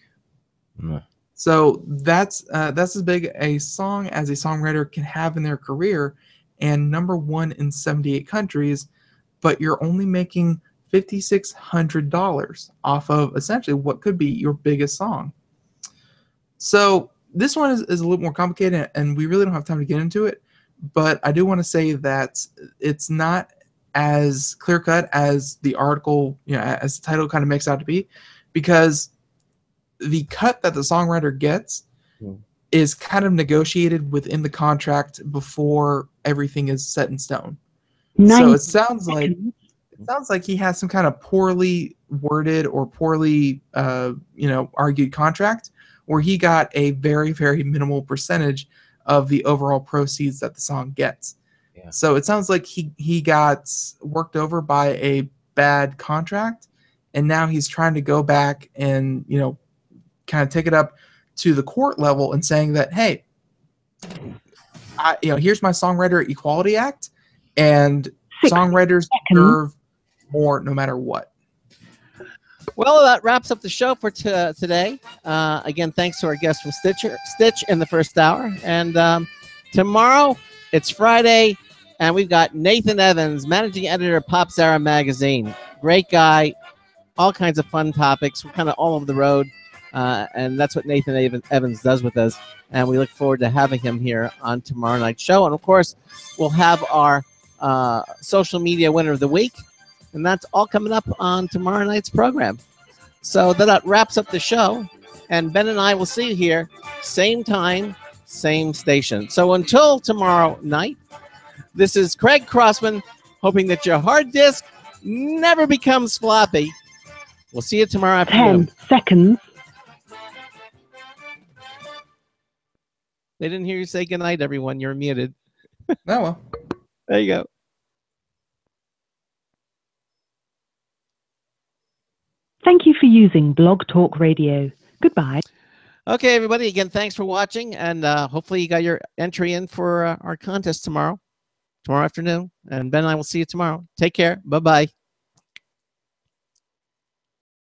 Mm. So that's uh, that's as big a song as a songwriter can have in their career, and number one in 78 countries. But you're only making fifty six hundred dollars off of essentially what could be your biggest song. So this one is, is a little more complicated, and we really don't have time to get into it. But I do want to say that it's not as clear cut as the article, you know, as the title kind of makes out to be, because the cut that the songwriter gets Hmm. is kind of negotiated within the contract before everything is set in stone. So it sounds like it sounds like he has some kind of poorly worded or poorly uh, you know argued contract where he got a very very minimal percentage of the overall proceeds that the song gets. Yeah. So it sounds like he he got worked over by a bad contract and now he's trying to go back and you know kind of take it up to the court level and saying that hey I, you know here's my songwriter equality act and Six songwriters seconds. deserve more no matter what Well, that wraps up the show for t- today. Uh, again, thanks to our guest from Stitcher, Stitch in the first hour. And um, tomorrow, it's Friday, and we've got Nathan Evans, managing editor of Popzara magazine. Great guy, all kinds of fun topics. We're kind of all over the road, uh, and that's what Nathan Evans does with us. And we look forward to having him here on tomorrow night's show. And of course, we'll have our uh, social media winner of the week and that's all coming up on tomorrow night's program. So that wraps up the show, and Ben and I will see you here, same time, same station. So until tomorrow night, this is Craig Crossman, hoping that your hard disk never becomes floppy. We'll see you tomorrow afternoon. Ten seconds. They didn't hear you say goodnight, everyone. You're muted. oh well There you go. Thank you for using Blog Talk Radio. Goodbye. Okay, everybody. Again, thanks for watching, and uh, hopefully you got your entry in for uh, our contest tomorrow, tomorrow afternoon. And Ben and I will see you tomorrow. Take care. Bye bye.